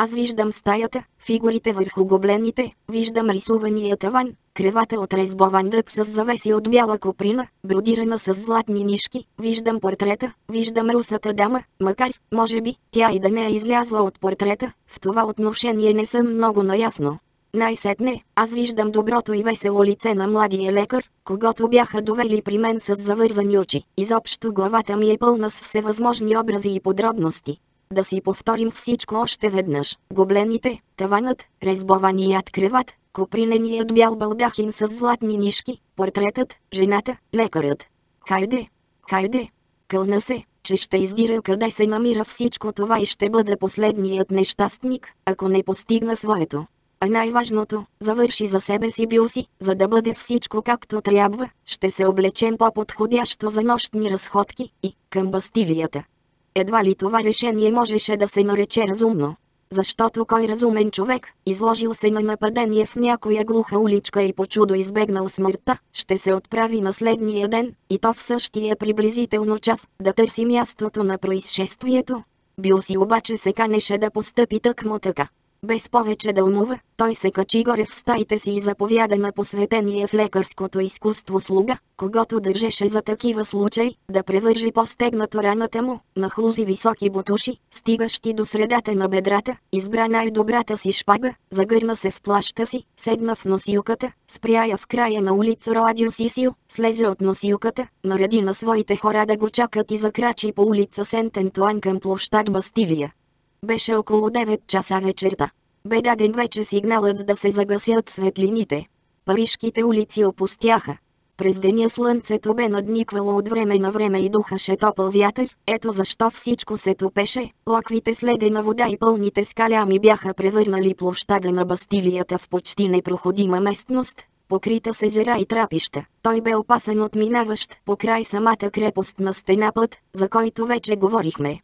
A: Аз виждам стаята, фигурите върху гоблените, виждам рисувания таван, кревата от резбован дъб с завеси от бяла коприна, бродирана с златни нишки, виждам портрета, виждам русата дама, макар, може би, тя и да не е излязла от портрета, в това отношение не съм много наясно. Най-сетне, аз виждам доброто и весело лице на младия лекар, когато бяха довели при мен с завързани очи. Изобщо главата ми е пълна с всевъзможни образи и подробности. Да си повторим всичко още веднъж. Гоблените, таванът, резбованият креват, коприненият бял балдахин с златни нишки, портретът, жената, лекарът. Хайде, хайде, кълна се, че ще издира къде се намира всичко това и ще бъде последният нещастник, ако не постигна своето. А най-важното, завърши за себе си бил за да бъде всичко както трябва, ще се облечем по-подходящо за нощни разходки и към Бастилията. Едва ли това решение можеше да се нарече разумно. Защото кой разумен човек, изложил се на нападение в някоя глуха уличка и по чудо избегнал смъртта, ще се отправи на следния ден, и то в същия приблизително час, да търси мястото на происшествието? Бил си обаче се канеше да постъпи тъкмо така. Без повече да умува, той се качи горе в стаите си и заповяда на посветение в лекарското изкуство слуга, когато държеше за такива случаи, да превържи по-стегнато раната му, нахлузи високи бутуши, стигащи до средата на бедрата, избра най-добрата си шпага, загърна се в плаща си, седна в носилката, спря я в края на улица Роадио Сисил, слезе от носилката, нареди на своите хора да го чакат и закрачи по улица Сент-Ентуан към площад Бастилия. Беше около 9 часа вечерта. Бе даден вече сигналът да се загасят светлините. Парижките улици опустяха. През деня слънцето бе надниквало от време на време и духаше топъл вятър, ето защо всичко се топеше, лаквите следена вода и пълните скалями бяха превърнали площада на Бастилията в почти непроходима местност, покрита с езера и трапища. Той бе опасен от минаващ по край самата крепост на стена път, за който вече говорихме.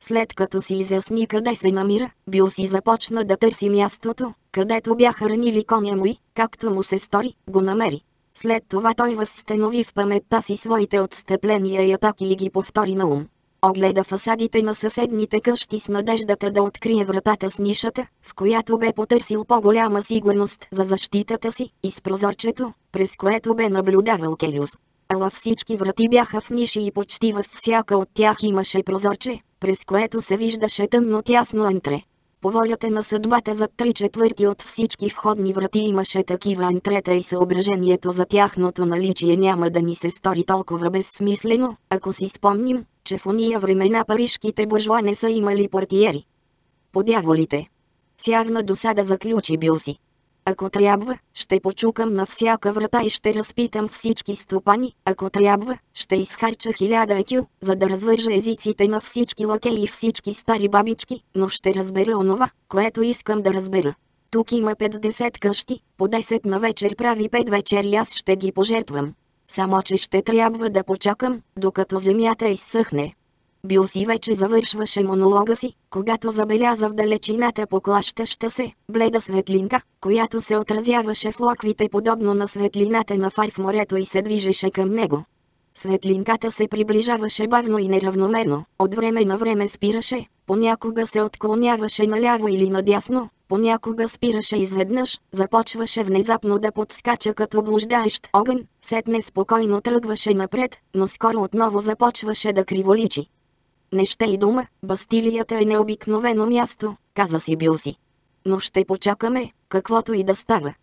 A: След като си изясни къде се намира, Бил си започна да търси мястото, където бяха ранили коня му и, както му се стори, го намери. След това той възстанови в паметта си своите отстъпления и атаки и ги повтори на ум. Огледа фасадите на съседните къщи с надеждата да открие вратата с нишата, в която бе потърсил по-голяма сигурност за защитата си, и с прозорчето, през което бе наблюдавал Келюс. Ала всички врати бяха в ниши и почти във всяка от тях имаше прозорче, през което се виждаше тъмно тясно антре. По волята на съдбата за три четвърти от всички входни врати имаше такива антрета и съображението за тяхното наличие няма да ни се стори толкова безсмислено, ако си спомним, че в уния времена парижките буржуа не са имали портиери. Подяволите! Сявна досада заключи бил си. Ако трябва, ще почукам на всяка врата и ще разпитам всички стопани. Ако трябва, ще изхарча хиляда екю, за да развържа езиците на всички лакеи и всички стари бабички, но ще разбера онова, което искам да разбера. Тук има 50 къщи, по 10 на вечер прави 5 вечери аз ще ги пожертвам. Само че ще трябва да почакам, докато земята изсъхне. Бил вече завършваше монолога си, когато забеляза в далечината поклащаща се, бледа светлинка, която се отразяваше в локвите подобно на светлината на фар в морето и се движеше към него. Светлинката се приближаваше бавно и неравномерно, от време на време спираше, понякога се отклоняваше наляво или надясно, понякога спираше изведнъж, започваше внезапно да подскача като блуждаещ огън, сетне спокойно тръгваше напред, но скоро отново започваше да криволичи. Не ще и дума, Бастилията е необикновено място, каза си Билси. Но ще почакаме, каквото и да става.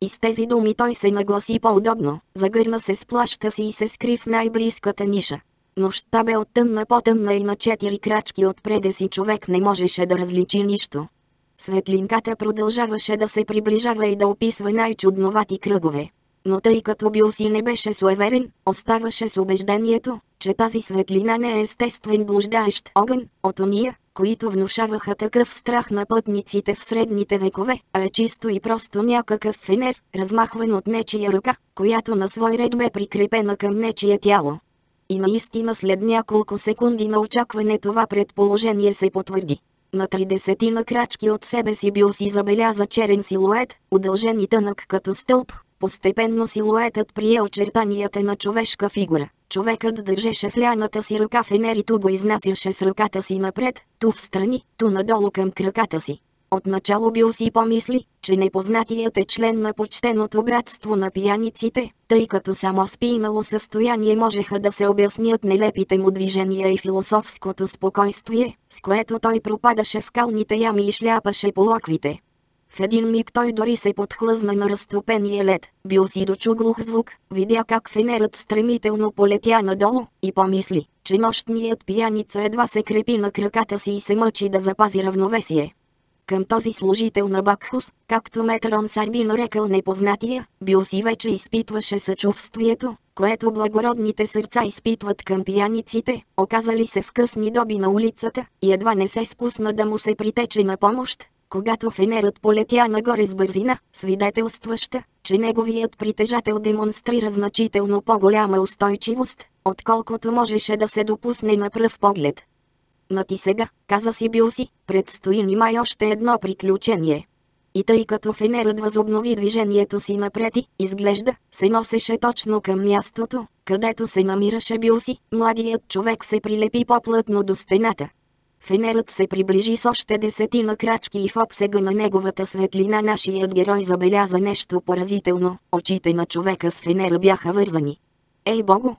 A: И с тези думи той се нагласи по-удобно, загърна се с плаща си и се скри в най-близката ниша. Нощта бе от тъмна по-тъмна и на четири крачки отпреде си човек не можеше да различи нищо. Светлинката продължаваше да се приближава и да описва най-чудновати кръгове. Но тъй като бил не беше суеверен, оставаше с убеждението, че тази светлина не е естествен блуждаещ огън, от ония, които внушаваха такъв страх на пътниците в средните векове, а е чисто и просто някакъв фенер, размахван от нечия ръка, която на свой ред бе прикрепена към нечия тяло. И наистина след няколко секунди на очакване това предположение се потвърди. На тридесетина крачки от себе си бил забеляза черен силует, удължен и тънък като стълб. Постепенно силуетът прие очертанията на човешка фигура. Човекът държеше в ляната си ръка фенер и ту го изнасяше с ръката си напред, ту в страни, ту надолу към краката си. Отначало бил си помисли, че непознатият е член на почтеното братство на пияниците, тъй като само спинало състояние можеха да се обяснят нелепите му движения и философското спокойствие, с което той пропадаше в калните ями и шляпаше по локвите. В един миг той дори се подхлъзна на разтопения лед, бил си дочу глух звук, видя как фенерът стремително полетя надолу, и помисли, че нощният пияница едва се крепи на краката си и се мъчи да запази равновесие. Към този служител на Бакхус, както Метрон Сарби нарекал непознатия, бил си вече изпитваше съчувствието, което благородните сърца изпитват към пияниците, оказали се в късни доби на улицата, и едва не се спусна да му се притече на помощ, когато фенерът полетя нагоре с бързина, свидетелстваща, че неговият притежател демонстрира значително по-голяма устойчивост, отколкото можеше да се допусне на пръв поглед. На ти сега, каза си бил предстои ни май още едно приключение. И тъй като фенерът възобнови движението си напред и, изглежда, се носеше точно към мястото, където се намираше бил младият човек се прилепи по-плътно до стената. Фенерът се приближи с още десетина крачки и в обсега на неговата светлина нашият герой забеляза нещо поразително. Очите на човека с фенера бяха вързани. Ей богу!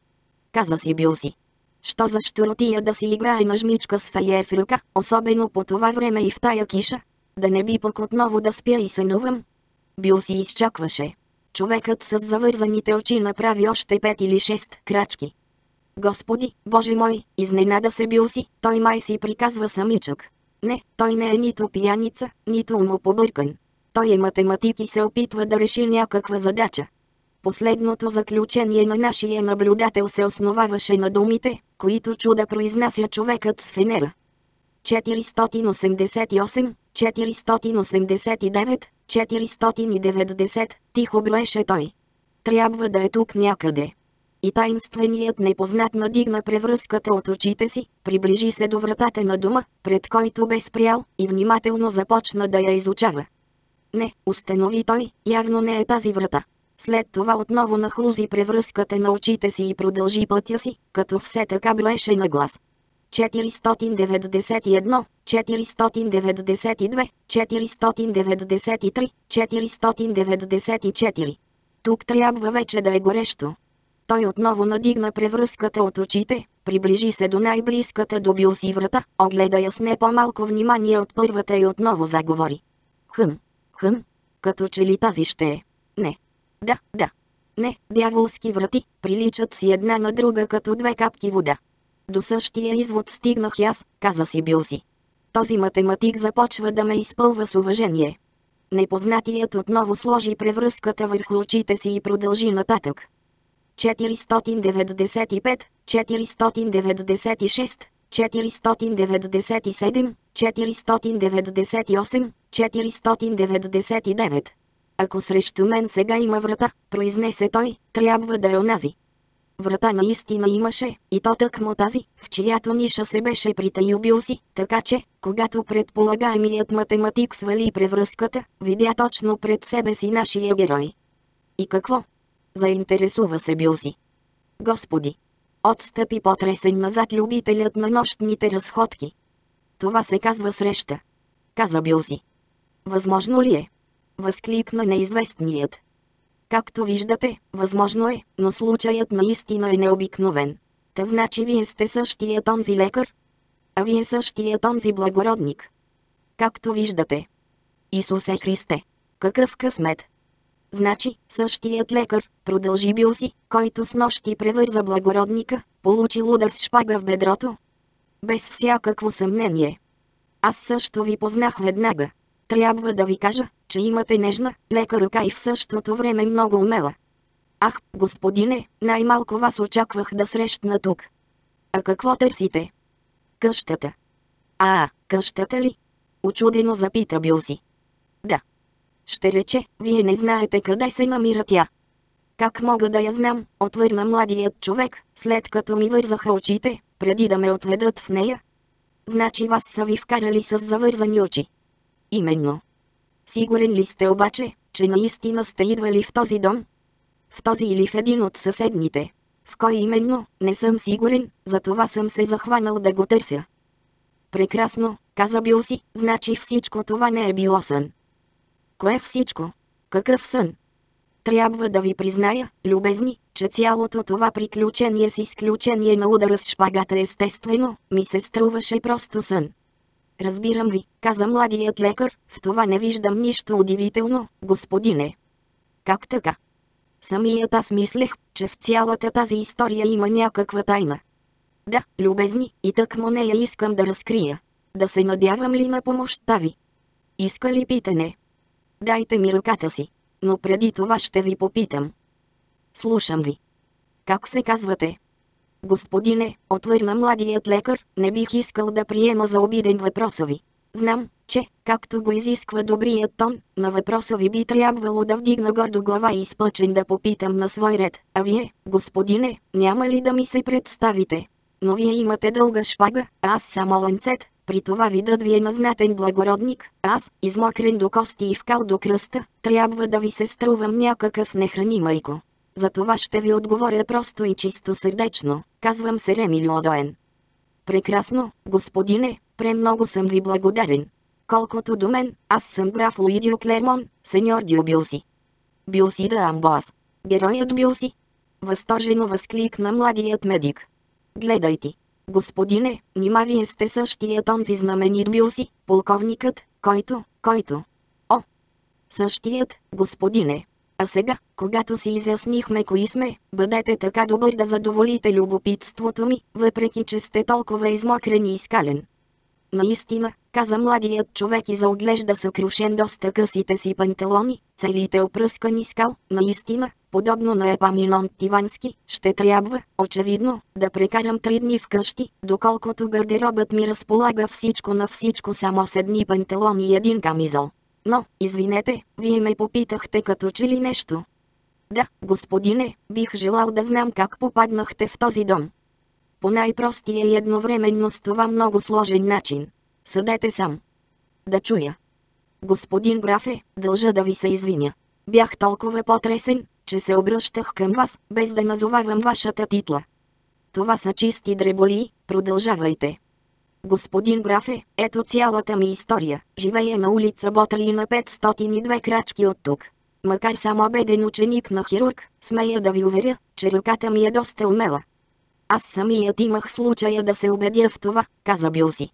A: Каза си бил си. Що за щуротия да си играе на жмичка с фаер в ръка, особено по това време и в тая киша? Да не би пък отново да спя и сънувам? Бил си изчакваше. Човекът с завързаните очи направи още пет или шест крачки. Господи, Боже мой, изненада се бил си, той май си приказва самичък. Не, той не е нито пияница, нито умопобъркан. Той е математик и се опитва да реши някаква задача. Последното заключение на нашия наблюдател се основаваше на думите, които чуда произнася човекът с фенера. 488, 489, 490, тихо броеше той. Трябва да е тук някъде и таинственият непознат надигна превръзката от очите си, приближи се до вратата на дома, пред който бе спрял, и внимателно започна да я изучава. Не, установи той, явно не е тази врата. След това отново нахлузи превръзката на очите си и продължи пътя си, като все така броеше на глас. 491, 492, 493, 494. Тук трябва вече да е горещо. Той отново надигна превръзката от очите, приближи се до най-близката добил си врата, огледа я с не по-малко внимание от първата и отново заговори. Хъм, хъм, като че ли тази ще е. Не. Да, да. Не, дяволски врати, приличат си една на друга като две капки вода. До същия извод стигнах аз, каза си бил си. Този математик започва да ме изпълва с уважение. Непознатият отново сложи превръзката върху очите си и продължи нататък. 495, 496, 497, 498, 499. Ако срещу мен сега има врата, произнесе той, трябва да е онази. Врата наистина имаше, и то тъкмо тази, в чиято ниша се беше притаил бил си, така че, когато предполагаемият математик свали превръзката, видя точно пред себе си нашия герой. И какво? Заинтересува се бил. Господи! Отстъпи потресен назад любителят на нощните разходки. Това се казва среща. Каза Билси. Възможно ли е? Възкликна неизвестният. Както виждате, възможно е, но случаят наистина е необикновен. Та значи вие сте същият онзи лекар? А вие същият онзи благородник. Както виждате. Исусе Христе! Какъв късмет! Значи, същият лекар, продължи бил си, който с нощи превърза благородника, получил удар с шпага в бедрото. Без всякакво съмнение. Аз също ви познах веднага. Трябва да ви кажа, че имате нежна, лека ръка и в същото време много умела. Ах, господине, най-малко вас очаквах да срещна тук. А какво търсите? Къщата. А, къщата ли? Очудено запита Билси. Да. Ще рече, вие не знаете къде се намира тя. Как мога да я знам, отвърна младият човек, след като ми вързаха очите, преди да ме отведат в нея. Значи вас са ви вкарали с завързани очи. Именно. Сигурен ли сте обаче, че наистина сте идвали в този дом? В този или в един от съседните? В кой именно, не съм сигурен, затова съм се захванал да го търся. Прекрасно, каза Бил значи всичко това не е било сън. Кое всичко? Какъв сън? Трябва да ви призная, любезни, че цялото това приключение с изключение на удара с шпагата естествено, ми се струваше просто сън. Разбирам ви, каза младият лекар, в това не виждам нищо удивително, господине. Как така? Самият аз мислех, че в цялата тази история има някаква тайна. Да, любезни, и му нея искам да разкрия. Да се надявам ли на помощта ви? Иска ли питане? Дайте ми ръката си. Но преди това ще ви попитам. Слушам ви. Как се казвате? Господине, отвърна младият лекар, не бих искал да приема за обиден въпроса ви. Знам, че, както го изисква добрият тон, на въпроса ви би трябвало да вдигна гордо глава и изпъчен да попитам на свой ред. А вие, господине, няма ли да ми се представите? Но вие имате дълга шпага, а аз само ланцет, при това видът ви е назнатен благородник, аз, измокрен до кости и вкал до кръста, трябва да ви се струвам някакъв нехранимайко. За това ще ви отговоря просто и чисто сърдечно, казвам се Реми Лодоен. Прекрасно, господине, премного съм ви благодарен. Колкото до мен, аз съм граф Луидио Клермон, сеньор Дио Билси. Билси да Амбоас. Героят Билси. Възторжено възкликна младият медик. Гледайте. Господине, нима вие сте същият онзи знаменит Билси, полковникът, който, който. О! Същият, господине. А сега, когато си изяснихме кои сме, бъдете така добър да задоволите любопитството ми, въпреки че сте толкова измокрен и изкален. Наистина, каза младият човек и заоглежда съкрушен доста късите си панталони, целите опръскани скал, наистина, подобно на Епаминон Тивански, ще трябва, очевидно, да прекарам три дни вкъщи, доколкото гардеробът ми разполага всичко на всичко само с едни панталони и един камизол. Но, извинете, вие ме попитахте като че ли нещо. Да, господине, бих желал да знам как попаднахте в този дом. По най-простия и едновременно с това много сложен начин. Съдете сам. Да чуя. Господин графе, дължа да ви се извиня. Бях толкова потресен, че се обръщах към вас, без да назовавам вашата титла. Това са чисти дреболи, продължавайте. Господин графе, ето цялата ми история. Живея на улица Ботали на 502 крачки от тук. Макар само беден ученик на хирург, смея да ви уверя, че ръката ми е доста умела. Аз самият имах случая да се убедя в това, каза Билси.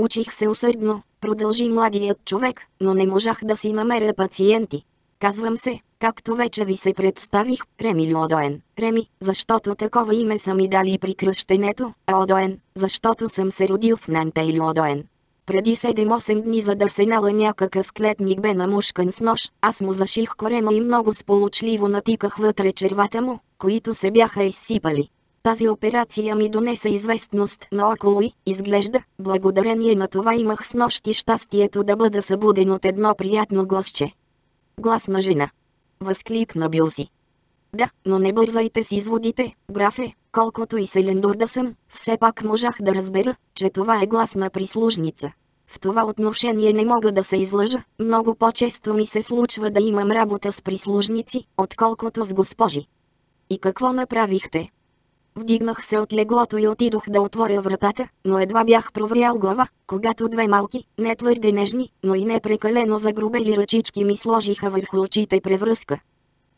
A: Учих се усърдно, продължи младият човек, но не можах да си намеря пациенти. Казвам се, както вече ви се представих, Реми Лодоен. Реми, защото такова име са ми дали при кръщенето, а Одоен, защото съм се родил в Нантей Лодоен. Преди 7-8 дни за да се нала някакъв клетник бе намушкан с нож, аз му заших корема и много сполучливо натиках вътре червата му, които се бяха изсипали. Тази операция ми донесе известност наоколо и, изглежда, благодарение на това имах с нощи щастието да бъда събуден от едно приятно гласче. Глас на жена. Възкликна Билси. Да, но не бързайте с изводите, графе, колкото и селендур да съм, все пак можах да разбера, че това е глас на прислужница. В това отношение не мога да се излъжа, много по-често ми се случва да имам работа с прислужници, отколкото с госпожи. И какво направихте? Вдигнах се от леглото и отидох да отворя вратата, но едва бях проврял глава, когато две малки, не твърде нежни, но и не прекалено загрубели ръчички ми сложиха върху очите превръзка.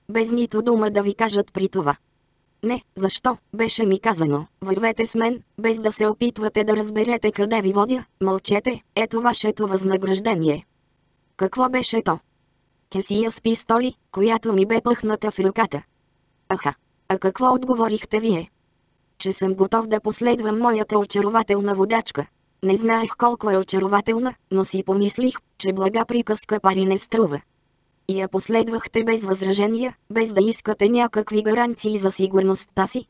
A: Без нито дума да ви кажат при това. Не, защо, беше ми казано, вървете с мен, без да се опитвате да разберете къде ви водя, мълчете, ето вашето възнаграждение. Какво беше то? Кесия с пистоли, която ми бе пъхната в ръката. Аха, а какво отговорихте вие? Че съм готов да последвам моята очарователна водачка. Не знаех колко е очарователна, но си помислих, че блага приказка пари не струва. И я последвахте без възражения, без да искате някакви гаранции за сигурността си.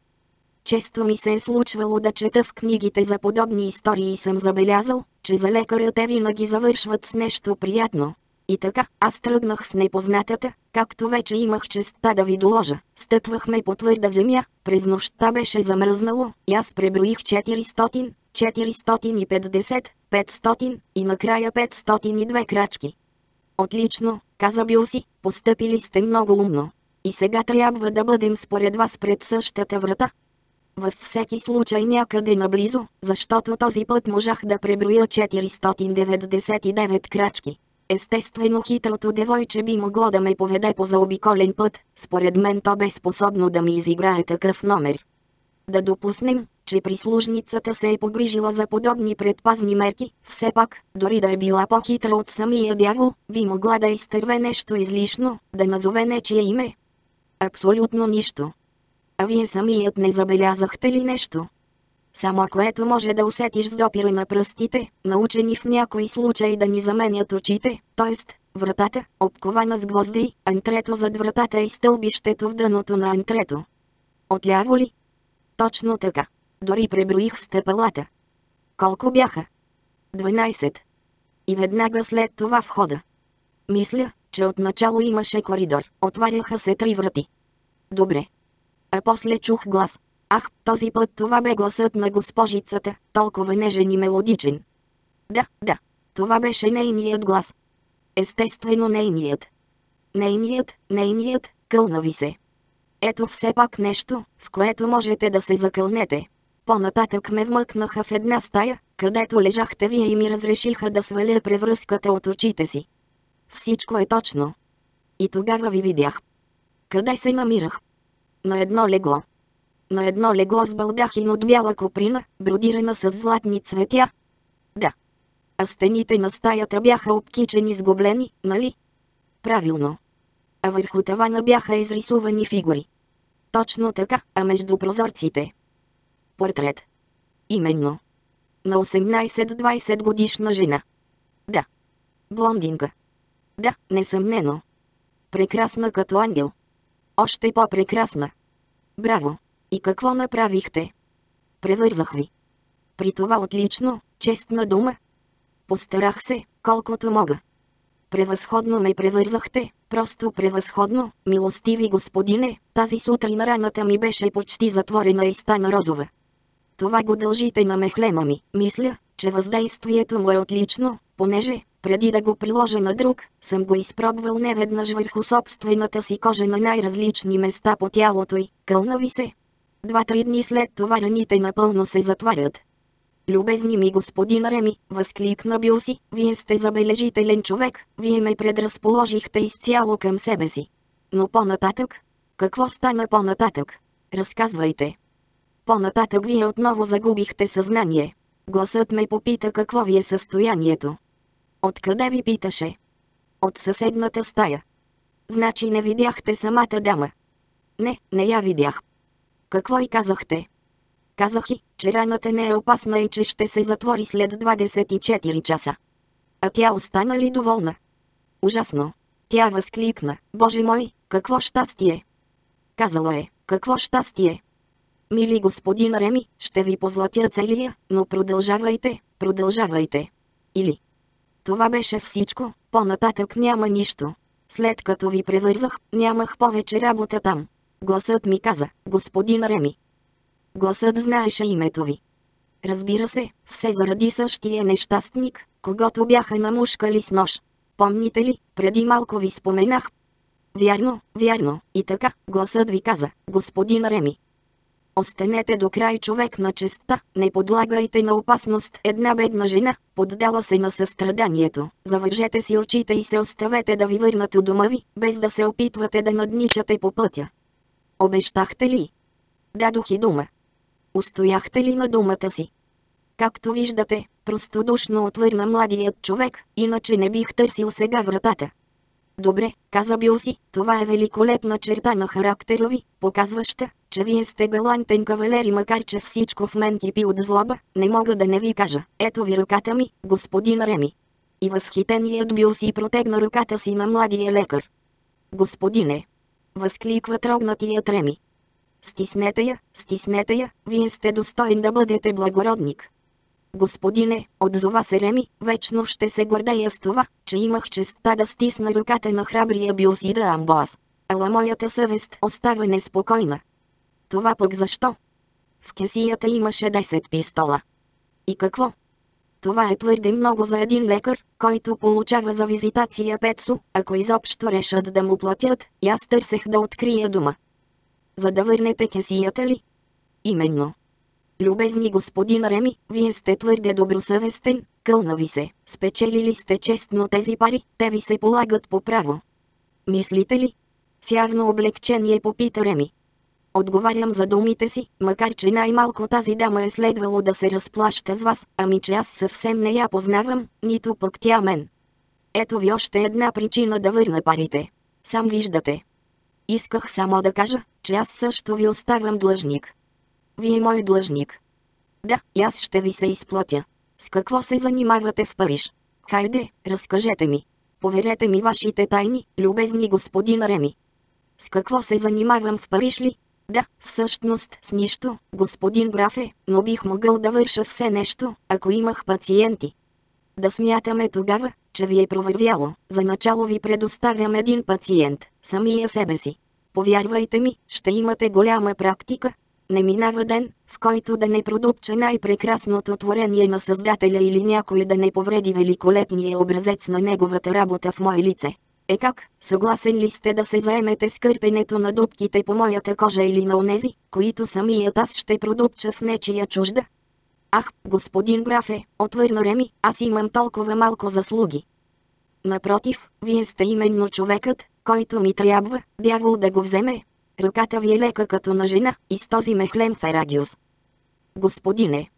A: Често ми се е случвало да чета в книгите за подобни истории и съм забелязал, че за лекаря те винаги завършват с нещо приятно. И така, аз тръгнах с непознатата, както вече имах честа да ви доложа. Стъпвахме по твърда земя, през нощта беше замръзнало, и аз преброих 400, 450, 500 и накрая 502 крачки. Отлично, каза Билси, постъпили сте много умно. И сега трябва да бъдем според вас пред същата врата. Във всеки случай някъде наблизо, защото този път можах да преброя 499 крачки. Естествено хитрото девойче би могло да ме поведе по заобиколен път, според мен то бе способно да ми изиграе такъв номер. Да допуснем, че прислужницата се е погрижила за подобни предпазни мерки, все пак, дори да е била по-хитра от самия дявол, би могла да изтърве нещо излишно, да назове нечие име. Абсолютно нищо. А вие самият не забелязахте ли нещо? Само което може да усетиш с допира на пръстите, научени в някои случаи да ни заменят очите, т.е. вратата, обкована с гвозди, антрето зад вратата и стълбището в дъното на антрето. Отляво ли? Точно така. Дори преброих стъпалата. Колко бяха? 12. И веднага след това входа. Мисля, че отначало имаше коридор. Отваряха се три врати. Добре. А после чух глас. Ах, този път това бе гласът на госпожицата, толкова нежен и мелодичен. Да, да. Това беше нейният глас. Естествено нейният. Нейният, нейният, кълнави се. Ето все пак нещо, в което можете да се закълнете. По-нататък ме вмъкнаха в една стая, където лежахте вие и ми разрешиха да сваля превръзката от очите си. Всичко е точно. И тогава ви видях. Къде се намирах? На едно легло. На едно легло с балдахин от бяла коприна, бродирана с златни цветя. Да. А стените на стаята бяха обкичени с гоблени, нали? Правилно. А върху тавана бяха изрисувани фигури. Точно така, а между прозорците портрет. Именно. На 18-20 годишна жена. Да. Блондинка. Да, несъмнено. Прекрасна като ангел. Още по-прекрасна. Браво. И какво направихте? Превързах ви. При това отлично, честна дума. Постарах се, колкото мога. Превъзходно ме превързахте, просто превъзходно, милостиви господине, тази сутрин раната ми беше почти затворена и стана розова. Това го дължите на мехлема ми. Мисля, че въздействието му е отлично, понеже, преди да го приложа на друг, съм го изпробвал неведнъж върху собствената си кожа на най-различни места по тялото й. Кълна ви се. Два-три дни след това раните напълно се затварят. Любезни ми господин Реми, възкликна бил си, вие сте забележителен човек, вие ме предразположихте изцяло към себе си. Но по-нататък? Какво стана по-нататък? Разказвайте. По-нататък вие отново загубихте съзнание. Гласът ме попита какво ви е състоянието. Откъде ви питаше? От съседната стая. Значи не видяхте самата дама. Не, не я видях. Какво и казахте? Казах и, че раната не е опасна и че ще се затвори след 24 часа. А тя остана ли доволна? Ужасно. Тя възкликна, Боже мой, какво щастие! Казала е, какво щастие! Мили господин Реми, ще ви позлатя целия, но продължавайте, продължавайте. Или. Това беше всичко, по-нататък няма нищо. След като ви превързах, нямах повече работа там. Гласът ми каза, господин Реми. Гласът знаеше името ви. Разбира се, все заради същия нещастник, когато бяха намушкали с нож. Помните ли, преди малко ви споменах? Вярно, вярно, и така, гласът ви каза, господин Реми. Останете до край човек на честа, не подлагайте на опасност една бедна жена, поддала се на състраданието. Завържете си очите и се оставете да ви върнат у дома ви, без да се опитвате да надничате по пътя. Обещахте ли? Дадох и дума. Устояхте ли на думата си? Както виждате, простодушно отвърна младият човек, иначе не бих търсил сега вратата. Добре, каза Бил си, това е великолепна черта на характера ви, показваща, че вие сте галантен кавалер и макар че всичко в мен кипи от злоба, не мога да не ви кажа. Ето ви ръката ми, господин Реми. И възхитеният Бил си протегна ръката си на младия лекар. Господине! Възкликва трогнатият Реми. Стиснете я, стиснете я, вие сте достоен да бъдете благородник. Господине, отзова се Реми, вечно ще се гордея с това, че имах честа да стисна ръката на храбрия Биосида Амбоас. Ала моята съвест остава неспокойна. Това пък защо? В кесията имаше 10 пистола. И какво? Това е твърде много за един лекар, който получава за визитация петсо, ако изобщо решат да му платят, и аз търсех да открия дома. За да върнете кесията ли? Именно. Любезни господин Реми, вие сте твърде добросъвестен, кълна ви се, спечелили сте честно тези пари, те ви се полагат по право. Мислите ли? С явно облегчение попита Реми. Отговарям за думите си, макар че най-малко тази дама е следвало да се разплаща с вас, ами че аз съвсем не я познавам, нито пък тя мен. Ето ви още една причина да върна парите. Сам виждате. Исках само да кажа, че аз също ви оставям длъжник. Вие мой длъжник. Да, и аз ще ви се изплатя. С какво се занимавате в Париж? Хайде, разкажете ми. Поверете ми вашите тайни, любезни господин Реми. С какво се занимавам в Париж ли? Да, всъщност с нищо, господин графе, но бих могъл да върша все нещо, ако имах пациенти. Да смятаме тогава, че ви е провървяло. За начало ви предоставям един пациент, самия себе си. Повярвайте ми, ще имате голяма практика. Не минава ден, в който да не продупче най-прекрасното творение на Създателя или някой да не повреди великолепния образец на неговата работа в мое лице. Е как, съгласен ли сте да се заемете с кърпенето на дубките по моята кожа или на онези, които самият аз ще продупча в нечия чужда? Ах, господин графе, отвърна Реми, аз имам толкова малко заслуги. Напротив, вие сте именно човекът, който ми трябва, дявол да го вземе. Ръката ви е лека като на жена, и с този мехлем Ферагиус. Господине,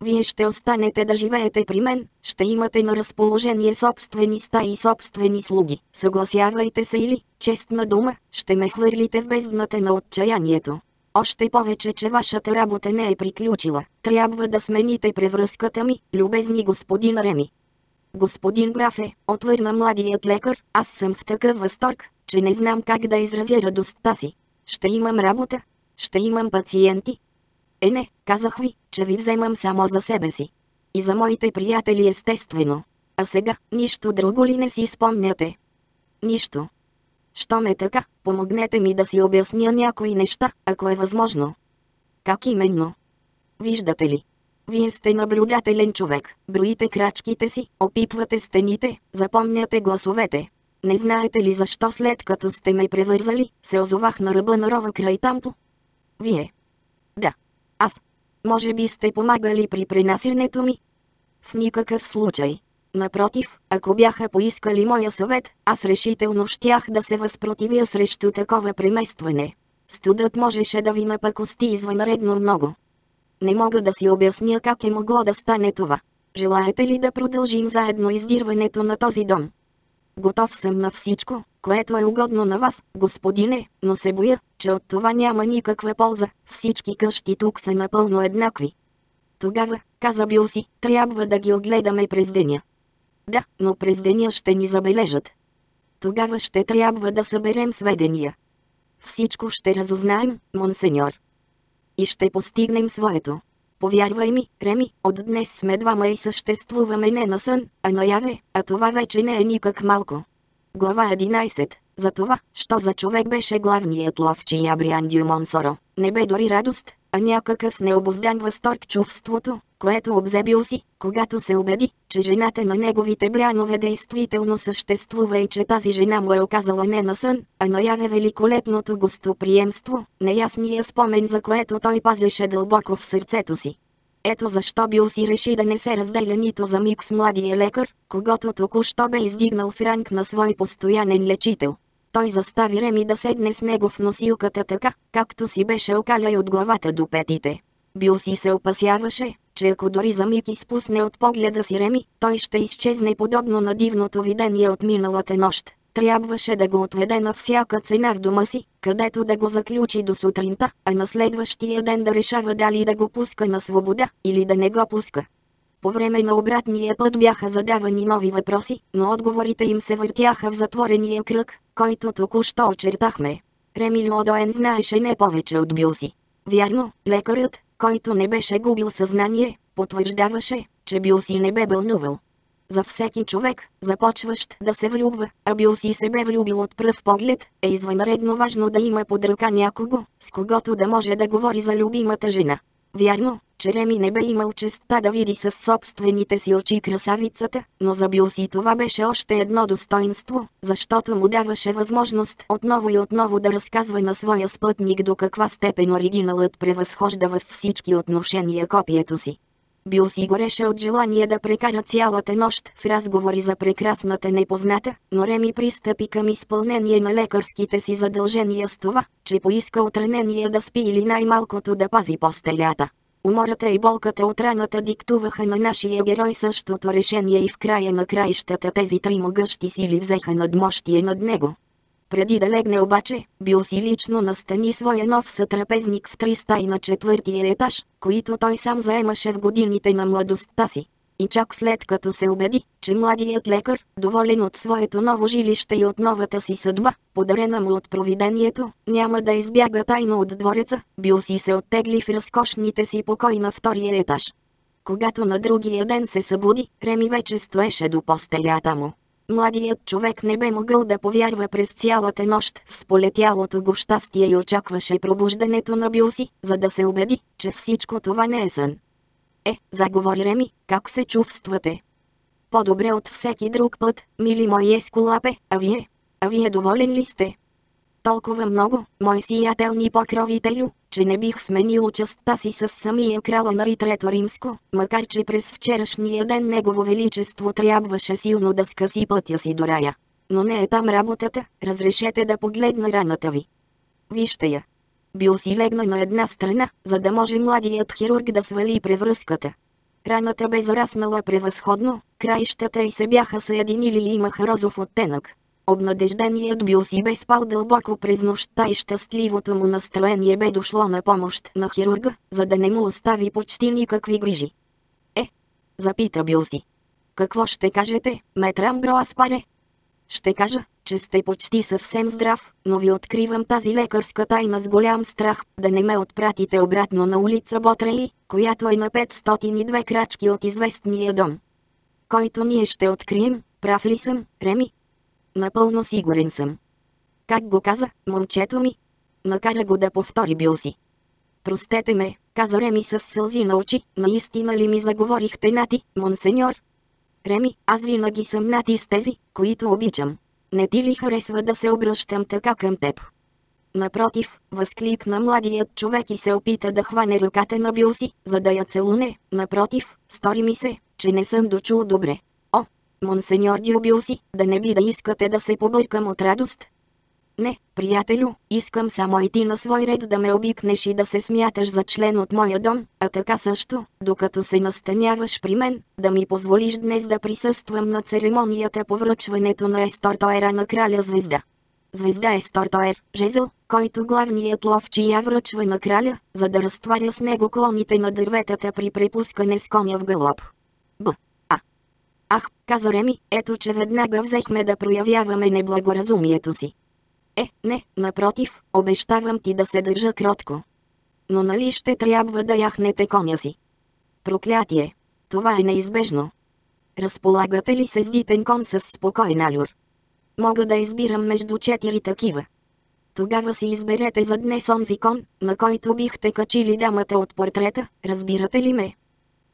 A: вие ще останете да живеете при мен, ще имате на разположение собствени стаи и собствени слуги. Съгласявайте се или, честна дума, ще ме хвърлите в бездната на отчаянието. Още повече, че вашата работа не е приключила. Трябва да смените превръзката ми, любезни господин Реми. Господин графе, отвърна младият лекар, аз съм в такъв възторг, че не знам как да изразя радостта си. Ще имам работа, ще имам пациенти, е не, казах ви, че ви вземам само за себе си. И за моите приятели естествено. А сега, нищо друго ли не си спомняте? Нищо. Що ме така, помогнете ми да си обясня някои неща, ако е възможно. Как именно? Виждате ли? Вие сте наблюдателен човек, броите крачките си, опипвате стените, запомняте гласовете. Не знаете ли защо след като сте ме превързали, се озовах на ръба на рова край тамто? Вие. Да, аз. Може би сте помагали при пренасянето ми? В никакъв случай. Напротив, ако бяха поискали моя съвет, аз решително щях да се възпротивя срещу такова преместване. Студът можеше да ви напакости извънредно много. Не мога да си обясня как е могло да стане това. Желаете ли да продължим заедно издирването на този дом? Готов съм на всичко, което е угодно на вас, господине, но се боя, че от това няма никаква полза, всички къщи тук са напълно еднакви. Тогава, каза Бил трябва да ги огледаме през деня. Да, но през деня ще ни забележат. Тогава ще трябва да съберем сведения. Всичко ще разузнаем, монсеньор. И ще постигнем своето. Повярвай ми, Реми, от днес сме двама и съществуваме не на сън, а наяве, а това вече не е никак малко. Глава 11. За това, що за човек беше главният ловчи Ябриан Дюмонсоро, не бе дори радост, а някакъв необоздан възторг чувството, което обзе си, когато се убеди, че жената на неговите блянове действително съществува и че тази жена му е оказала не на сън, а наяве великолепното гостоприемство, неясния спомен за което той пазеше дълбоко в сърцето си. Ето защо бил си реши да не се разделя нито за миг с младия лекар, когато току-що бе издигнал в ранг на свой постоянен лечител. Той застави Реми да седне с него в носилката така, както си беше окаляй от главата до петите. Бил си се опасяваше, че ако дори за миг изпусне от погледа си Реми, той ще изчезне подобно на дивното видение от миналата нощ. Трябваше да го отведе на всяка цена в дома си, където да го заключи до сутринта, а на следващия ден да решава дали да го пуска на свобода или да не го пуска. По време на обратния път бяха задавани нови въпроси, но отговорите им се въртяха в затворения кръг, който току-що очертахме. Реми Лодоен знаеше не повече от Билси. Вярно, лекарът, който не беше губил съзнание, потвърждаваше, че Билси не бе бълнувал. За всеки човек, започващ да се влюбва, а бил се бе влюбил от пръв поглед, е извънредно важно да има под ръка някого, с когото да може да говори за любимата жена. Вярно, че Реми не бе имал честа да види със собствените си очи красавицата, но за Бил си това беше още едно достоинство, защото му даваше възможност отново и отново да разказва на своя спътник до каква степен оригиналът превъзхожда във всички отношения копието си. Бил си гореше от желание да прекара цялата нощ в разговори за прекрасната непозната, но Реми пристъпи към изпълнение на лекарските си задължения с това, че поиска от ранения да спи или най-малкото да пази постелята. Умората и болката от раната диктуваха на нашия герой същото решение и в края на краищата тези три могъщи сили взеха надмощие над него. Преди да легне обаче, бил си лично настани своя нов сътрапезник в три стаи на четвъртия етаж, които той сам заемаше в годините на младостта си. И чак след като се убеди, че младият лекар, доволен от своето ново жилище и от новата си съдба, подарена му от провидението, няма да избяга тайно от двореца, бил си се оттегли в разкошните си покой на втория етаж. Когато на другия ден се събуди, Реми вече стоеше до постелята му. Младият човек не бе могъл да повярва през цялата нощ в сполетялото го щастие и очакваше пробуждането на Билси, за да се убеди, че всичко това не е сън. Е, заговори Реми, как се чувствате? По-добре от всеки друг път, мили мои ескулапе, а вие? А вие доволен ли сте? Толкова много, мой сиятелни покровителю, че не бих сменил частта си с самия крала на Ритрето Римско, макар че през вчерашния ден Негово Величество трябваше силно да скъси пътя си до рая. Но не е там работата, разрешете да погледна раната ви. Вижте я. Бил си легна на една страна, за да може младият хирург да свали превръзката. Раната бе зараснала превъзходно, краищата й се бяха съединили и имаха розов оттенък. Обнадежденият бил си бе спал дълбоко през нощта и щастливото му настроение бе дошло на помощ на хирурга, за да не му остави почти никакви грижи. Е, запита бил си. Какво ще кажете, метрам Броаспаре? Ще кажа, че сте почти съвсем здрав, но ви откривам тази лекарска тайна с голям страх, да не ме отпратите обратно на улица Ботрели, която е на 502 крачки от известния дом. Който ние ще открием, прав ли съм, Реми? Напълно сигурен съм. Как го каза, момчето ми? Накара го да повтори бил си. Простете ме, каза Реми с сълзи на очи, наистина ли ми заговорихте нати, монсеньор? Реми, аз винаги съм нати с тези, които обичам. Не ти ли харесва да се обръщам така към теб? Напротив, възкликна младият човек и се опита да хване ръката на Билси, за да я целуне. Напротив, стори ми се, че не съм дочул добре. Монсеньор Дюбилси, да не би да искате да се побъркам от радост. Не, приятелю, искам само и ти на свой ред да ме обикнеш и да се смяташ за член от моя дом, а така също, докато се настаняваш при мен, да ми позволиш днес да присъствам на церемонията по връчването на Естортоера на краля звезда. Звезда Естортоер, жезъл, който главният ловчи я връчва на краля, за да разтваря с него клоните на дърветата при препускане с коня в галоп. Б. Ах, каза Реми, ето че веднага взехме да проявяваме неблагоразумието си. Е, не, напротив, обещавам ти да се държа кротко. Но нали ще трябва да яхнете коня си? Проклятие! Това е неизбежно. Разполагате ли се с дитен кон с спокоен алюр? Мога да избирам между четири такива. Тогава си изберете за днес онзи кон, на който бихте качили дамата от портрета, разбирате ли ме?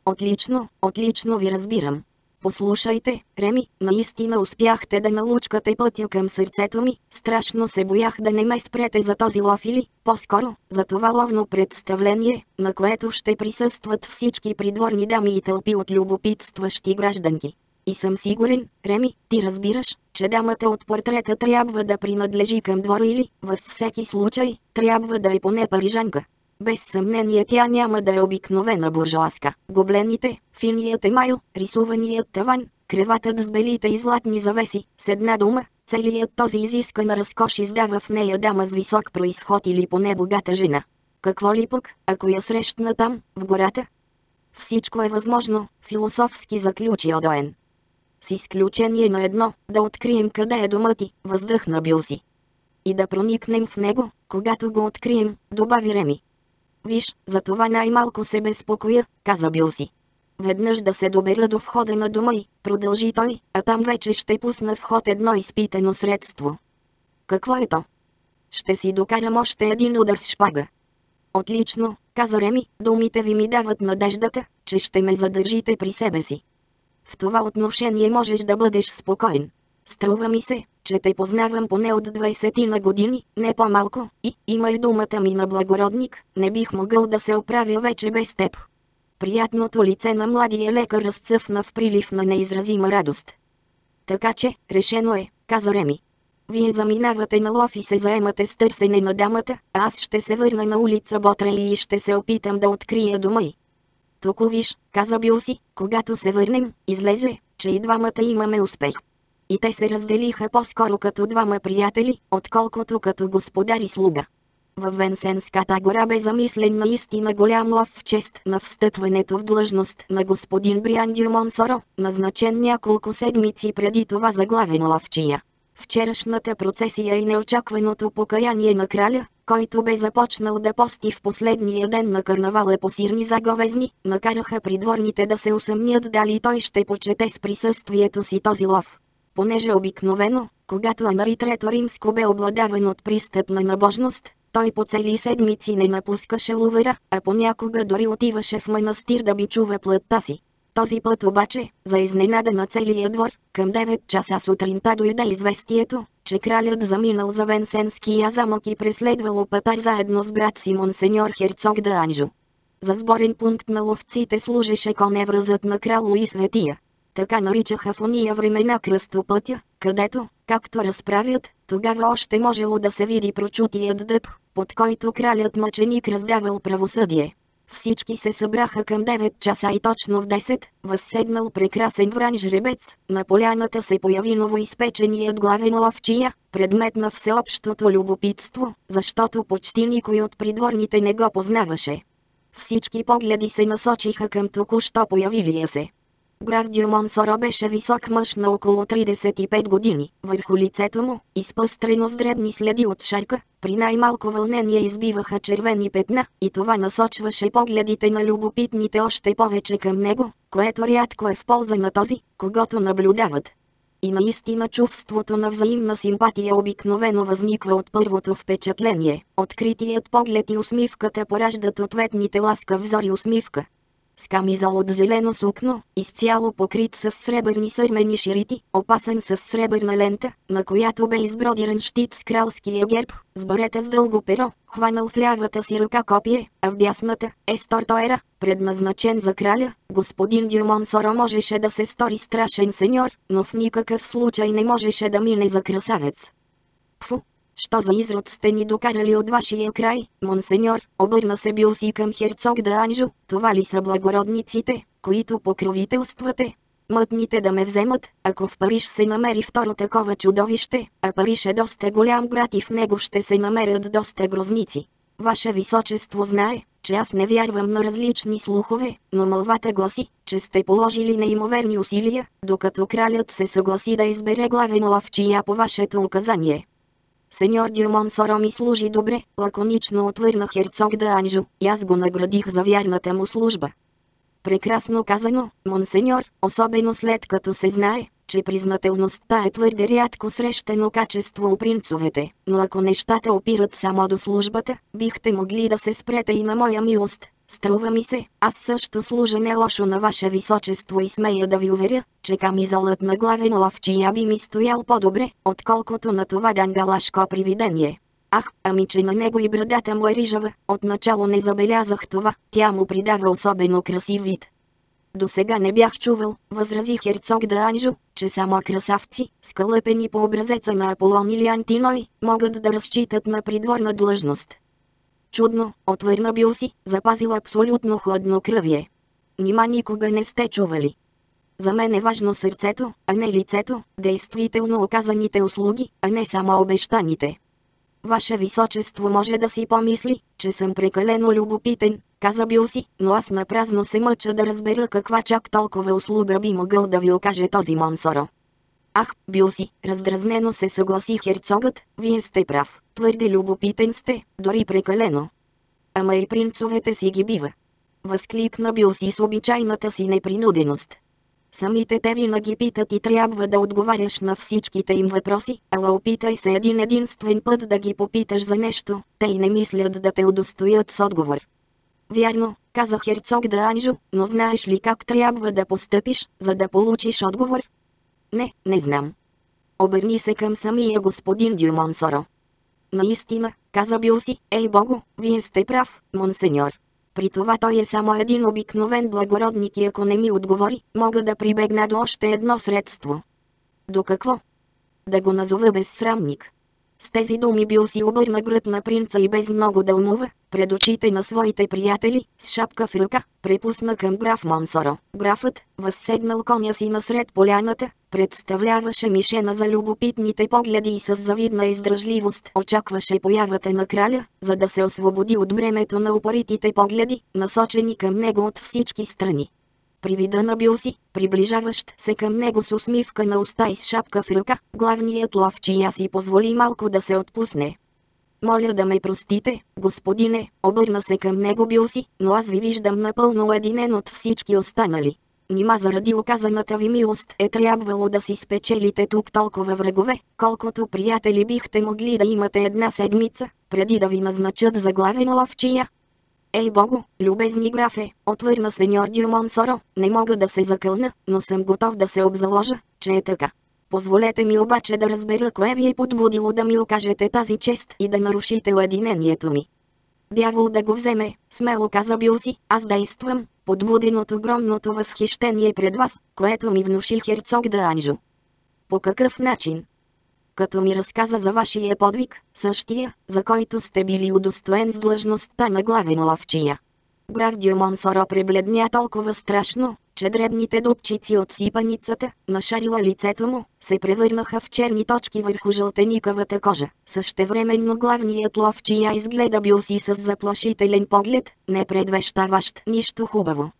A: Отлично, отлично ви разбирам. Послушайте, Реми, наистина успяхте да налучкате пътя към сърцето ми, страшно се боях да не ме спрете за този лов или, по-скоро, за това ловно представление, на което ще присъстват всички придворни дами и тълпи от любопитстващи гражданки. И съм сигурен, Реми, ти разбираш, че дамата от портрета трябва да принадлежи към двора или, във всеки случай, трябва да е поне парижанка. Без съмнение тя няма да е обикновена буржуаска. Гоблените, финият емайл, рисуваният таван, креватът с белите и златни завеси, с една дума, целият този изискан разкош издава в нея дама с висок происход или поне богата жена. Какво ли пък, ако я срещна там, в гората? Всичко е възможно, философски заключи Одоен. С изключение на едно, да открием къде е домът ти, въздъхна бил си. И да проникнем в него, когато го открием, добави Реми. Виж, за това най-малко се безпокоя, каза Бил си. Веднъж да се добера до входа на дома и, продължи той, а там вече ще пусна в ход едно изпитано средство. Какво е то? Ще си докарам още един удар с шпага. Отлично, каза Реми, думите ви ми дават надеждата, че ще ме задържите при себе си. В това отношение можеш да бъдеш спокоен. Струва ми се, че те познавам поне от 20 на години, не по-малко, и, имай думата ми на благородник, не бих могъл да се оправя вече без теб. Приятното лице на младия лекар разцъфна в прилив на неизразима радост. Така че, решено е, каза Реми. Вие заминавате на лов и се заемате с търсене на дамата, а аз ще се върна на улица Ботрели и ще се опитам да открия дома й. Тук виж, каза Бил си, когато се върнем, излезе, че и двамата имаме успех и те се разделиха по-скоро като двама приятели, отколкото като господар и слуга. В Венсенската гора бе замислен наистина голям лов в чест на встъпването в длъжност на господин Бриан Дюмонсоро, назначен няколко седмици преди това за главен ловчия. Вчерашната процесия и неочакваното покаяние на краля, който бе започнал да пости в последния ден на карнавала по сирни заговезни, накараха придворните да се усъмнят дали той ще почете с присъствието си този лов понеже обикновено, когато Анари Трето Римско бе обладаван от пристъпна набожност, той по цели седмици не напускаше лувера, а понякога дори отиваше в манастир да бичува плътта си. Този път обаче, за изненада на целия двор, към 9 часа сутринта дойде известието, че кралят заминал за Венсенския замък и преследвал пътар заедно с брат си монсеньор Херцог да Анжо. За сборен пункт на ловците служеше коневразът на крал Луи Светия. Така наричаха в уния времена кръстопътя, където, както разправят, тогава още можело да се види прочутият дъб, под който кралят мъченик раздавал правосъдие. Всички се събраха към 9 часа и точно в 10, възседнал прекрасен вран жребец, на поляната се появи новоизпеченият главен ловчия, предмет на всеобщото любопитство, защото почти никой от придворните не го познаваше. Всички погледи се насочиха към току-що появилия се. Граф Дюмон Соро беше висок мъж на около 35 години. Върху лицето му, изпъстрено с дребни следи от шарка, при най-малко вълнение избиваха червени петна, и това насочваше погледите на любопитните още повече към него, което рядко е в полза на този, когато наблюдават. И наистина чувството на взаимна симпатия обикновено възниква от първото впечатление. Откритият поглед и усмивката пораждат ответните ласкав взор и усмивка с камизол от зелено сукно, изцяло покрит с сребърни сърмени ширити, опасен с сребърна лента, на която бе избродиран щит с кралския герб, с барета с дълго перо, хванал в лявата си ръка копие, а в дясната – естортоера, предназначен за краля, господин Дюмон Соро можеше да се стори страшен сеньор, но в никакъв случай не можеше да мине за красавец. Фу, Що за изрод сте ни докарали от вашия край, монсеньор, обърна се бил си към херцог да Анжо, това ли са благородниците, които покровителствате? Мътните да ме вземат, ако в Париж се намери второ такова чудовище, а Париж е доста голям град и в него ще се намерят доста грозници. Ваше височество знае, че аз не вярвам на различни слухове, но мълвата гласи, че сте положили неимоверни усилия, докато кралят се съгласи да избере главен ловчия по вашето указание. Сеньор Дюмон Соро ми служи добре, лаконично отвърна херцог да Анжо, и аз го наградих за вярната му служба. Прекрасно казано, монсеньор, особено след като се знае, че признателността е твърде рядко срещано качество у принцовете, но ако нещата опират само до службата, бихте могли да се спрете и на моя милост. Струва ми се, аз също служа не лошо на ваше височество и смея да ви уверя, че камизолът на главен ловчия би ми стоял по-добре, отколкото на това дангалашко привидение. Ах, ами че на него и брадата му е рижава, отначало не забелязах това, тя му придава особено красив вид. До сега не бях чувал, възрази херцог да Анжо, че само красавци, скълъпени по образеца на Аполон или Антиной, могат да разчитат на придворна длъжност. Чудно, отвърна бил си, запазил абсолютно хладнокръвие. Нима никога не сте чували. За мен е важно сърцето, а не лицето, действително оказаните услуги, а не само обещаните. Ваше височество може да си помисли, че съм прекалено любопитен, каза бил си, но аз напразно се мъча да разбера каква чак толкова услуга би могъл да ви окаже този Монсоро. Ах, бил си, раздразнено се съгласи херцогът, вие сте прав, твърде любопитен сте, дори прекалено. Ама и принцовете си ги бива. Възкликна бил си с обичайната си непринуденост. Самите те винаги питат и трябва да отговаряш на всичките им въпроси, ала опитай се един единствен път да ги попиташ за нещо, те и не мислят да те удостоят с отговор. Вярно, каза херцог да Анжо, но знаеш ли как трябва да постъпиш, за да получиш отговор? Не, не знам. Обърни се към самия господин Дюмонсоро. Наистина, каза бил си, ей богу, вие сте прав, монсеньор. При това той е само един обикновен благородник и ако не ми отговори, мога да прибегна до още едно средство. До какво? Да го назова безсрамник. С тези думи бил си обърна гръб на принца и без много да умува, пред очите на своите приятели, с шапка в ръка, препусна към граф Монсоро. Графът, възседнал коня си насред поляната, представляваше мишена за любопитните погледи и с завидна издръжливост очакваше появата на краля, за да се освободи от бремето на упоритите погледи, насочени към него от всички страни. При вида на Билси, приближаващ се към него с усмивка на уста и с шапка в ръка, главният ловчия си позволи малко да се отпусне. Моля да ме простите, господине, обърна се към него Билси, но аз ви виждам напълно единен от всички останали. Нима заради оказаната ви милост е трябвало да си спечелите тук толкова врагове, колкото приятели бихте могли да имате една седмица, преди да ви назначат за главен ловчия. Ей богу, любезни графе, отвърна сеньор Дюмонсоро, не мога да се закълна, но съм готов да се обзаложа, че е така. Позволете ми обаче да разбера кое ви е подбудило да ми окажете тази чест и да нарушите уединението ми. Дявол да го вземе, смело каза бил си, аз действам, подбуден от огромното възхищение пред вас, което ми внуши херцог да Анжо. По какъв начин? Като ми разказа за вашия подвиг, същия, за който сте били удостоен с длъжността на главен ловчия. Граф Дюмонсоро пребледня толкова страшно, че дребните дупчици от сипаницата, нашарила лицето му, се превърнаха в черни точки върху жълтеникавата кожа. Същевременно главният ловчия изгледа бил си с заплашителен поглед, не предвещаващ нищо хубаво.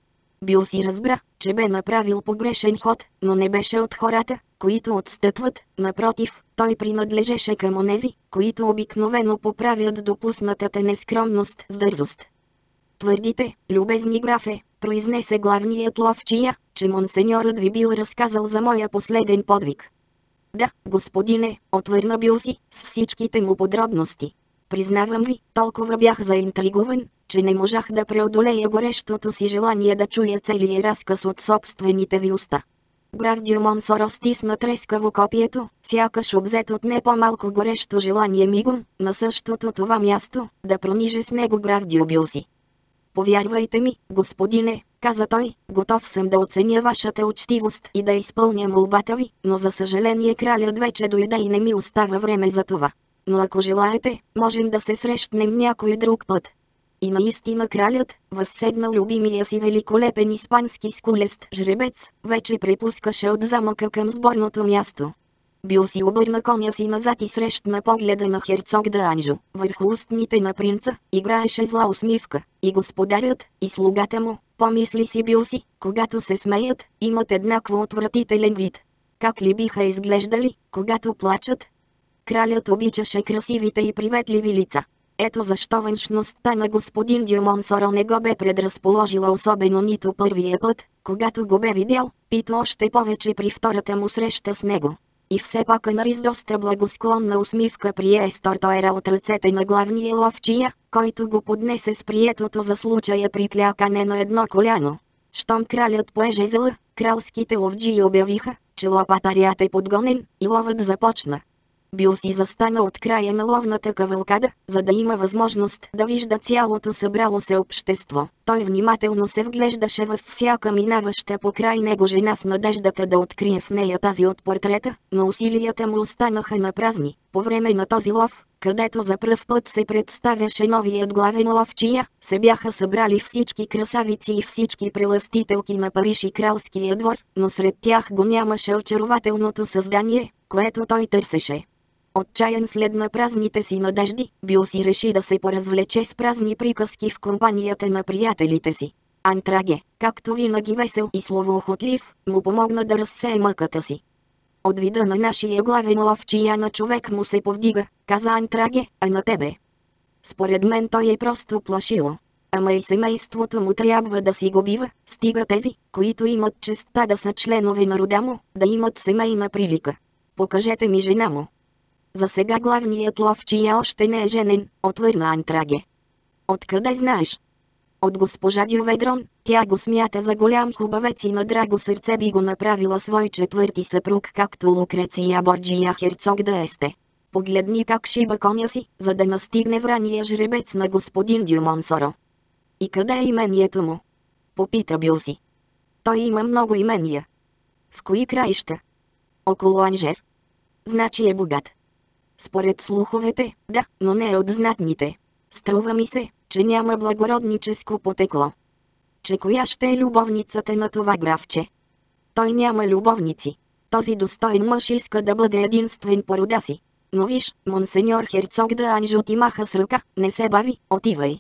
A: Бил си разбра, че бе направил погрешен ход, но не беше от хората, които отстъпват, напротив, той принадлежеше към онези, които обикновено поправят допуснатата нескромност с дързост. Твърдите, любезни графе, произнесе главният ловчия, че монсеньорът ви бил разказал за моя последен подвиг. Да, господине, отвърна бил си, с всичките му подробности. Признавам ви, толкова бях заинтригуван, че не можах да преодолея горещото си желание да чуя целия разказ от собствените ви уста. Граф Дюмонсоро стисна трескаво копието, сякаш обзет от не по-малко горещо желание мигом, на същото това място, да прониже с него граф Дюбюси. Повярвайте ми, господине, каза той, готов съм да оценя вашата учтивост и да изпълня молбата ви, но за съжаление кралят вече дойде и не ми остава време за това. Но ако желаете, можем да се срещнем някой друг път. И наистина кралят, възседнал любимия си великолепен испански скулест жребец, вече препускаше от замъка към сборното място. Бил си обърна коня си назад и срещна погледа на херцог да Анжо. Върху устните на принца играеше зла усмивка. И господарят, и слугата му, помисли си бил си, когато се смеят, имат еднакво отвратителен вид. Как ли биха изглеждали, когато плачат? Кралят обичаше красивите и приветливи лица. Ето защо външността на господин Дюмон Соро не го бе предразположила особено нито първия път, когато го бе видял, пито още повече при втората му среща с него. И все пак Анари с доста благосклонна усмивка прие Естортоера от ръцете на главния ловчия, който го поднесе с приетото за случая приклякане на едно коляно. Щом кралят пое жезъла, кралските ловджии обявиха, че лопатарият е подгонен и ловът започна. Бил си застана от края на ловната кавалкада, за да има възможност да вижда цялото събрало се общество. Той внимателно се вглеждаше във всяка минаваща по край него жена с надеждата да открие в нея тази от портрета, но усилията му останаха на празни. По време на този лов, където за пръв път се представяше новият главен ловчия, се бяха събрали всички красавици и всички преластителки на Париж и кралския двор, но сред тях го нямаше очарователното създание, което той търсеше. Отчаян след на празните си надежди, Бил си реши да се поразвлече с празни приказки в компанията на приятелите си. Антраге, както винаги весел и словоохотлив, му помогна да разсее мъката си. От вида на нашия главен ловчия на човек му се повдига, каза Антраге, а на тебе. Според мен той е просто плашило. Ама и семейството му трябва да си го бива, стига тези, които имат честа да са членове на рода му, да имат семейна прилика. Покажете ми жена му. За сега главният ловчия още не е женен, отвърна Антраге. Откъде знаеш? От госпожа Дюведрон, тя го смята за голям хубавец и на драго сърце би го направила свой четвърти съпруг както Лукреция Борджия Херцог да есте. Погледни как шиба коня си, за да настигне врания жребец на господин Дюмонсоро. И къде е имението му? Попита бил си. Той има много имения. В кои краища? Около Анжер. Значи е богат. Според слуховете, да, но не от знатните. Струва ми се, че няма благородническо потекло. Че коя ще е любовницата на това графче? Той няма любовници. Този достоен мъж иска да бъде единствен по рода си. Но виж, монсеньор Херцог да Анжо ти маха с ръка, не се бави, отивай.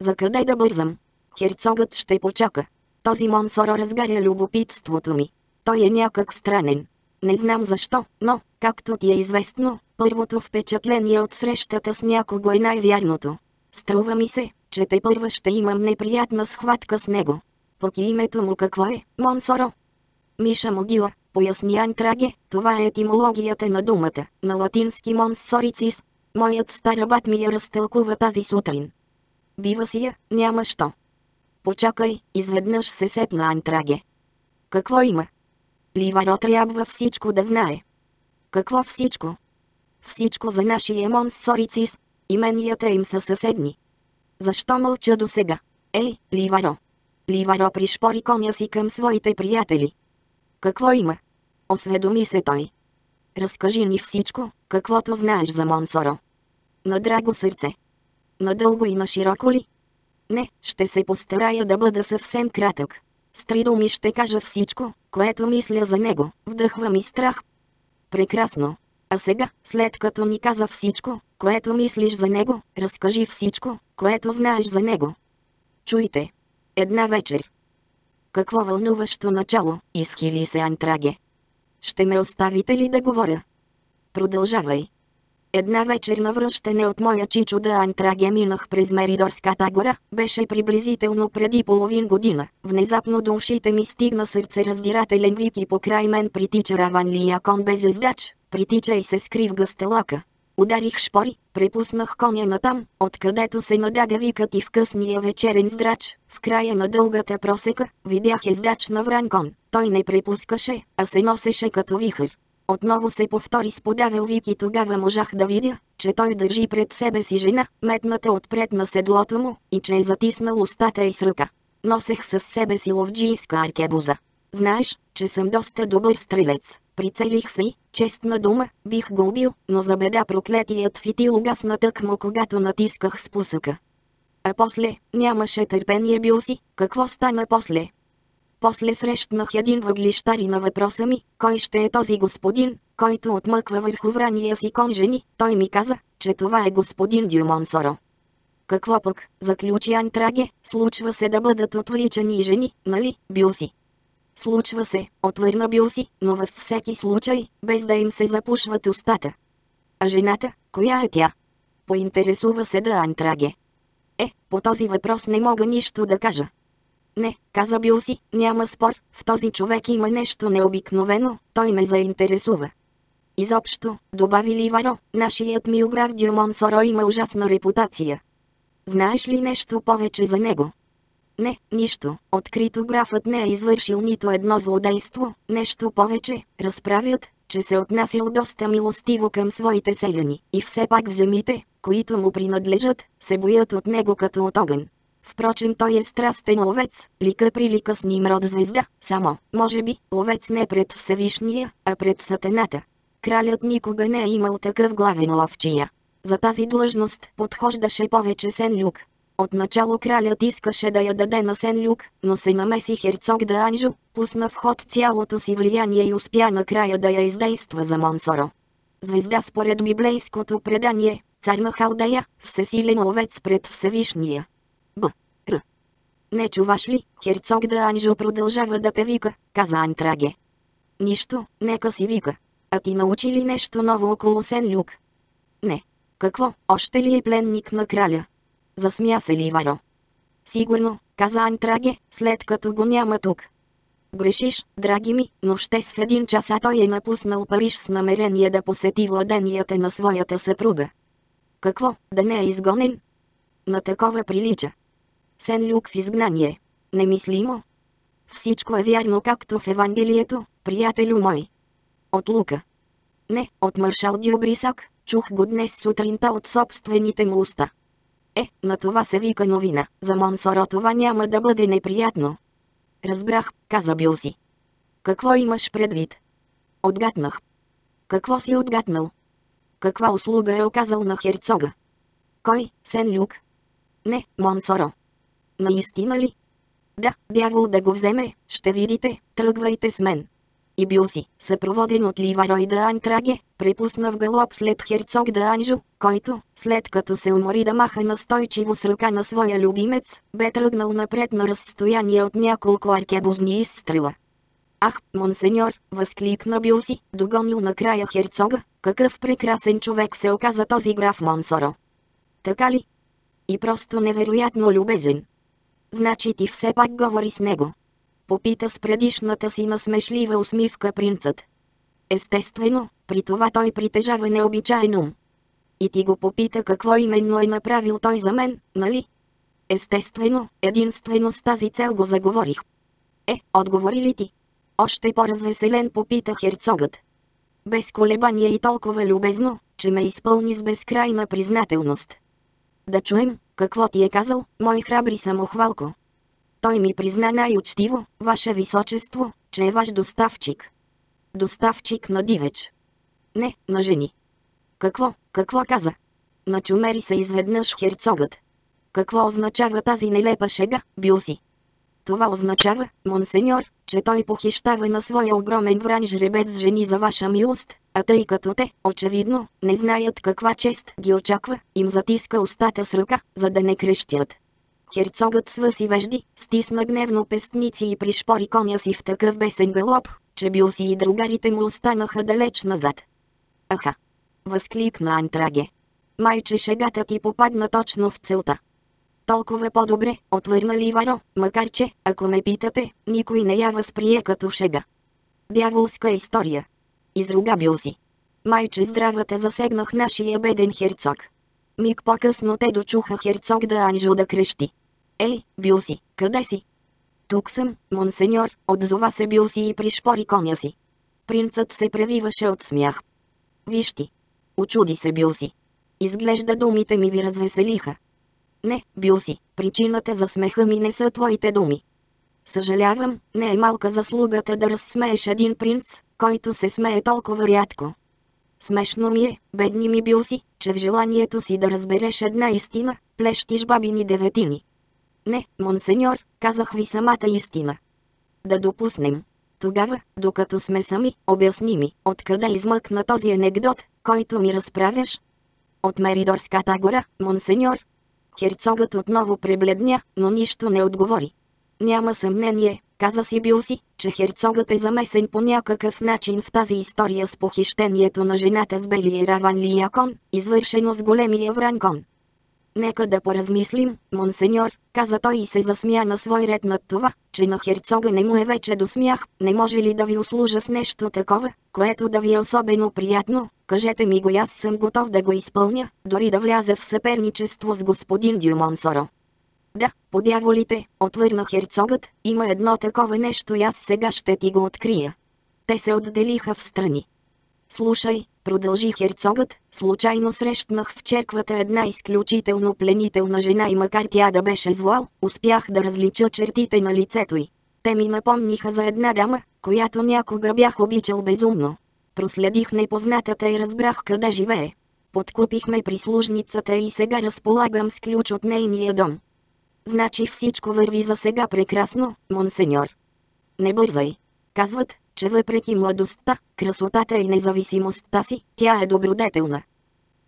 A: За къде да бързам? Херцогът ще почака. Този монсоро разгаря любопитството ми. Той е някак странен. Не знам защо, но, както ти е известно, първото впечатление от срещата с някого е най-вярното. Струва ми се, че те първа ще имам неприятна схватка с него. Пък името му какво е, Монсоро? Миша могила, поясни Антраге, това е етимологията на думата, на латински монсорицис. Моят стар бат ми я разтълкува тази сутрин. Бива си я, няма що. Почакай, изведнъж се сепна Антраге. Какво има? Ливаро трябва всичко да знае. Какво всичко? Всичко за нашия монсорицис. Именията им са съседни. Защо мълча до сега? Ей, Ливаро! Ливаро пришпори коня си към своите приятели. Какво има? Осведоми се той. Разкажи ни всичко, каквото знаеш за Монсоро. На драго сърце. Надълго и на широко ли? Не, ще се постарая да бъда съвсем кратък. С три думи ще кажа всичко, което мисля за него, вдъхва ми страх. Прекрасно. А сега, след като ни каза всичко, което мислиш за него, разкажи всичко, което знаеш за него. Чуйте. Една вечер. Какво вълнуващо начало, изхили се Антраге. Ще ме оставите ли да говоря? Продължавай. Една вечер на връщане от моя чичо да Антраге минах през Меридорската гора, беше приблизително преди половин година. Внезапно до ушите ми стигна сърцераздирателен вик и покрай мен притича раванлия кон без ездач, притича и се скри в гъстелака. Ударих шпори, препуснах коня натам, откъдето се нададе викът и в късния вечерен здрач. В края на дългата просека, видях ездач на вранкон. Той не препускаше, а се носеше като вихър. Отново се повтори с подавел вик и тогава можах да видя, че той държи пред себе си жена, метната отпред на седлото му, и че е затиснал устата и с ръка. Носех с себе си ловджийска аркебуза. Знаеш, че съм доста добър стрелец. Прицелих си, честна дума, бих го убил, но за беда проклетият фитил угасна тъкмо когато натисках спусъка. А после, нямаше търпение бил си, какво стана после? После срещнах един въглищар и на въпроса ми, кой ще е този господин, който отмъква върху врания си кон жени, той ми каза, че това е господин Дюмонсоро. Какво пък, заключи Антраге, случва се да бъдат отвличани жени, нали, бил си. Случва се, отвърна бил си, но във всеки случай, без да им се запушват устата. А жената, коя е тя? поинтересува се да Антраге. Е, по този въпрос не мога нищо да кажа. Не, каза Бил си, няма спор, в този човек има нещо необикновено, той ме заинтересува. Изобщо, добави Ливаро, нашият милграф Дюмон Соро има ужасна репутация. Знаеш ли нещо повече за него? Не, нищо. Открито графът не е извършил нито едно злодейство, нещо повече, разправят, че се отнасял доста милостиво към своите селяни, и все пак в земите, които му принадлежат, се боят от него като от огън. Впрочем той е страстен ловец, лика прилика с Нимрод звезда, само, може би, ловец не пред Всевишния, а пред Сатаната. Кралят никога не е имал такъв главен ловчия. За тази длъжност подхождаше повече Сен Люк. Отначало кралят искаше да я даде на Сен Люк, но се намеси херцог да Анжо, пусна в ход цялото си влияние и успя накрая да я издейства за Монсоро. Звезда според библейското предание, цар на Халдея, всесилен ловец пред Всевишния. Б. Р. Не чуваш ли, херцог да Анжо продължава да те вика, каза Антраге. Нищо, нека си вика. А ти научи ли нещо ново около Сен Люк? Не. Какво, още ли е пленник на краля? Засмя се Ливаро. Сигурно, каза Антраге, след като го няма тук. Грешиш, драги ми, но ще с в един час а той е напуснал Париж с намерение да посети владенията на своята съпруга. Какво, да не е изгонен? На такова прилича. Сен Люк в изгнание. Немислимо. Всичко е вярно както в Евангелието, приятелю мой. От Лука. Не, от маршал Дюбрисак, чух го днес сутринта от собствените му уста. Е, на това се вика новина, за Монсоро това няма да бъде неприятно. Разбрах, каза Бил. Какво имаш предвид? Отгатнах. Какво си отгатнал? Каква услуга е оказал на херцога? Кой, Сен Люк? Не, Монсоро. Наистина ли? Да, дявол да го вземе, ще видите, тръгвайте с мен и бил си, съпроводен от Ливарой да Антраге, препусна в галоп след херцог да Анжо, който, след като се умори да маха настойчиво с ръка на своя любимец, бе тръгнал напред на разстояние от няколко аркебузни изстрела. Ах, монсеньор, възкликна бил си, догонил накрая херцога, какъв прекрасен човек се оказа този граф Монсоро. Така ли? И просто невероятно любезен. Значи ти все пак говори с него попита с предишната си насмешлива усмивка принцът. Естествено, при това той притежава необичайен ум. И ти го попита какво именно е направил той за мен, нали? Естествено, единствено с тази цел го заговорих. Е, отговори ли ти? Още по-развеселен попита херцогът. Без колебание и толкова любезно, че ме изпълни с безкрайна признателност. Да чуем, какво ти е казал, мой храбри самохвалко. Той ми призна най-учтиво, Ваше Височество, че е ваш доставчик. Доставчик на дивеч. Не, на жени. Какво, какво каза? Начумери се изведнъж херцогът. Какво означава тази нелепа шега, бил си? Това означава, монсеньор, че той похищава на своя огромен вран жребец жени за ваша милост, а тъй като те, очевидно, не знаят каква чест ги очаква, им затиска устата с ръка, за да не крещят. Херцогът свъси вежди, стисна гневно пестници и пришпори коня си в такъв бесен галоп, че бил и другарите му останаха далеч назад. Аха! Възкликна Антраге. Майче шегата ти попадна точно в целта. Толкова по-добре, отвърна Ливаро, макар че, ако ме питате, никой не я възприе като шега. Дяволска история. Изруга бил си. Майче здравата засегнах нашия беден херцог. Миг по-късно те дочуха херцог да Анжо да крещи. Ей, бил си, къде си? Тук съм, монсеньор, отзова се бил си и пришпори коня си. Принцът се превиваше от смях. Виж ти. Очуди се бил си. Изглежда думите ми ви развеселиха. Не, бил си, причината за смеха ми не са твоите думи. Съжалявам, не е малка заслугата да разсмееш един принц, който се смее толкова рядко. Смешно ми е, бедни ми бил си, че в желанието си да разбереш една истина, плещиш бабини деветини. Не, монсеньор, казах ви самата истина. Да допуснем. Тогава, докато сме сами, обясни ми, откъде измъкна този анекдот, който ми разправяш? От Меридорската гора, монсеньор. Херцогът отново пребледня, но нищо не отговори. Няма съмнение, каза си бил че херцогът е замесен по някакъв начин в тази история с похищението на жената с белия раван Лиякон, извършено с големия вранкон. Нека да поразмислим, монсеньор, каза той и се засмя на свой ред над това, че на херцога не му е вече до смях, не може ли да ви услужа с нещо такова, което да ви е особено приятно, кажете ми го аз съм готов да го изпълня, дори да вляза в съперничество с господин Дюмонсоро. Да, подяволите, отвърна херцогът, има едно такова нещо и аз сега ще ти го открия. Те се отделиха в страни. Слушай, продължи херцогът, случайно срещнах в черквата една изключително пленителна жена и макар тя да беше зло, успях да различа чертите на лицето й. Те ми напомниха за една дама, която някога бях обичал безумно. Проследих непознатата и разбрах къде живее. Подкупихме прислужницата и сега разполагам с ключ от нейния дом. Значи всичко върви за сега прекрасно, монсеньор. Не бързай. Казват, че въпреки младостта, красотата и независимостта си, тя е добродетелна.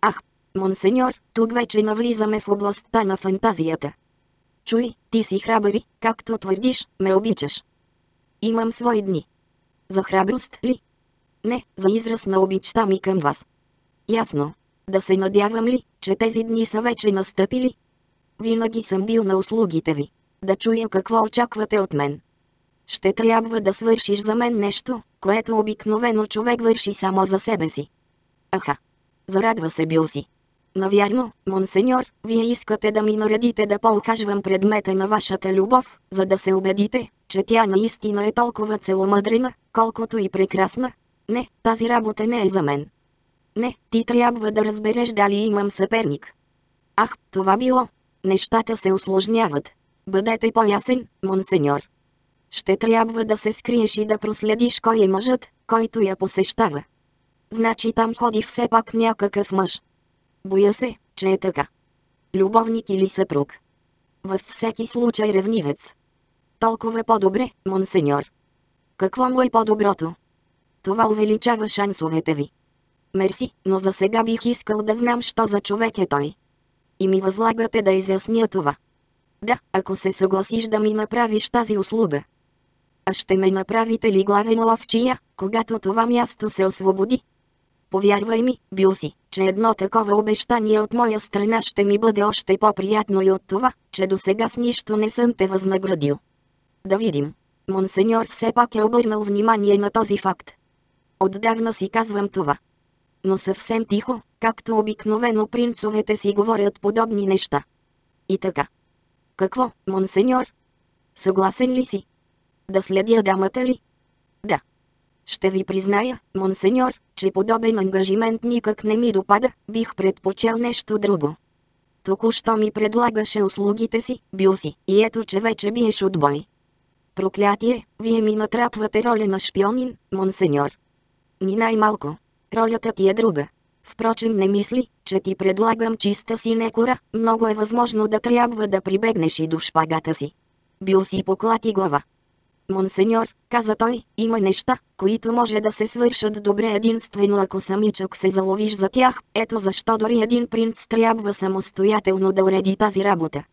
A: Ах, монсеньор, тук вече навлизаме в областта на фантазията. Чуй, ти си храбъри, както твърдиш, ме обичаш. Имам свои дни. За храброст ли? Не, за израз на обичта ми към вас. Ясно. Да се надявам ли, че тези дни са вече настъпили? Винаги съм бил на услугите ви. Да чуя какво очаквате от мен. Ще трябва да свършиш за мен нещо, което обикновено човек върши само за себе си. Аха. Зарадва се бил си. Навярно, монсеньор, вие искате да ми наредите да поухажвам предмета на вашата любов, за да се убедите, че тя наистина е толкова целомъдрена, колкото и прекрасна. Не, тази работа не е за мен. Не, ти трябва да разбереш дали имам съперник. Ах, това било. Нещата се осложняват. Бъдете по-ясен, монсеньор. Ще трябва да се скриеш и да проследиш кой е мъжът, който я посещава. Значи там ходи все пак някакъв мъж. Боя се, че е така. Любовник или съпруг. Във всеки случай ревнивец. Толкова по-добре, монсеньор. Какво му е по-доброто? Това увеличава шансовете ви. Мерси, но за сега бих искал да знам, що за човек е той. И ми възлагате да изясня това. Да, ако се съгласиш да ми направиш тази услуга. А ще ме направите ли главен ловчия, когато това място се освободи? Повярвай ми, бил си, че едно такова обещание от моя страна ще ми бъде още по-приятно и от това, че до сега с нищо не съм те възнаградил. Да видим. Монсеньор все пак е обърнал внимание на този факт. Отдавна си казвам това. Но съвсем тихо, както обикновено принцовете си говорят подобни неща. И така. Какво, монсеньор? Съгласен ли си? Да следя дамата ли? Да. Ще ви призная, монсеньор, че подобен ангажимент никак не ми допада, бих предпочел нещо друго. Току-що ми предлагаше услугите си, бил си, и ето че вече биеш отбой. Проклятие, вие ми натрапвате роля на шпионин, монсеньор. Ни най-малко. Ролята ти е друга. Впрочем не мисли, че ти предлагам чиста си некора, много е възможно да трябва да прибегнеш и до шпагата си. Бил си поклати глава. Монсеньор, каза той, има неща, които може да се свършат добре единствено ако самичък се заловиш за тях, ето защо дори един принц трябва самостоятелно да уреди тази работа.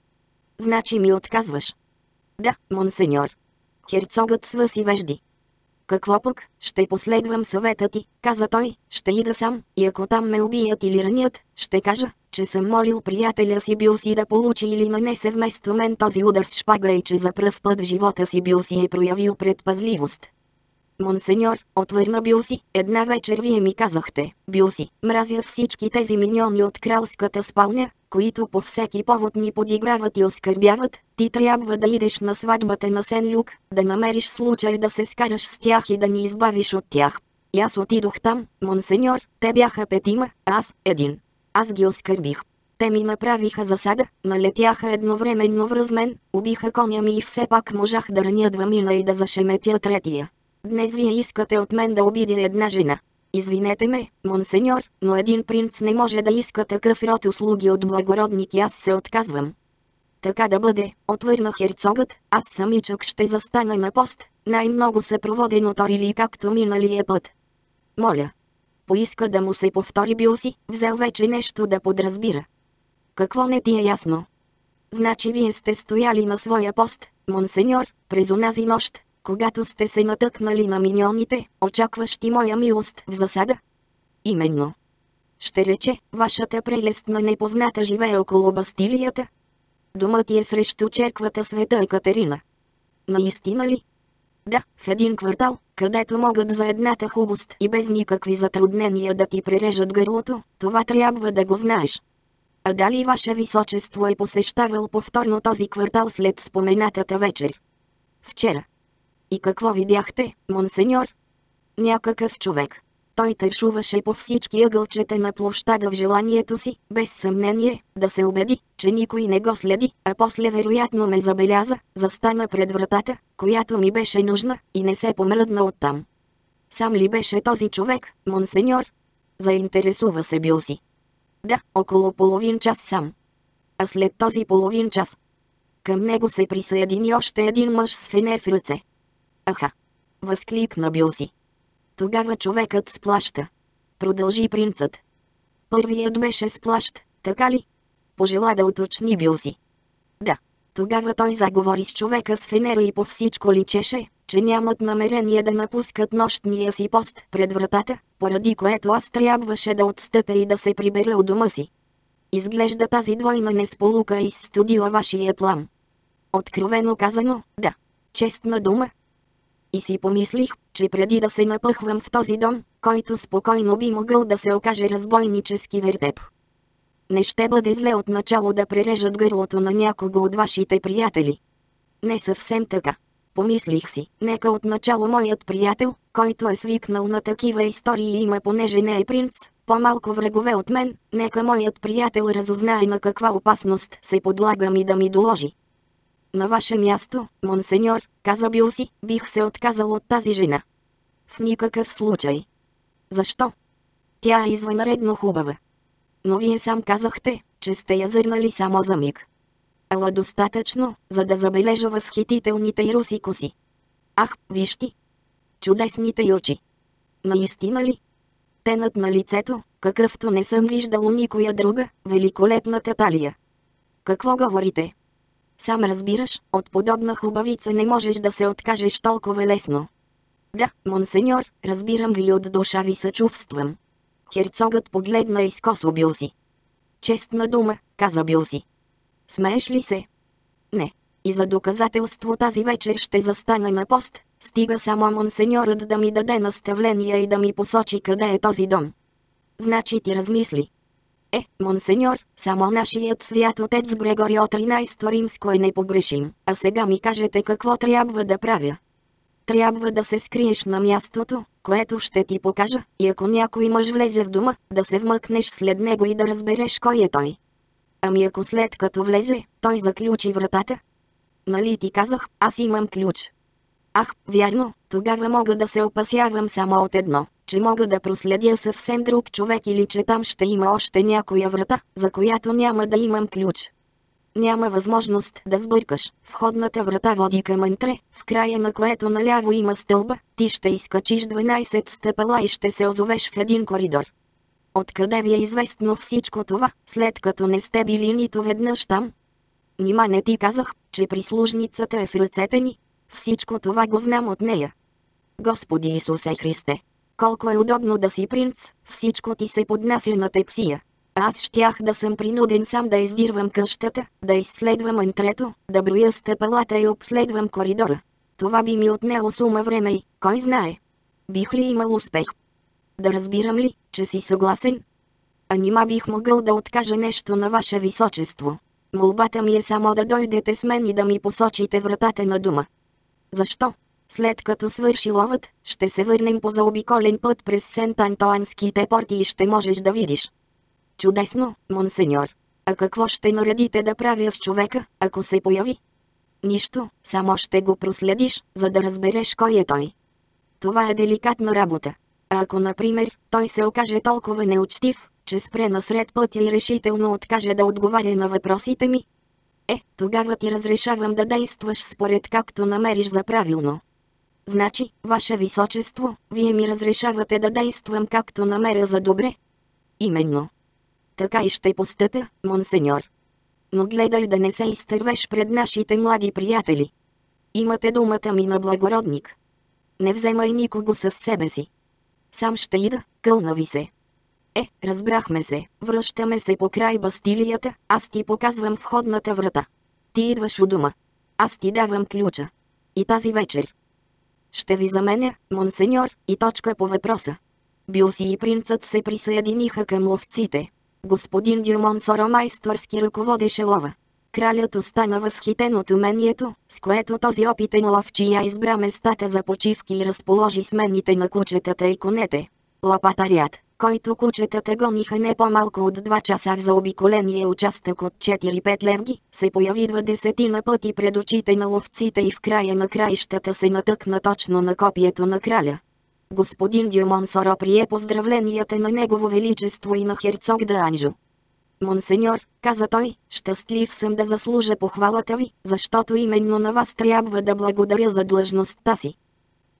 A: Значи ми отказваш. Да, монсеньор. Херцогът свъси вежди. Какво пък, ще последвам съвета ти, каза той, ще ида сам, и ако там ме убият или ранят, ще кажа, че съм молил приятеля си бил си да получи или нанесе вместо мен. Този удар с шпага и че за пръв път в живота си бил си е проявил предпазливост. Монсеньор, отвърна бил си, една вечер вие ми казахте, бил си, мразя всички тези миньони от кралската спалня, които по всеки повод ни подиграват и оскърбяват, ти трябва да идеш на сватбата на Сен Люк, да намериш случай да се скараш с тях и да ни избавиш от тях. И аз отидох там, монсеньор, те бяха петима, аз – един. Аз ги оскърбих. Те ми направиха засада, налетяха едновременно връз мен, убиха коня ми и все пак можах да раня двамина и да зашеметя третия. Днес вие искате от мен да обидя една жена. Извинете ме, монсеньор, но един принц не може да иска такъв род услуги от благородник и аз се отказвам. Така да бъде, отвърна херцогът, аз самичък ще застана на пост, най-много съпроводен от Орили както миналия път. Моля. Поиска да му се повтори бил си, взел вече нещо да подразбира. Какво не ти е ясно? Значи вие сте стояли на своя пост, монсеньор, през онази нощ, когато сте се натъкнали на миньоните, очакващи моя милост в засада? Именно. Ще рече, вашата прелестна непозната живее около Бастилията? Домът ти е срещу черквата Света Екатерина. Наистина ли? Да, в един квартал, където могат за едната хубост и без никакви затруднения да ти прережат гърлото, това трябва да го знаеш. А дали Ваше Височество е посещавал повторно този квартал след споменатата вечер? Вчера. И какво видяхте, монсеньор? Някакъв човек. Той тършуваше по всички ъгълчета на площада в желанието си, без съмнение, да се убеди, че никой не го следи, а после вероятно ме забеляза, застана пред вратата, която ми беше нужна, и не се помръдна оттам. Сам ли беше този човек, монсеньор? Заинтересува се бил си. Да, около половин час сам. А след този половин час. Към него се присъедини още един мъж с фенер в ръце. Аха! Възкликна бил си. Тогава човекът сплаща. Продължи принцът. Първият беше с плащ, така ли? Пожела да уточни бил си. Да. Тогава той заговори с човека с фенера и по всичко личеше, че нямат намерение да напускат нощния си пост пред вратата, поради което аз трябваше да отстъпя и да се прибера от дома си. Изглежда тази двойна несполука изстудила вашия план. Откровено казано, да. Честна дума. И си помислих, че преди да се напъхвам в този дом, който спокойно би могъл да се окаже разбойнически вертеп. Не ще бъде зле от начало да прережат гърлото на някого от вашите приятели. Не съвсем така. Помислих си, нека от начало моят приятел, който е свикнал на такива истории и има понеже не е принц, по-малко врагове от мен, нека моят приятел разузнае на каква опасност се подлагам и да ми доложи. На ваше място, монсеньор, каза бил си, бих се отказал от тази жена. В никакъв случай. Защо? Тя е извънредно хубава. Но вие сам казахте, че сте я зърнали само за миг. Ала достатъчно, за да забележа възхитителните и руси коси. Ах, виж ти! Чудесните й очи! Наистина ли? Тенът на лицето, какъвто не съм виждал никоя друга, великолепната талия. Какво говорите? Сам разбираш, от подобна хубавица не можеш да се откажеш толкова лесно. Да, монсеньор, разбирам ви от душа ви съчувствам. Херцогът погледна изкосо бил си. Честна дума, каза бил си. Смееш ли се? Не. И за доказателство тази вечер ще застана на пост, стига само монсеньорът да ми даде наставления и да ми посочи къде е този дом. Значи ти размисли. Е, монсеньор, само нашият свят отец Грегорио 13 римско е непогрешим, а сега ми кажете какво трябва да правя. Трябва да се скриеш на мястото, което ще ти покажа, и ако някой мъж влезе в дома, да се вмъкнеш след него и да разбереш кой е той. Ами ако след като влезе, той заключи вратата? Нали ти казах, аз имам ключ. Ах, вярно, тогава мога да се опасявам само от едно, че мога да проследя съвсем друг човек или че там ще има още някоя врата, за която няма да имам ключ. Няма възможност да сбъркаш. Входната врата води към антре, в края на което наляво има стълба, ти ще изкачиш 12 стъпала и ще се озовеш в един коридор. Откъде ви е известно всичко това, след като не сте били нито веднъж там? Нима не ти казах, че прислужницата е в ръцете ни? Всичко това го знам от нея. Господи Исусе Христе! Колко е удобно да си принц, всичко ти се поднася на тепсия. Аз щях да съм принуден сам да издирвам къщата, да изследвам антрето, да броя стъпалата и обследвам коридора. Това би ми отнело сума време и, кой знае, бих ли имал успех. Да разбирам ли, че си съгласен? А нима бих могъл да откажа нещо на ваше височество. Молбата ми е само да дойдете с мен и да ми посочите вратата на дома. Защо? След като свърши ловът, ще се върнем по заобиколен път през Сент-Антоанските порти и ще можеш да видиш. Чудесно, монсеньор. А какво ще наредите да правя с човека, ако се появи? Нищо, само ще го проследиш, за да разбереш кой е той. Това е деликатна работа. А ако, например, той се окаже толкова неучтив, че спре насред пътя и решително откаже да отговаря на въпросите ми, е, тогава ти разрешавам да действаш според както намериш за правилно. Значи, Ваше Височество, Вие ми разрешавате да действам както намеря за добре? Именно. Така и ще постъпя, монсеньор. но гледай да не се изтървеш пред нашите млади приятели. Имате думата ми на благородник. Не вземай никого с себе си. Сам ще ида, кълна ви се. Е, разбрахме се, връщаме се по край бастилията, аз ти показвам входната врата. Ти идваш у дома. Аз ти давам ключа. И тази вечер. Ще ви заменя, монсеньор, и точка по въпроса. Билси и принцът се присъединиха към ловците. Господин Дюмон Соро майсторски ръководеше лова. Кралят остана възхитен от умението, с което този опитен ловчия избра местата за почивки и разположи смените на кучетата и конете. Лопатарят, който кучетата гониха не по-малко от 2 часа в заобиколения участък от 4-5 левги, се появи два десетина пъти пред очите на ловците и в края на краищата се натъкна точно на копието на краля. Господин Дюмон Соро прие поздравленията на Негово Величество и на херцог да Анжо. Монсеньор, каза той, щастлив съм да заслужа похвалата ви, защото именно на вас трябва да благодаря за длъжността си.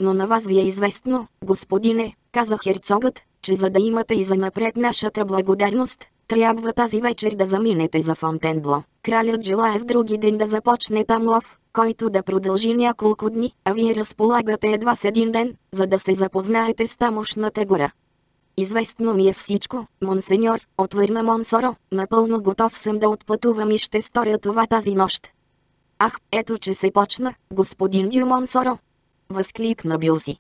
A: Но на вас ви е известно, господине, каза херцогът, че за да имате и за напред нашата благодарност, трябва тази вечер да заминете за Фонтенбло. Кралят желая в други ден да започне там лов, който да продължи няколко дни, а вие разполагате едва с един ден, за да се запознаете с тамошната гора. Известно ми е всичко, монсеньор, отвърна Монсоро, напълно готов съм да отпътувам и ще сторя това тази нощ. Ах, ето че се почна, господин Дю Монсоро. Възкликна Билси.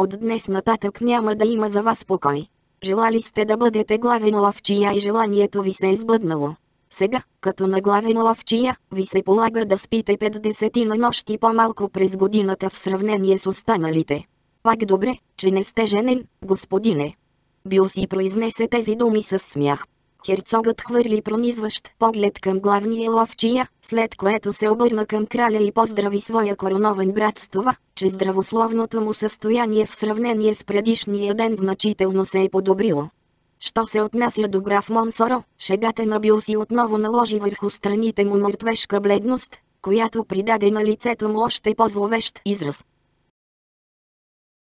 A: От днес нататък няма да има за вас покой. Желали сте да бъдете главен ловчия и желанието ви се е сбъднало. Сега, като на главен ловчия, ви се полага да спите 50 на нощи по-малко през годината в сравнение с останалите. Пак добре, че не сте женен, господине. Бил си произнесе тези думи с смях. Херцогът хвърли пронизващ поглед към главния ловчия, след което се обърна към краля и поздрави своя коронован брат с това, че здравословното му състояние в сравнение с предишния ден значително се е подобрило. Що се отнася до граф Монсоро, шегата на Бил отново наложи върху страните му мъртвешка бледност, която придаде на лицето му още по-зловещ израз.